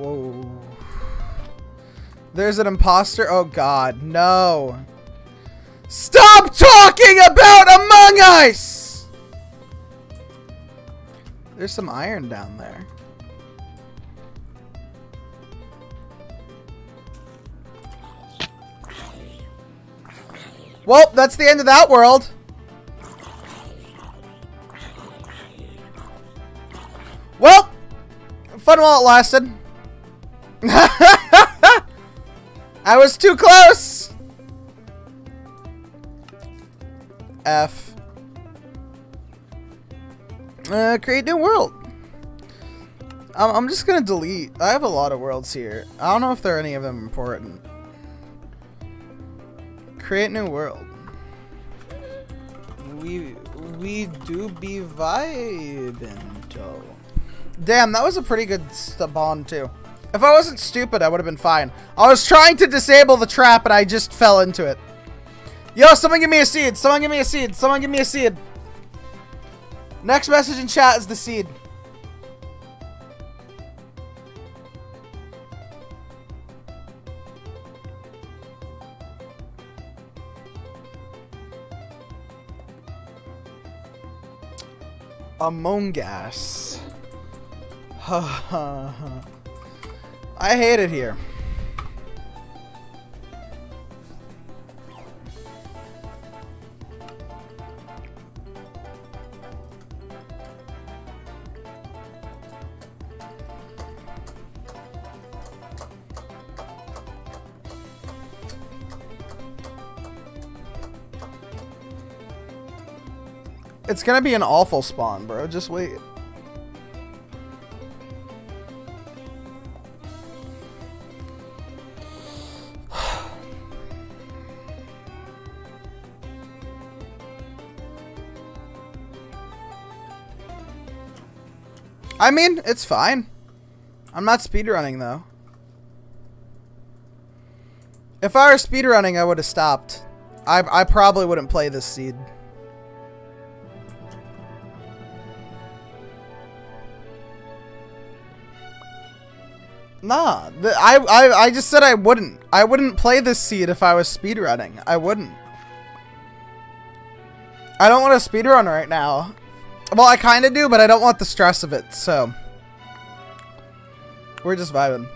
Whoa. There's an imposter. Oh god, no. Stop talking about Among Us! There's some iron down there. Well, that's the end of that world. Well, fun while it lasted. I was too close. F. Uh, create new world. I'm, I'm just gonna delete. I have a lot of worlds here. I don't know if there are any of them important. Create new world. We we do be vibing though. Damn, that was a pretty good spawn too. If I wasn't stupid, I would have been fine. I was trying to disable the trap and I just fell into it. Yo, someone give me a seed. Someone give me a seed. Someone give me a seed. Next message in chat is the seed. Among Us. I hate it here. It's gonna be an awful spawn, bro. Just wait. I mean, it's fine. I'm not speedrunning, though. If I were speedrunning, I would have stopped. I, I probably wouldn't play this seed. Nah, I, I, I just said I wouldn't. I wouldn't play this seed if I was speedrunning. I wouldn't. I don't want to speedrun right now. Well, I kind of do, but I don't want the stress of it, so. We're just vibing.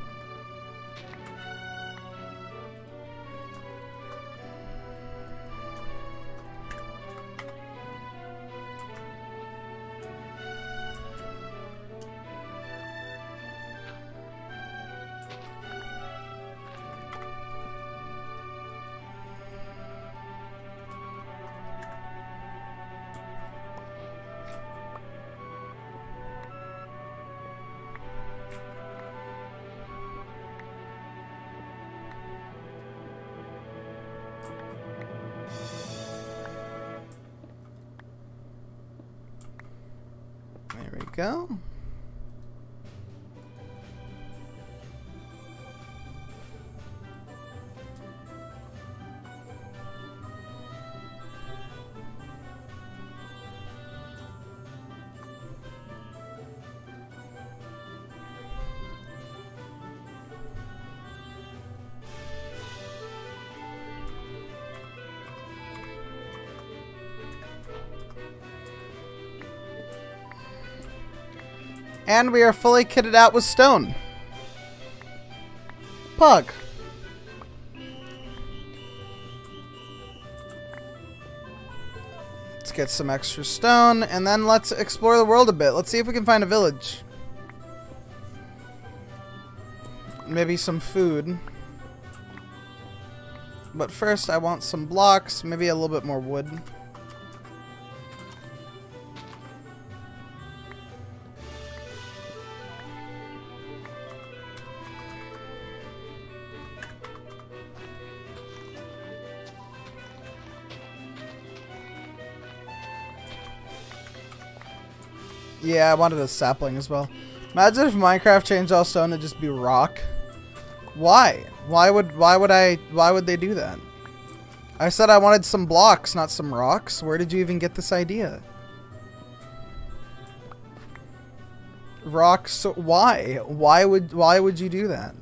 Welcome. And we are fully kitted out with stone. Pug. Let's get some extra stone, and then let's explore the world a bit. Let's see if we can find a village. Maybe some food. But first, I want some blocks, maybe a little bit more wood. Yeah, I wanted a sapling as well. Imagine if Minecraft changed all stone to just be rock. Why? Why would why would I why would they do that? I said I wanted some blocks, not some rocks. Where did you even get this idea? Rocks why? Why would why would you do that?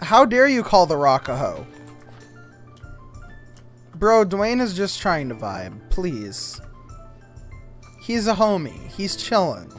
How dare you call the rock a hoe? Bro, Dwayne is just trying to vibe. Please. He's a homie. He's chilling.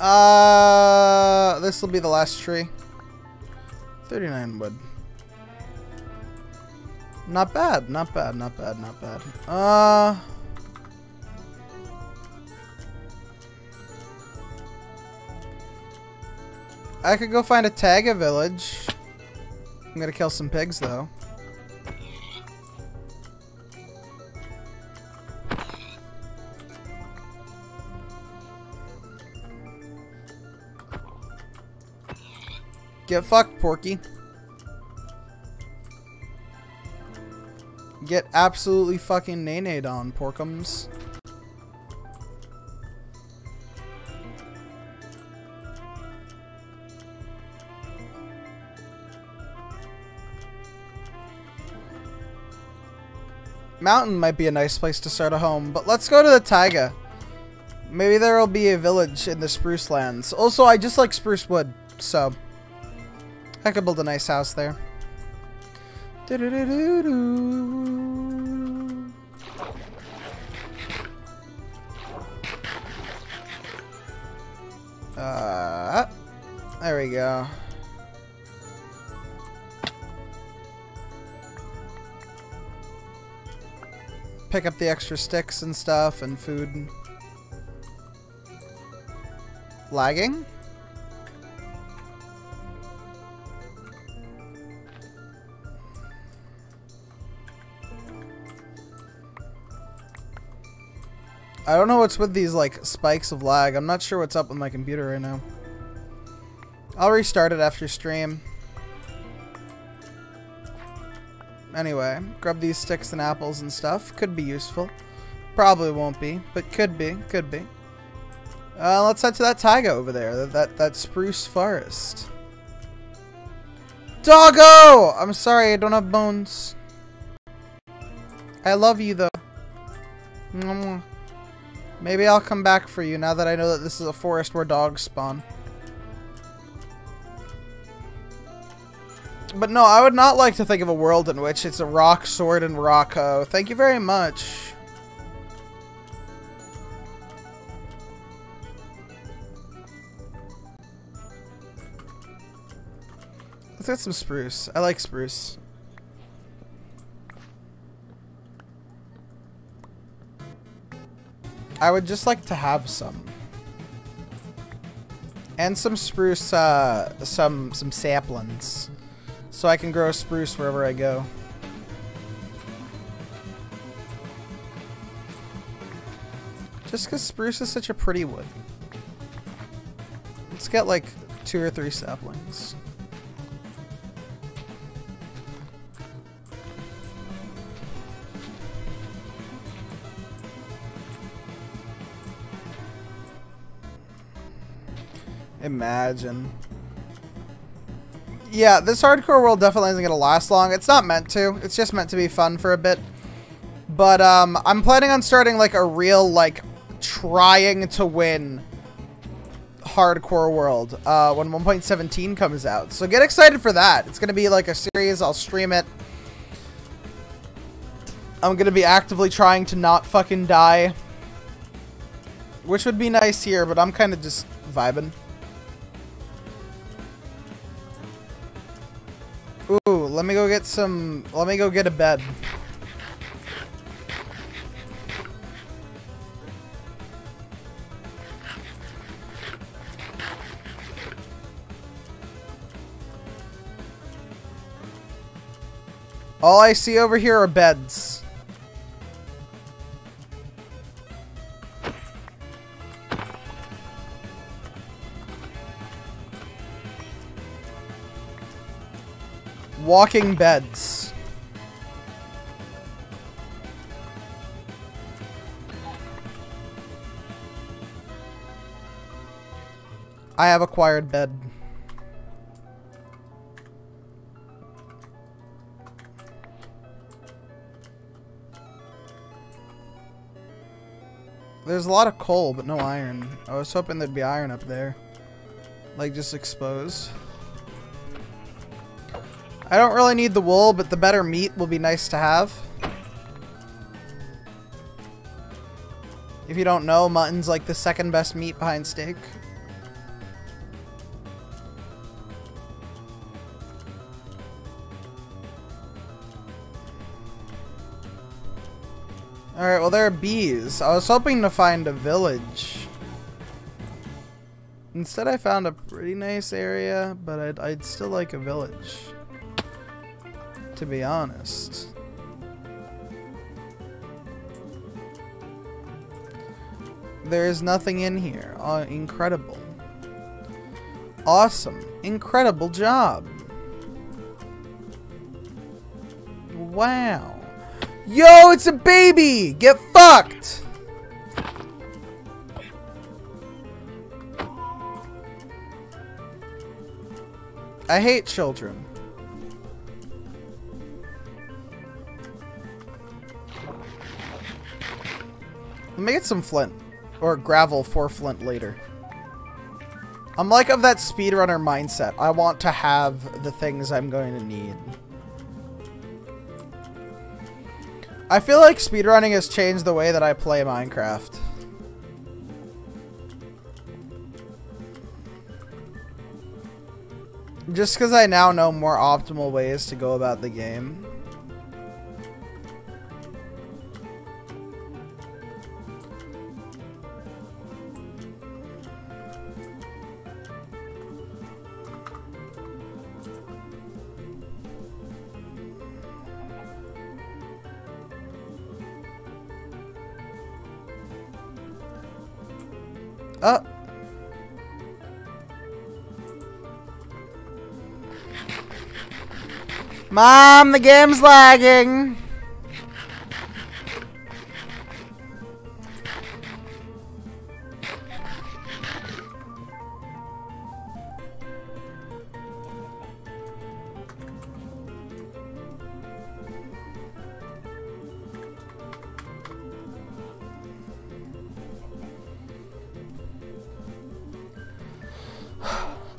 Uh, this will be the last tree. 39 wood. Not bad, not bad, not bad, not bad. Uh... I could go find a Taiga village. I'm gonna kill some pigs, though. Get fucked, Porky. Get absolutely fucking nay on, Porkums. Mountain might be a nice place to start a home, but let's go to the taiga. Maybe there will be a village in the spruce lands. Also, I just like spruce wood, so I could build a nice house there. Uh, there we go. Pick up the extra sticks and stuff and food. Lagging? I don't know what's with these like spikes of lag. I'm not sure what's up with my computer right now. I'll restart it after stream. Anyway, grab these sticks and apples and stuff. Could be useful. Probably won't be, but could be. Could be. Uh, let's head to that taiga over there. That, that, that spruce forest. Doggo! I'm sorry, I don't have bones. I love you, though. Mwah. Maybe I'll come back for you now that I know that this is a forest where dogs spawn. But no, I would not like to think of a world in which it's a rock, sword, and rock hoe. Thank you very much. Let's get some spruce. I like spruce. I would just like to have some. And some spruce, uh, some, some saplings. So I can grow spruce wherever I go. Just because spruce is such a pretty wood. Let's get like two or three saplings. Imagine. Yeah, this hardcore world definitely isn't going to last long. It's not meant to. It's just meant to be fun for a bit. But um, I'm planning on starting like a real like trying to win hardcore world uh, when 1.17 comes out. So get excited for that. It's going to be like a series. I'll stream it. I'm going to be actively trying to not fucking die. Which would be nice here, but I'm kind of just vibing. Ooh, let me go get some... Let me go get a bed. All I see over here are beds. Walking beds. I have acquired bed. There's a lot of coal, but no iron. I was hoping there'd be iron up there. Like, just exposed. I don't really need the wool, but the better meat will be nice to have. If you don't know, mutton's like the second best meat behind steak. Alright, well there are bees. I was hoping to find a village. Instead I found a pretty nice area, but I'd, I'd still like a village. To be honest. There is nothing in here. Uh, incredible. Awesome. Incredible job. Wow. Yo, it's a baby! Get fucked! I hate children. Let me get some flint. Or gravel for flint later. I'm like of that speedrunner mindset. I want to have the things I'm going to need. I feel like speedrunning has changed the way that I play Minecraft. Just because I now know more optimal ways to go about the game. Oh. Mom, the game's lagging.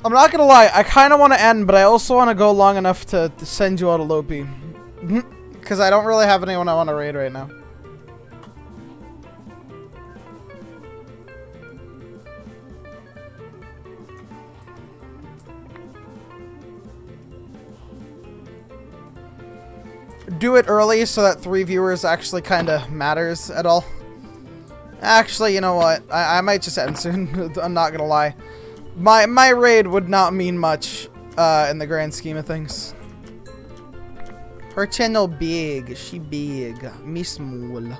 I'm not gonna lie, I kind of want to end, but I also want to go long enough to, to send you out a Lopi. Because I don't really have anyone I want to raid right now. Do it early so that three viewers actually kind of matters at all. Actually, you know what? I, I might just end soon. I'm not gonna lie. My my raid would not mean much uh, in the grand scheme of things. Her channel big, she big, me small.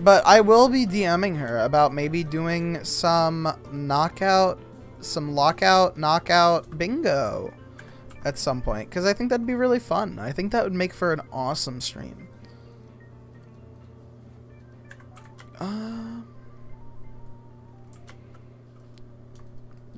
But I will be DMing her about maybe doing some knockout, some lockout, knockout bingo at some point. Because I think that'd be really fun. I think that would make for an awesome stream. Uh...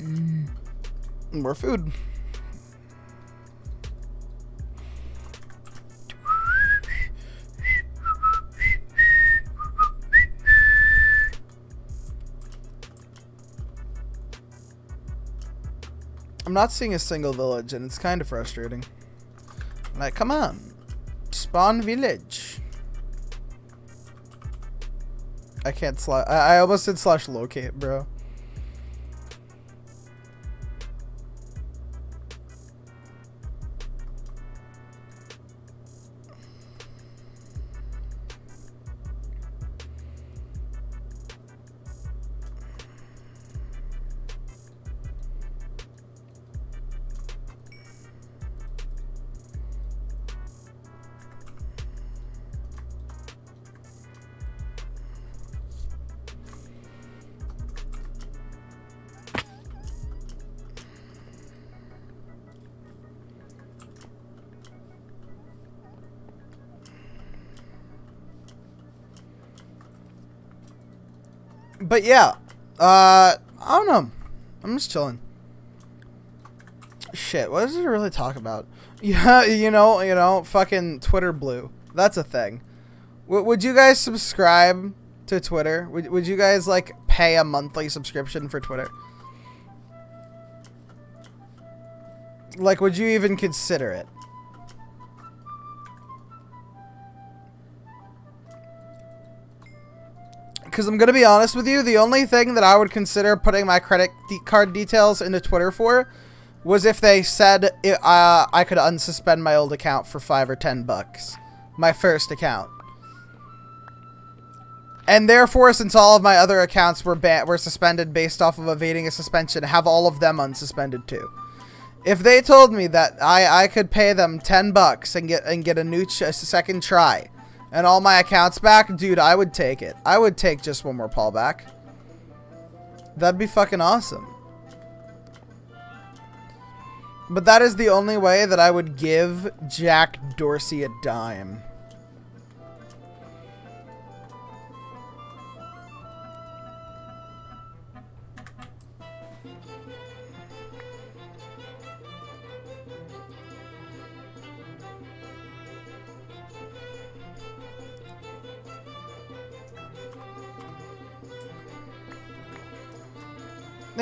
Mm, more food. I'm not seeing a single village, and it's kind of frustrating. Like, come on. Spawn village. I can't slash. I, I almost did slash locate, bro. But yeah, uh, I don't know. I'm just chilling. Shit, what does it really talk about? Yeah, you know, you know, fucking Twitter blue. That's a thing. W- would you guys subscribe to Twitter? Would, would you guys like pay a monthly subscription for Twitter? Like, would you even consider it? Because I'm going to be honest with you, the only thing that I would consider putting my credit de- card details into Twitter for was if they said it, uh, I could unsuspend my old account for 5 or 10 bucks. My first account. And therefore, since all of my other accounts were were suspended based off of evading a suspension, have all of them unsuspended too. If they told me that I, I could pay them 10 bucks and get and get a new a second try and all my accounts back, dude, I would take it. I would take just one more Paul back. That'd be fucking awesome. But that is the only way that I would give Jack Dorsey a dime.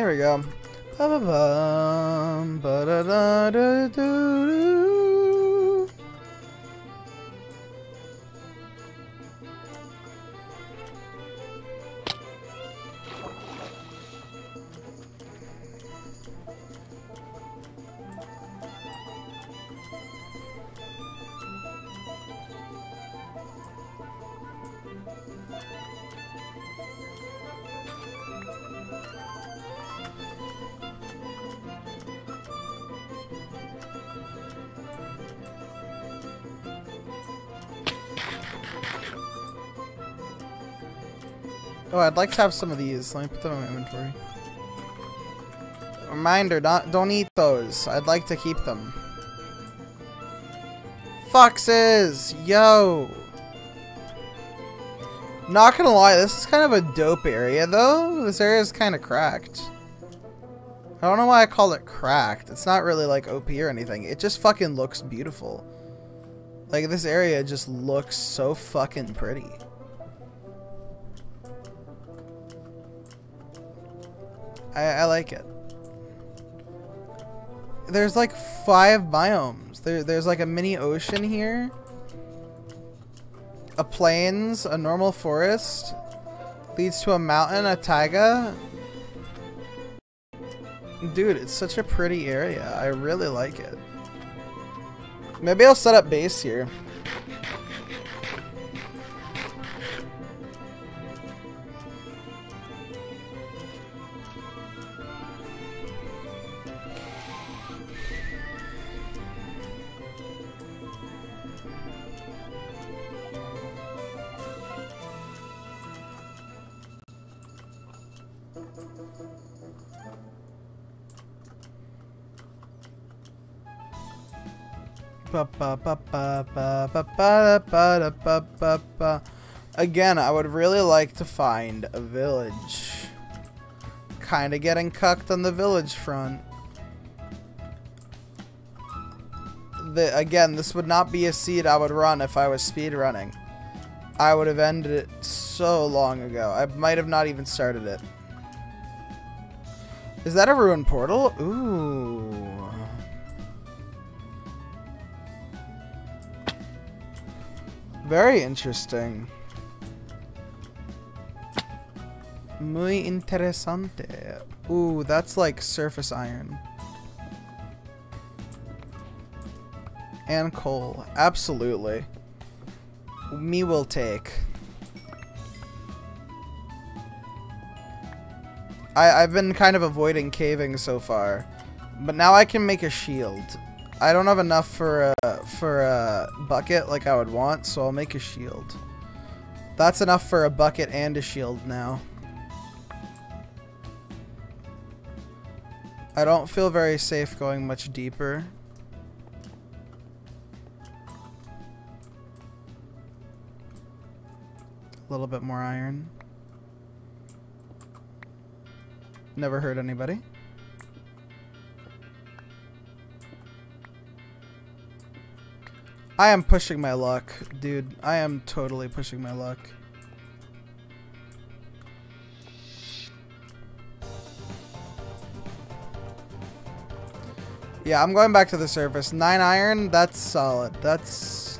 There we go. Ba-ba-bum, ba-da-da-da-doo-doo. Oh, I'd like to have some of these. Let me put them in my inventory. Reminder, don't, don't eat those. I'd like to keep them. Foxes! Yo! Not gonna lie, this is kind of a dope area, though. This area is kind of cracked. I don't know why I call it cracked. It's not really, like, OP or anything. It just fucking looks beautiful. Like, this area just looks so fucking pretty. I, I like it. There's like five biomes. There, there's like a mini ocean here. A plains, a normal forest. Leads to a mountain, a taiga. Dude, it's such a pretty area. I really like it. Maybe I'll set up base here. Again, I would really like to find a village. Kinda getting cucked on the village front. The, again, this would not be a seed I would run if I was speed running. I would have ended it so long ago. I might have not even started it. Is that a ruined portal? Ooh. Very interesting. Muy interesante. Ooh, that's like surface iron. And coal. Absolutely. Me will take. I, I've been kind of avoiding caving so far. But now I can make a shield. I don't have enough for a, for a bucket like I would want, so I'll make a shield. That's enough for a bucket and a shield now. I don't feel very safe going much deeper. A little bit more iron. Never hurt anybody. I am pushing my luck, dude. I am totally pushing my luck. Yeah, I'm going back to the surface. Nine iron, that's solid. That's...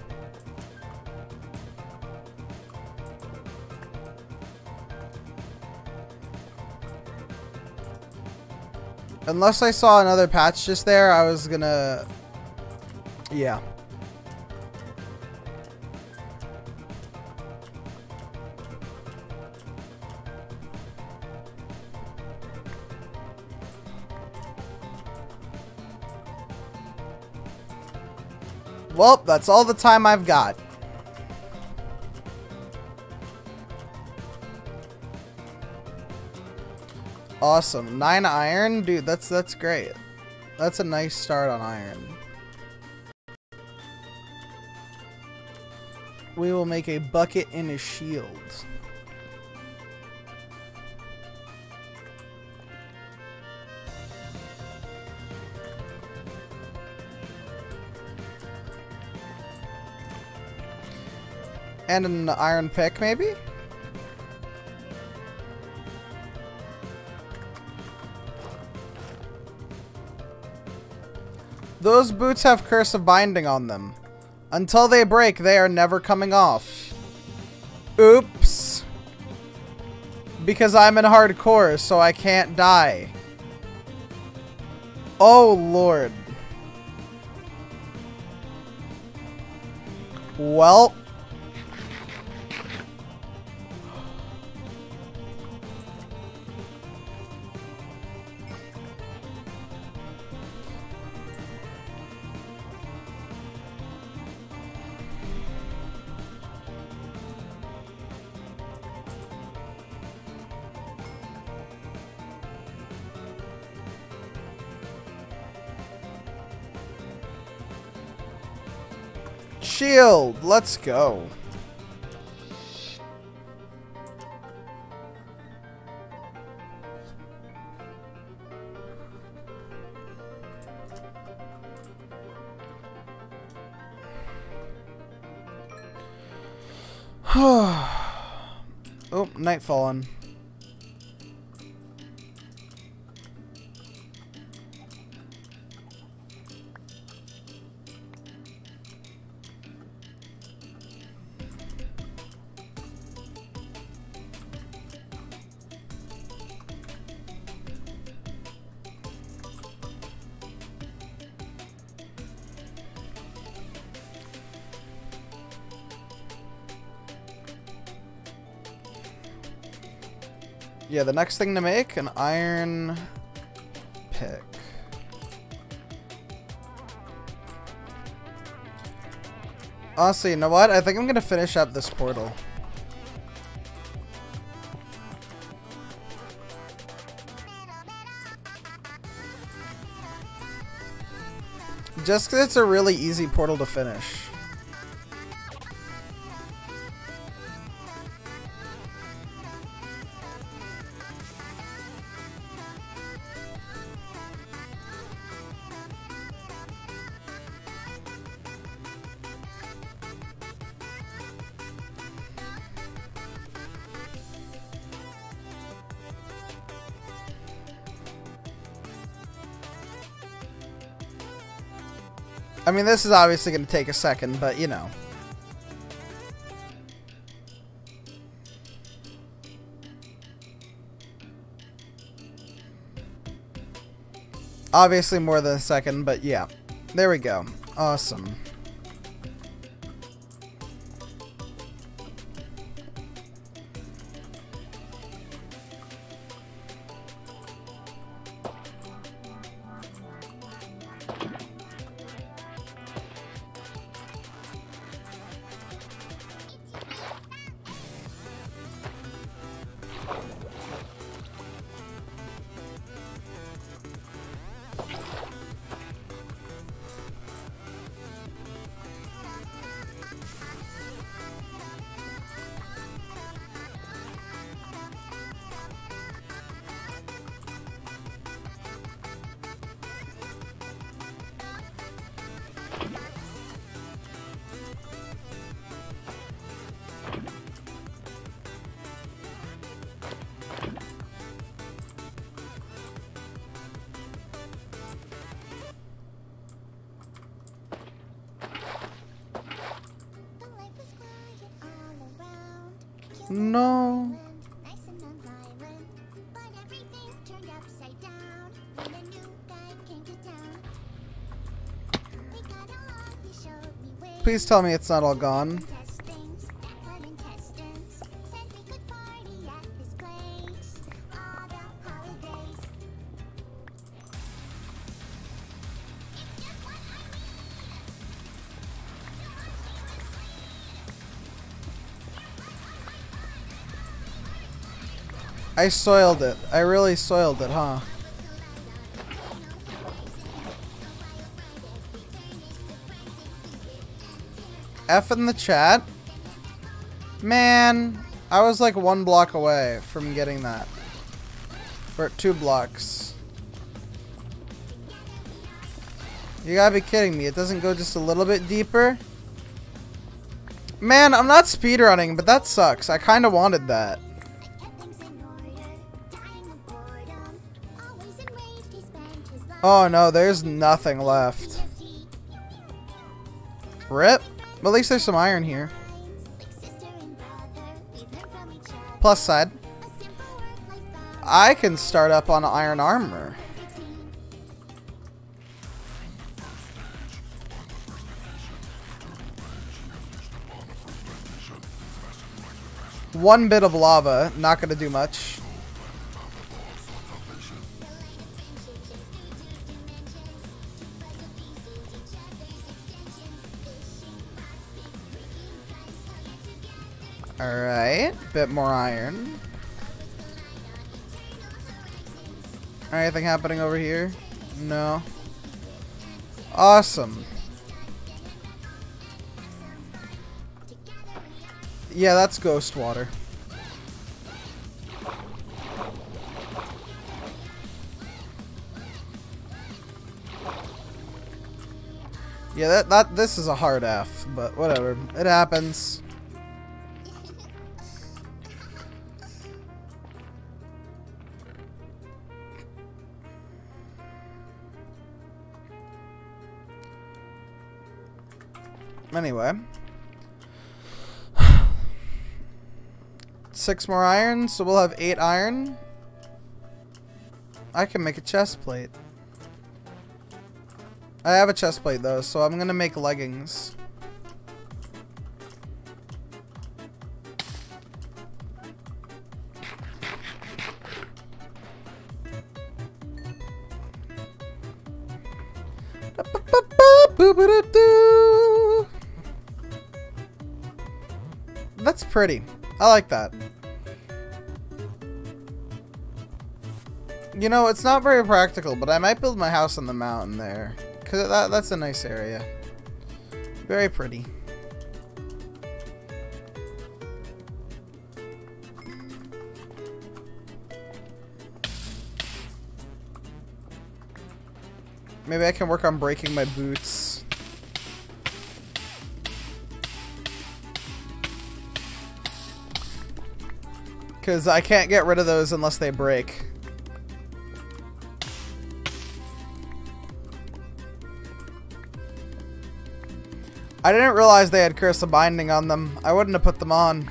Unless I saw another patch just there, I was gonna... Yeah. Well, that's all the time I've got. Awesome. Nine iron? Dude, that's that's great. That's a nice start on iron. We will make a bucket and a shield. And an iron pick, maybe? Those boots have Curse of Binding on them. Until they break, they are never coming off. Oops. Because I'm in hardcore, so I can't die. Oh, Lord. Well. Shield, let's go. oh, night fallen. Yeah, the next thing to make, an iron pick. Honestly, you know what? I think I'm gonna finish up this portal. Just 'cause it's a really easy portal to finish. I mean, this is obviously going to take a second, but you know. Obviously more than a second, but yeah. There we go. Awesome. Please tell me it's not all gone. I soiled it. I really soiled it, huh? F in the chat. Man, I was like one block away from getting that. Or two blocks. You gotta be kidding me. It doesn't go just a little bit deeper? Man, I'm not speedrunning, but that sucks. I kinda wanted that. Oh no, there's nothing left. Rip. At least there's some iron here. Plus side. I can start up on iron armor. One bit of lava, not gonna do much. Alright, bit more iron. Anything happening over here? No. Awesome. Yeah, that's ghost water. Yeah, that, that this is a hard F, but whatever. It happens. Anyway. Six more iron, so we'll have eight iron. I can make a chest plate. I have a chest plate though, so I'm gonna make leggings. Pretty. I like that. You know, it's not very practical, but I might build my house on the mountain there. Because that, that's a nice area. Very pretty. Maybe I can work on breaking my boots. Because I can't get rid of those unless they break. I didn't realize they had Curse of Binding on them. I wouldn't have put them on.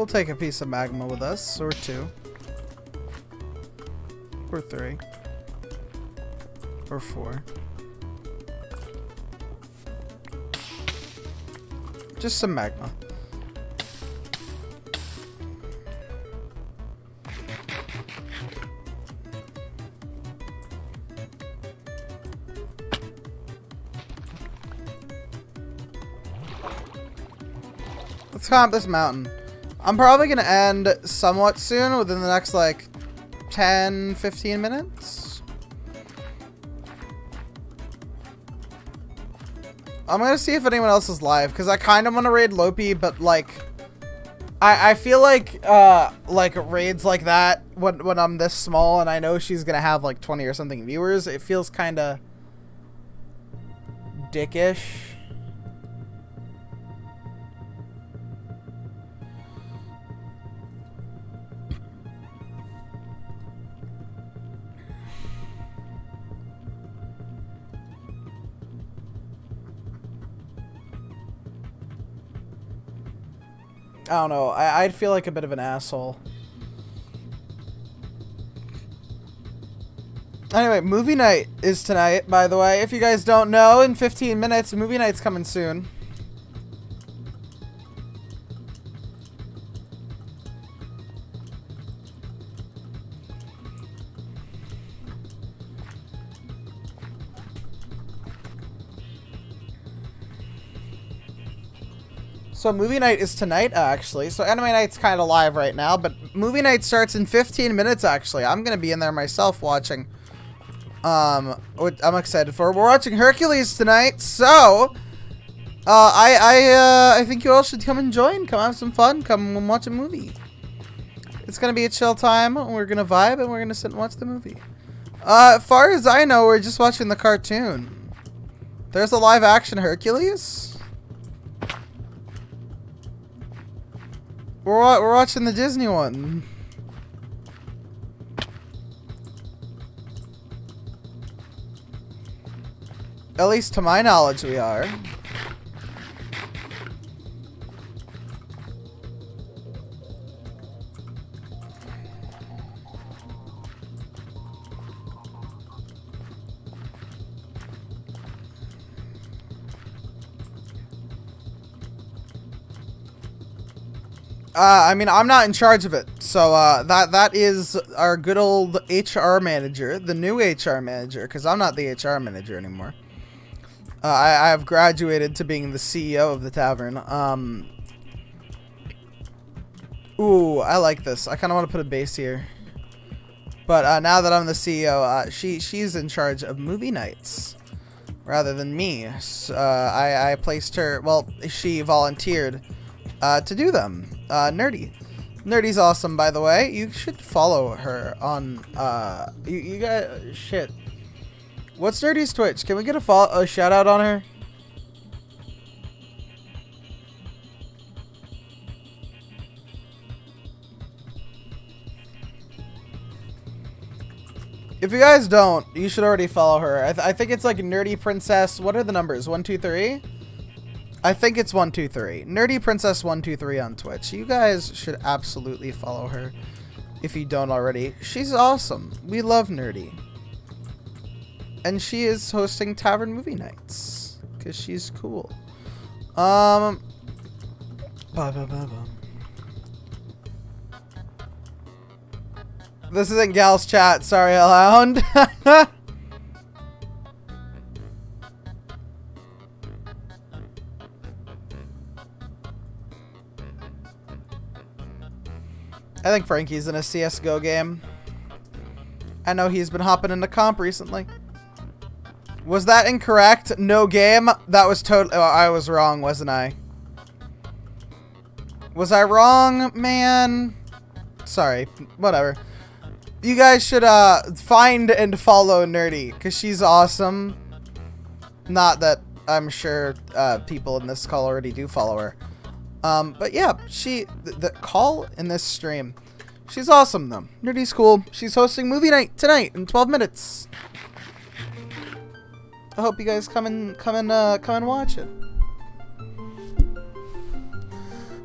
We'll take a piece of magma with us, or two. Or three. Or four. Just some magma. Let's climb this mountain. I'm probably going to end somewhat soon, within the next, like, 10, 15 minutes. I'm going to see if anyone else is live, because I kind of want to raid Lopi, but, like, I, I feel like, uh, like, raids like that, when, when I'm this small, and I know she's to have, like, 20 or something viewers, it feels kind of dickish. I don't know. I, I'd feel like a bit of an asshole. Anyway, movie night is tonight, by the way. If you guys don't know, in 15 minutes, movie night's coming soon. So movie night is tonight, actually. So anime night's kind of live right now, but movie night starts in 15 minutes, actually. I'm going to be in there myself watching. Um, I'm excited for. We're watching Hercules tonight, so... Uh, I, I, uh, I think you all should come and join. Come have some fun. Come and watch a movie. It's going to be a chill time. We're going to vibe, and we're going to sit and watch the movie. Uh, far as I know, we're just watching the cartoon. There's a live-action Hercules? We're, we're watching the Disney one. At least to my knowledge, we are. Uh, I mean, I'm not in charge of it, so uh, that that is our good old HR manager, the new HR manager, because I'm not the HR manager anymore. Uh, I, I have graduated to being the CEO of the tavern. Um, ooh, I like this. I kind of want to put a base here. But uh, now that I'm the CEO, uh, she she's in charge of movie nights rather than me. So, uh, I, I placed her, well, she volunteered to do them. Uh, Nerdy. Nerdy's awesome, by the way. You should follow her on, uh, you, you got, shit. What's Nerdy's Twitch? Can we get a, follow, a shout out on her? If you guys don't, you should already follow her. I, th I think it's like Nerdy Princess. What are the numbers? One, two, three. I think it's one, two, three. Nerdy Princess one, two, three on Twitch. You guys should absolutely follow her if you don't already. She's awesome. We love Nerdy. And she is hosting Tavern Movie Nights because she's cool. Um. Ba, ba, ba, ba. This isn't Gal's chat. Sorry, Hellhound. I think Frankie's in a CSGO game. I know he's been hopping into comp recently. Was that incorrect? No game? That was totally... Oh, I was wrong, wasn't I? Was I wrong, man? Sorry. Whatever. You guys should uh, find and follow Nerdy, because she's awesome. Not that I'm sure uh, people in this call already do follow her. Um, but yeah, she the, the call in this stream, she's awesome though. Nerdy's cool. She's hosting movie night tonight in 12 minutes. I hope you guys come and come and uh, come and watch it.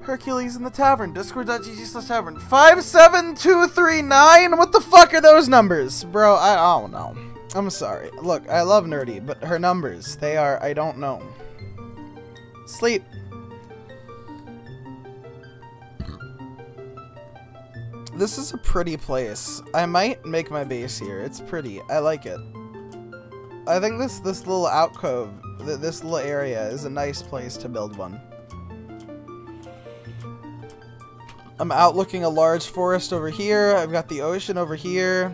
Hercules in the tavern. Discord.gg slash tavern. 57239? What the fuck are those numbers? Bro, I, I don't know. I'm sorry. Look, I love Nerdy, but her numbers, they are, I don't know. Sleep. This is a pretty place. I might make my base here. It's pretty. I like it. I think this this little alcove, th this little area is a nice place to build one. I'm outlooking a large forest over here. I've got the ocean over here.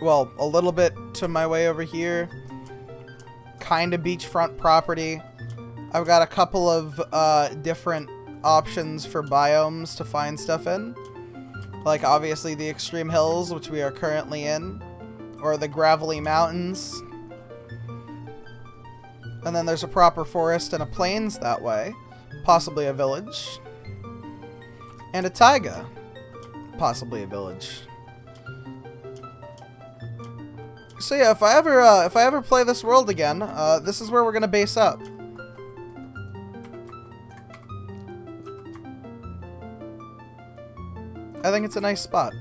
Well, a little bit to my way over here. Kind of beachfront property. I've got a couple of uh, different options for biomes to find stuff in. Like, obviously, the extreme hills, which we are currently in. Or the gravelly mountains. And then there's a proper forest and a plains that way. Possibly a village. And a taiga. Possibly a village. So yeah, if I ever uh, if I ever play this world again, uh, this is where we're gonna base up. I think it's a nice spot.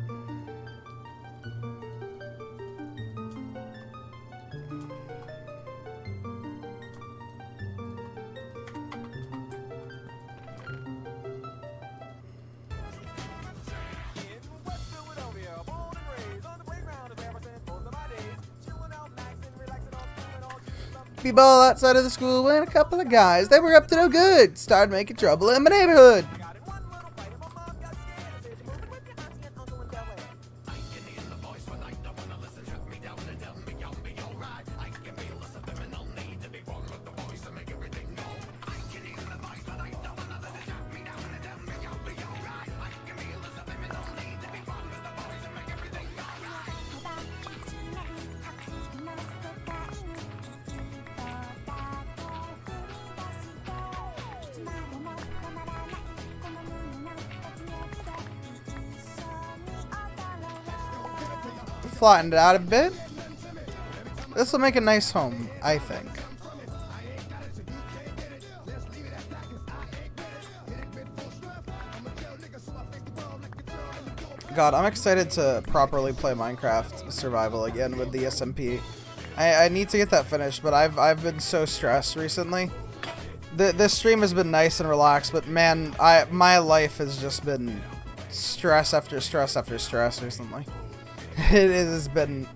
ball outside of the school when a couple of guys that were up to no good started making trouble in my neighborhood. Flattened it out a bit. This will make a nice home, I think. God, I'm excited to properly play Minecraft Survival again with the SMP. I, I need to get that finished, but I've I've been so stressed recently. The this stream has been nice and relaxed, but man, I my life has just been stress after stress after stress recently. It has been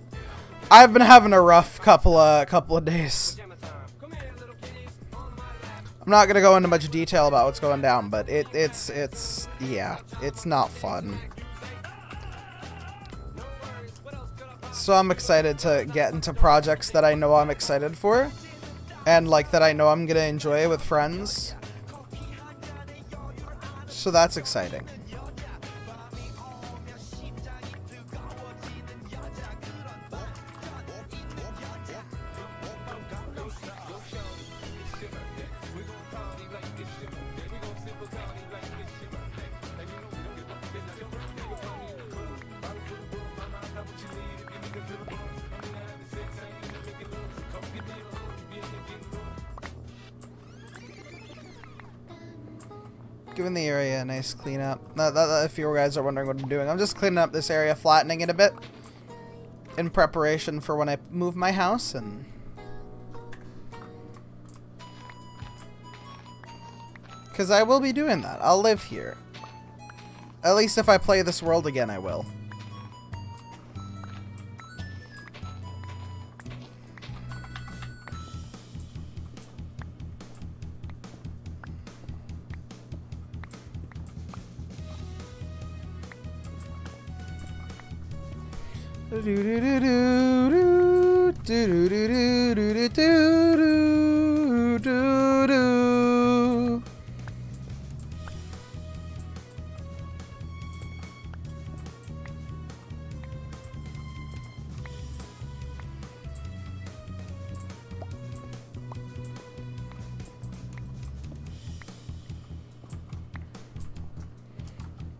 I've been having a rough couple of couple of days. I'm not gonna go into much detail about what's going down, but it it's it's yeah, it's not fun. So I'm excited to get into projects that I know I'm excited for. And like that I know I'm gonna enjoy with friends. So that's exciting. A nice cleanup. If you guys are wondering what I'm doing, I'm just cleaning up this area, flattening it a bit. In preparation for when I move my house and... Because I will be doing that. I'll live here. At least if I play this world again, I will.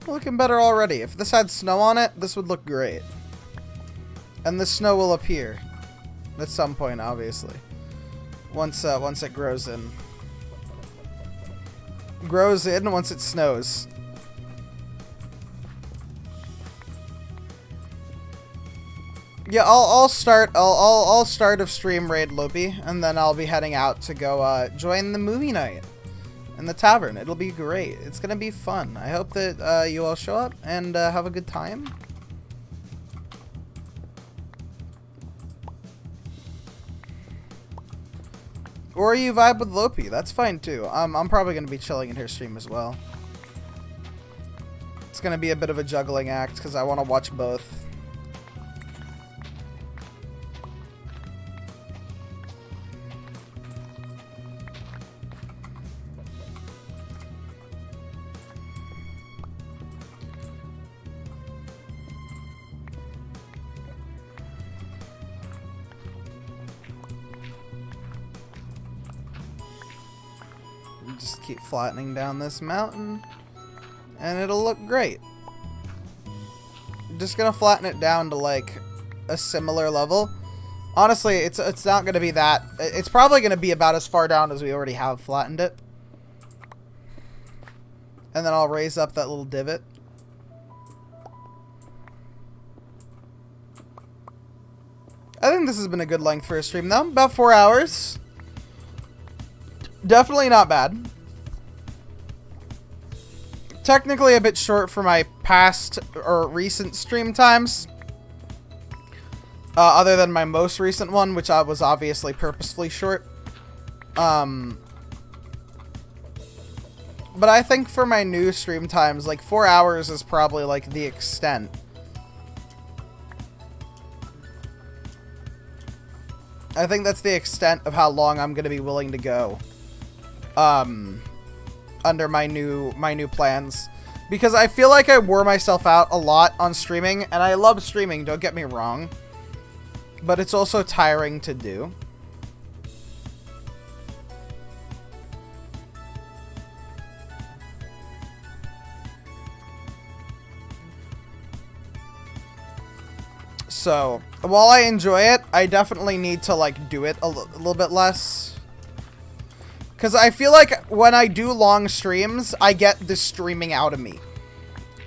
Looking better already. If this had snow on it, this would look great. And the snow will appear. At some point, obviously. Once, uh, once it grows in. Grows in once it snows. Yeah, I'll, I'll start, I'll, I'll, I'll start of stream raid Lopi, and then I'll be heading out to go, uh, join the movie night in the tavern. It'll be great. It's gonna be fun. I hope that uh, you all show up and uh, have a good time. Or you vibe with Lopi. That's fine too. Um, I'm probably gonna be chilling in her stream as well. It's gonna be a bit of a juggling act because I want to watch both. Flattening down this mountain, and it'll look great. Just gonna flatten it down to like a similar level. Honestly, it's it's not gonna be that. It's probably gonna be about as far down as we already have flattened it. And then I'll raise up that little divot. I think this has been a good length for a stream though. About four hours. Definitely not bad. Technically a bit short for my past or recent stream times. Uh, other than my most recent one, which I was obviously purposefully short. Um, but I think for my new stream times, like four hours is probably like the extent. I think that's the extent of how long I'm going to be willing to go. Um, under my new my new plans. Because I feel like I wore myself out a lot on streaming and I love streaming don't get me wrong. But it's also tiring to do. So while I enjoy it I definitely need to like do it a a little bit less because I feel like when I do long streams, I get the streaming out of me.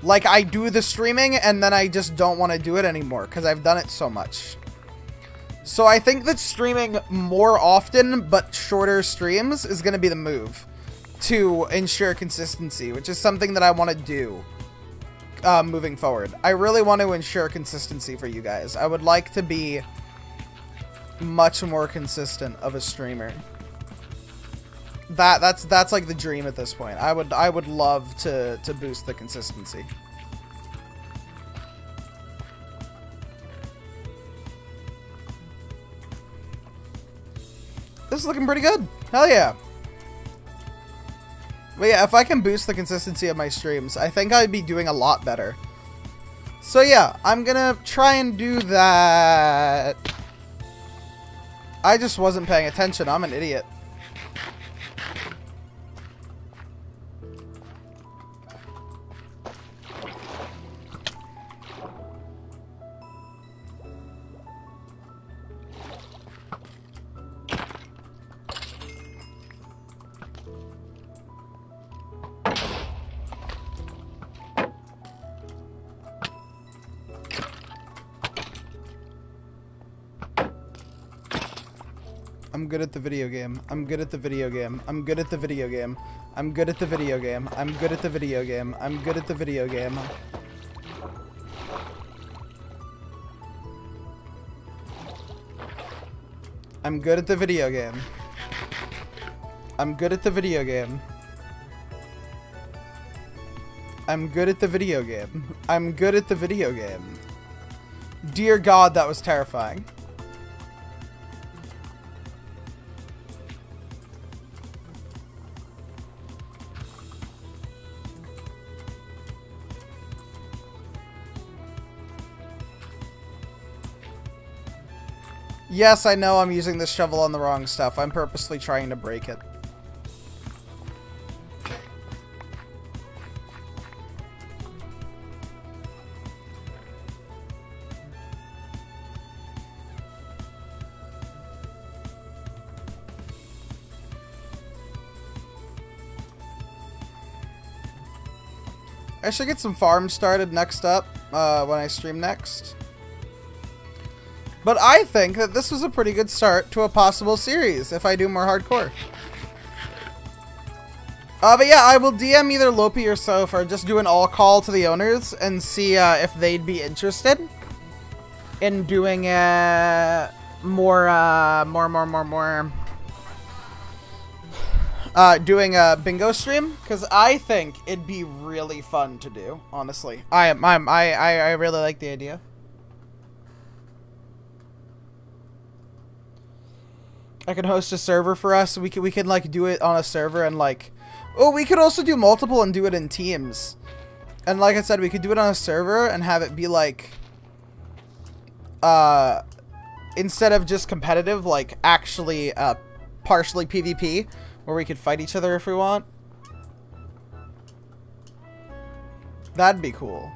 Like, I do the streaming, and then I just don't want to do it anymore, because I've done it so much. So I think that streaming more often, but shorter streams, is going to be the move. To ensure consistency, which is something that I want to do. Uh, moving forward. I really want to ensure consistency for you guys. I would like to be much more consistent of a streamer that that's that's like the dream at this point. I would I would love to to boost the consistency. This is looking pretty good. Hell yeah. But yeah, if I can boost the consistency of my streams, I think I'd be doing a lot better. So yeah, I'm gonna try and do that. I just wasn't paying attention. I'm an idiot. Good at the video game. I'm good at the video game. I'm good at the video game. I'm good at the video game. I'm good at the video game. I'm good at the video game. I'm good at the video game. I'm good at the video game. I'm good at the video game. I'm good at the video game. Dear God, that was terrifying. Yes, I know I'm using this shovel on the wrong stuff. I'm purposely trying to break it. I should get some farms started next up, uh, when I stream next. But I think that this was a pretty good start to a possible series if I do more hardcore. Uh, but yeah, I will DM either Lopi or Soph or just do an all call to the owners and see uh, if they'd be interested in doing uh, more, uh, more, more, more, more, uh, doing a bingo stream because I think it'd be really fun to do. Honestly, I I, I, I really like the idea. I can host a server for us. We can we can like do it on a server and like, oh, we could also do multiple and do it in teams. And like I said, we could do it on a server and have it be like, uh, instead of just competitive, like actually uh, partially PvP, where we could fight each other if we want. That'd be cool.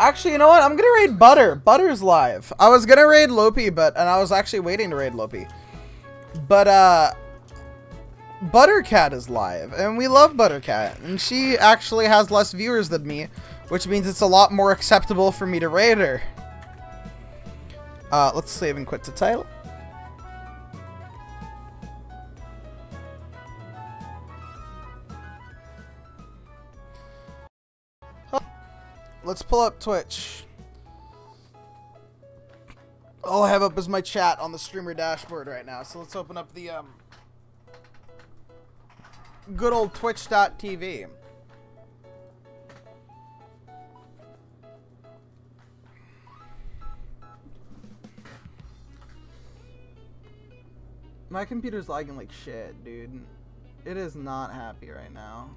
Actually, you know what? I'm gonna raid Butter. Butter's live. I was gonna raid Lopi, but and I was actually waiting to raid Lopi. But uh Buttercat is live, and we love Buttercat, and she actually has less viewers than me, which means it's a lot more acceptable for me to raid her. Uh, let's save and quit the title. Let's pull up Twitch. All I have up is my chat on the streamer dashboard right now. So let's open up the um, good old twitch.tv. My computer's lagging like shit, dude. It is not happy right now.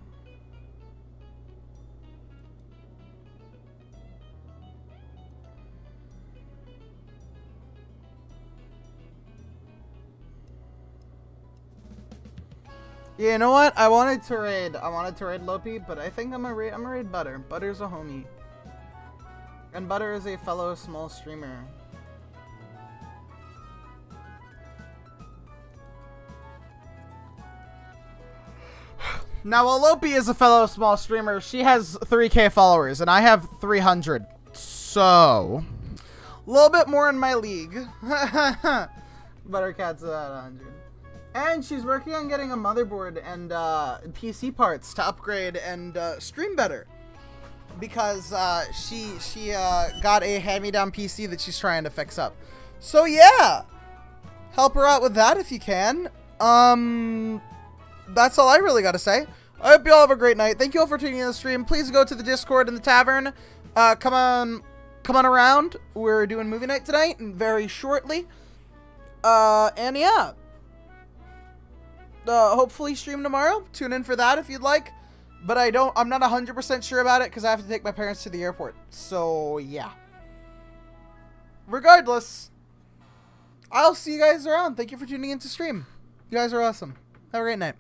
Yeah, you know what? I wanted to raid. I wanted to raid Lopi, but I think I'm gonna raid. I'm gonna raid Butter. Butter's a homie, and Butter is a fellow small streamer. Now, while Lopi is a fellow small streamer, she has 3k followers, and I have 300. So, a little bit more in my league. Buttercat's at 100. And she's working on getting a motherboard and uh, PC parts to upgrade and uh, stream better. Because uh, she she uh, got a hand-me-down PC that she's trying to fix up. So yeah, help her out with that if you can. Um, that's all I really got to say. I hope you all have a great night. Thank you all for tuning in the stream. Please go to the Discord and the tavern. Uh, come on, come on around. We're doing movie night tonight and very shortly. Uh, and yeah uh, hopefully stream tomorrow. Tune in for that if you'd like. But I don't, I'm not 100% sure about it because I have to take my parents to the airport. So, yeah. Regardless, I'll see you guys around. Thank you for tuning in to stream. You guys are awesome. Have a great night.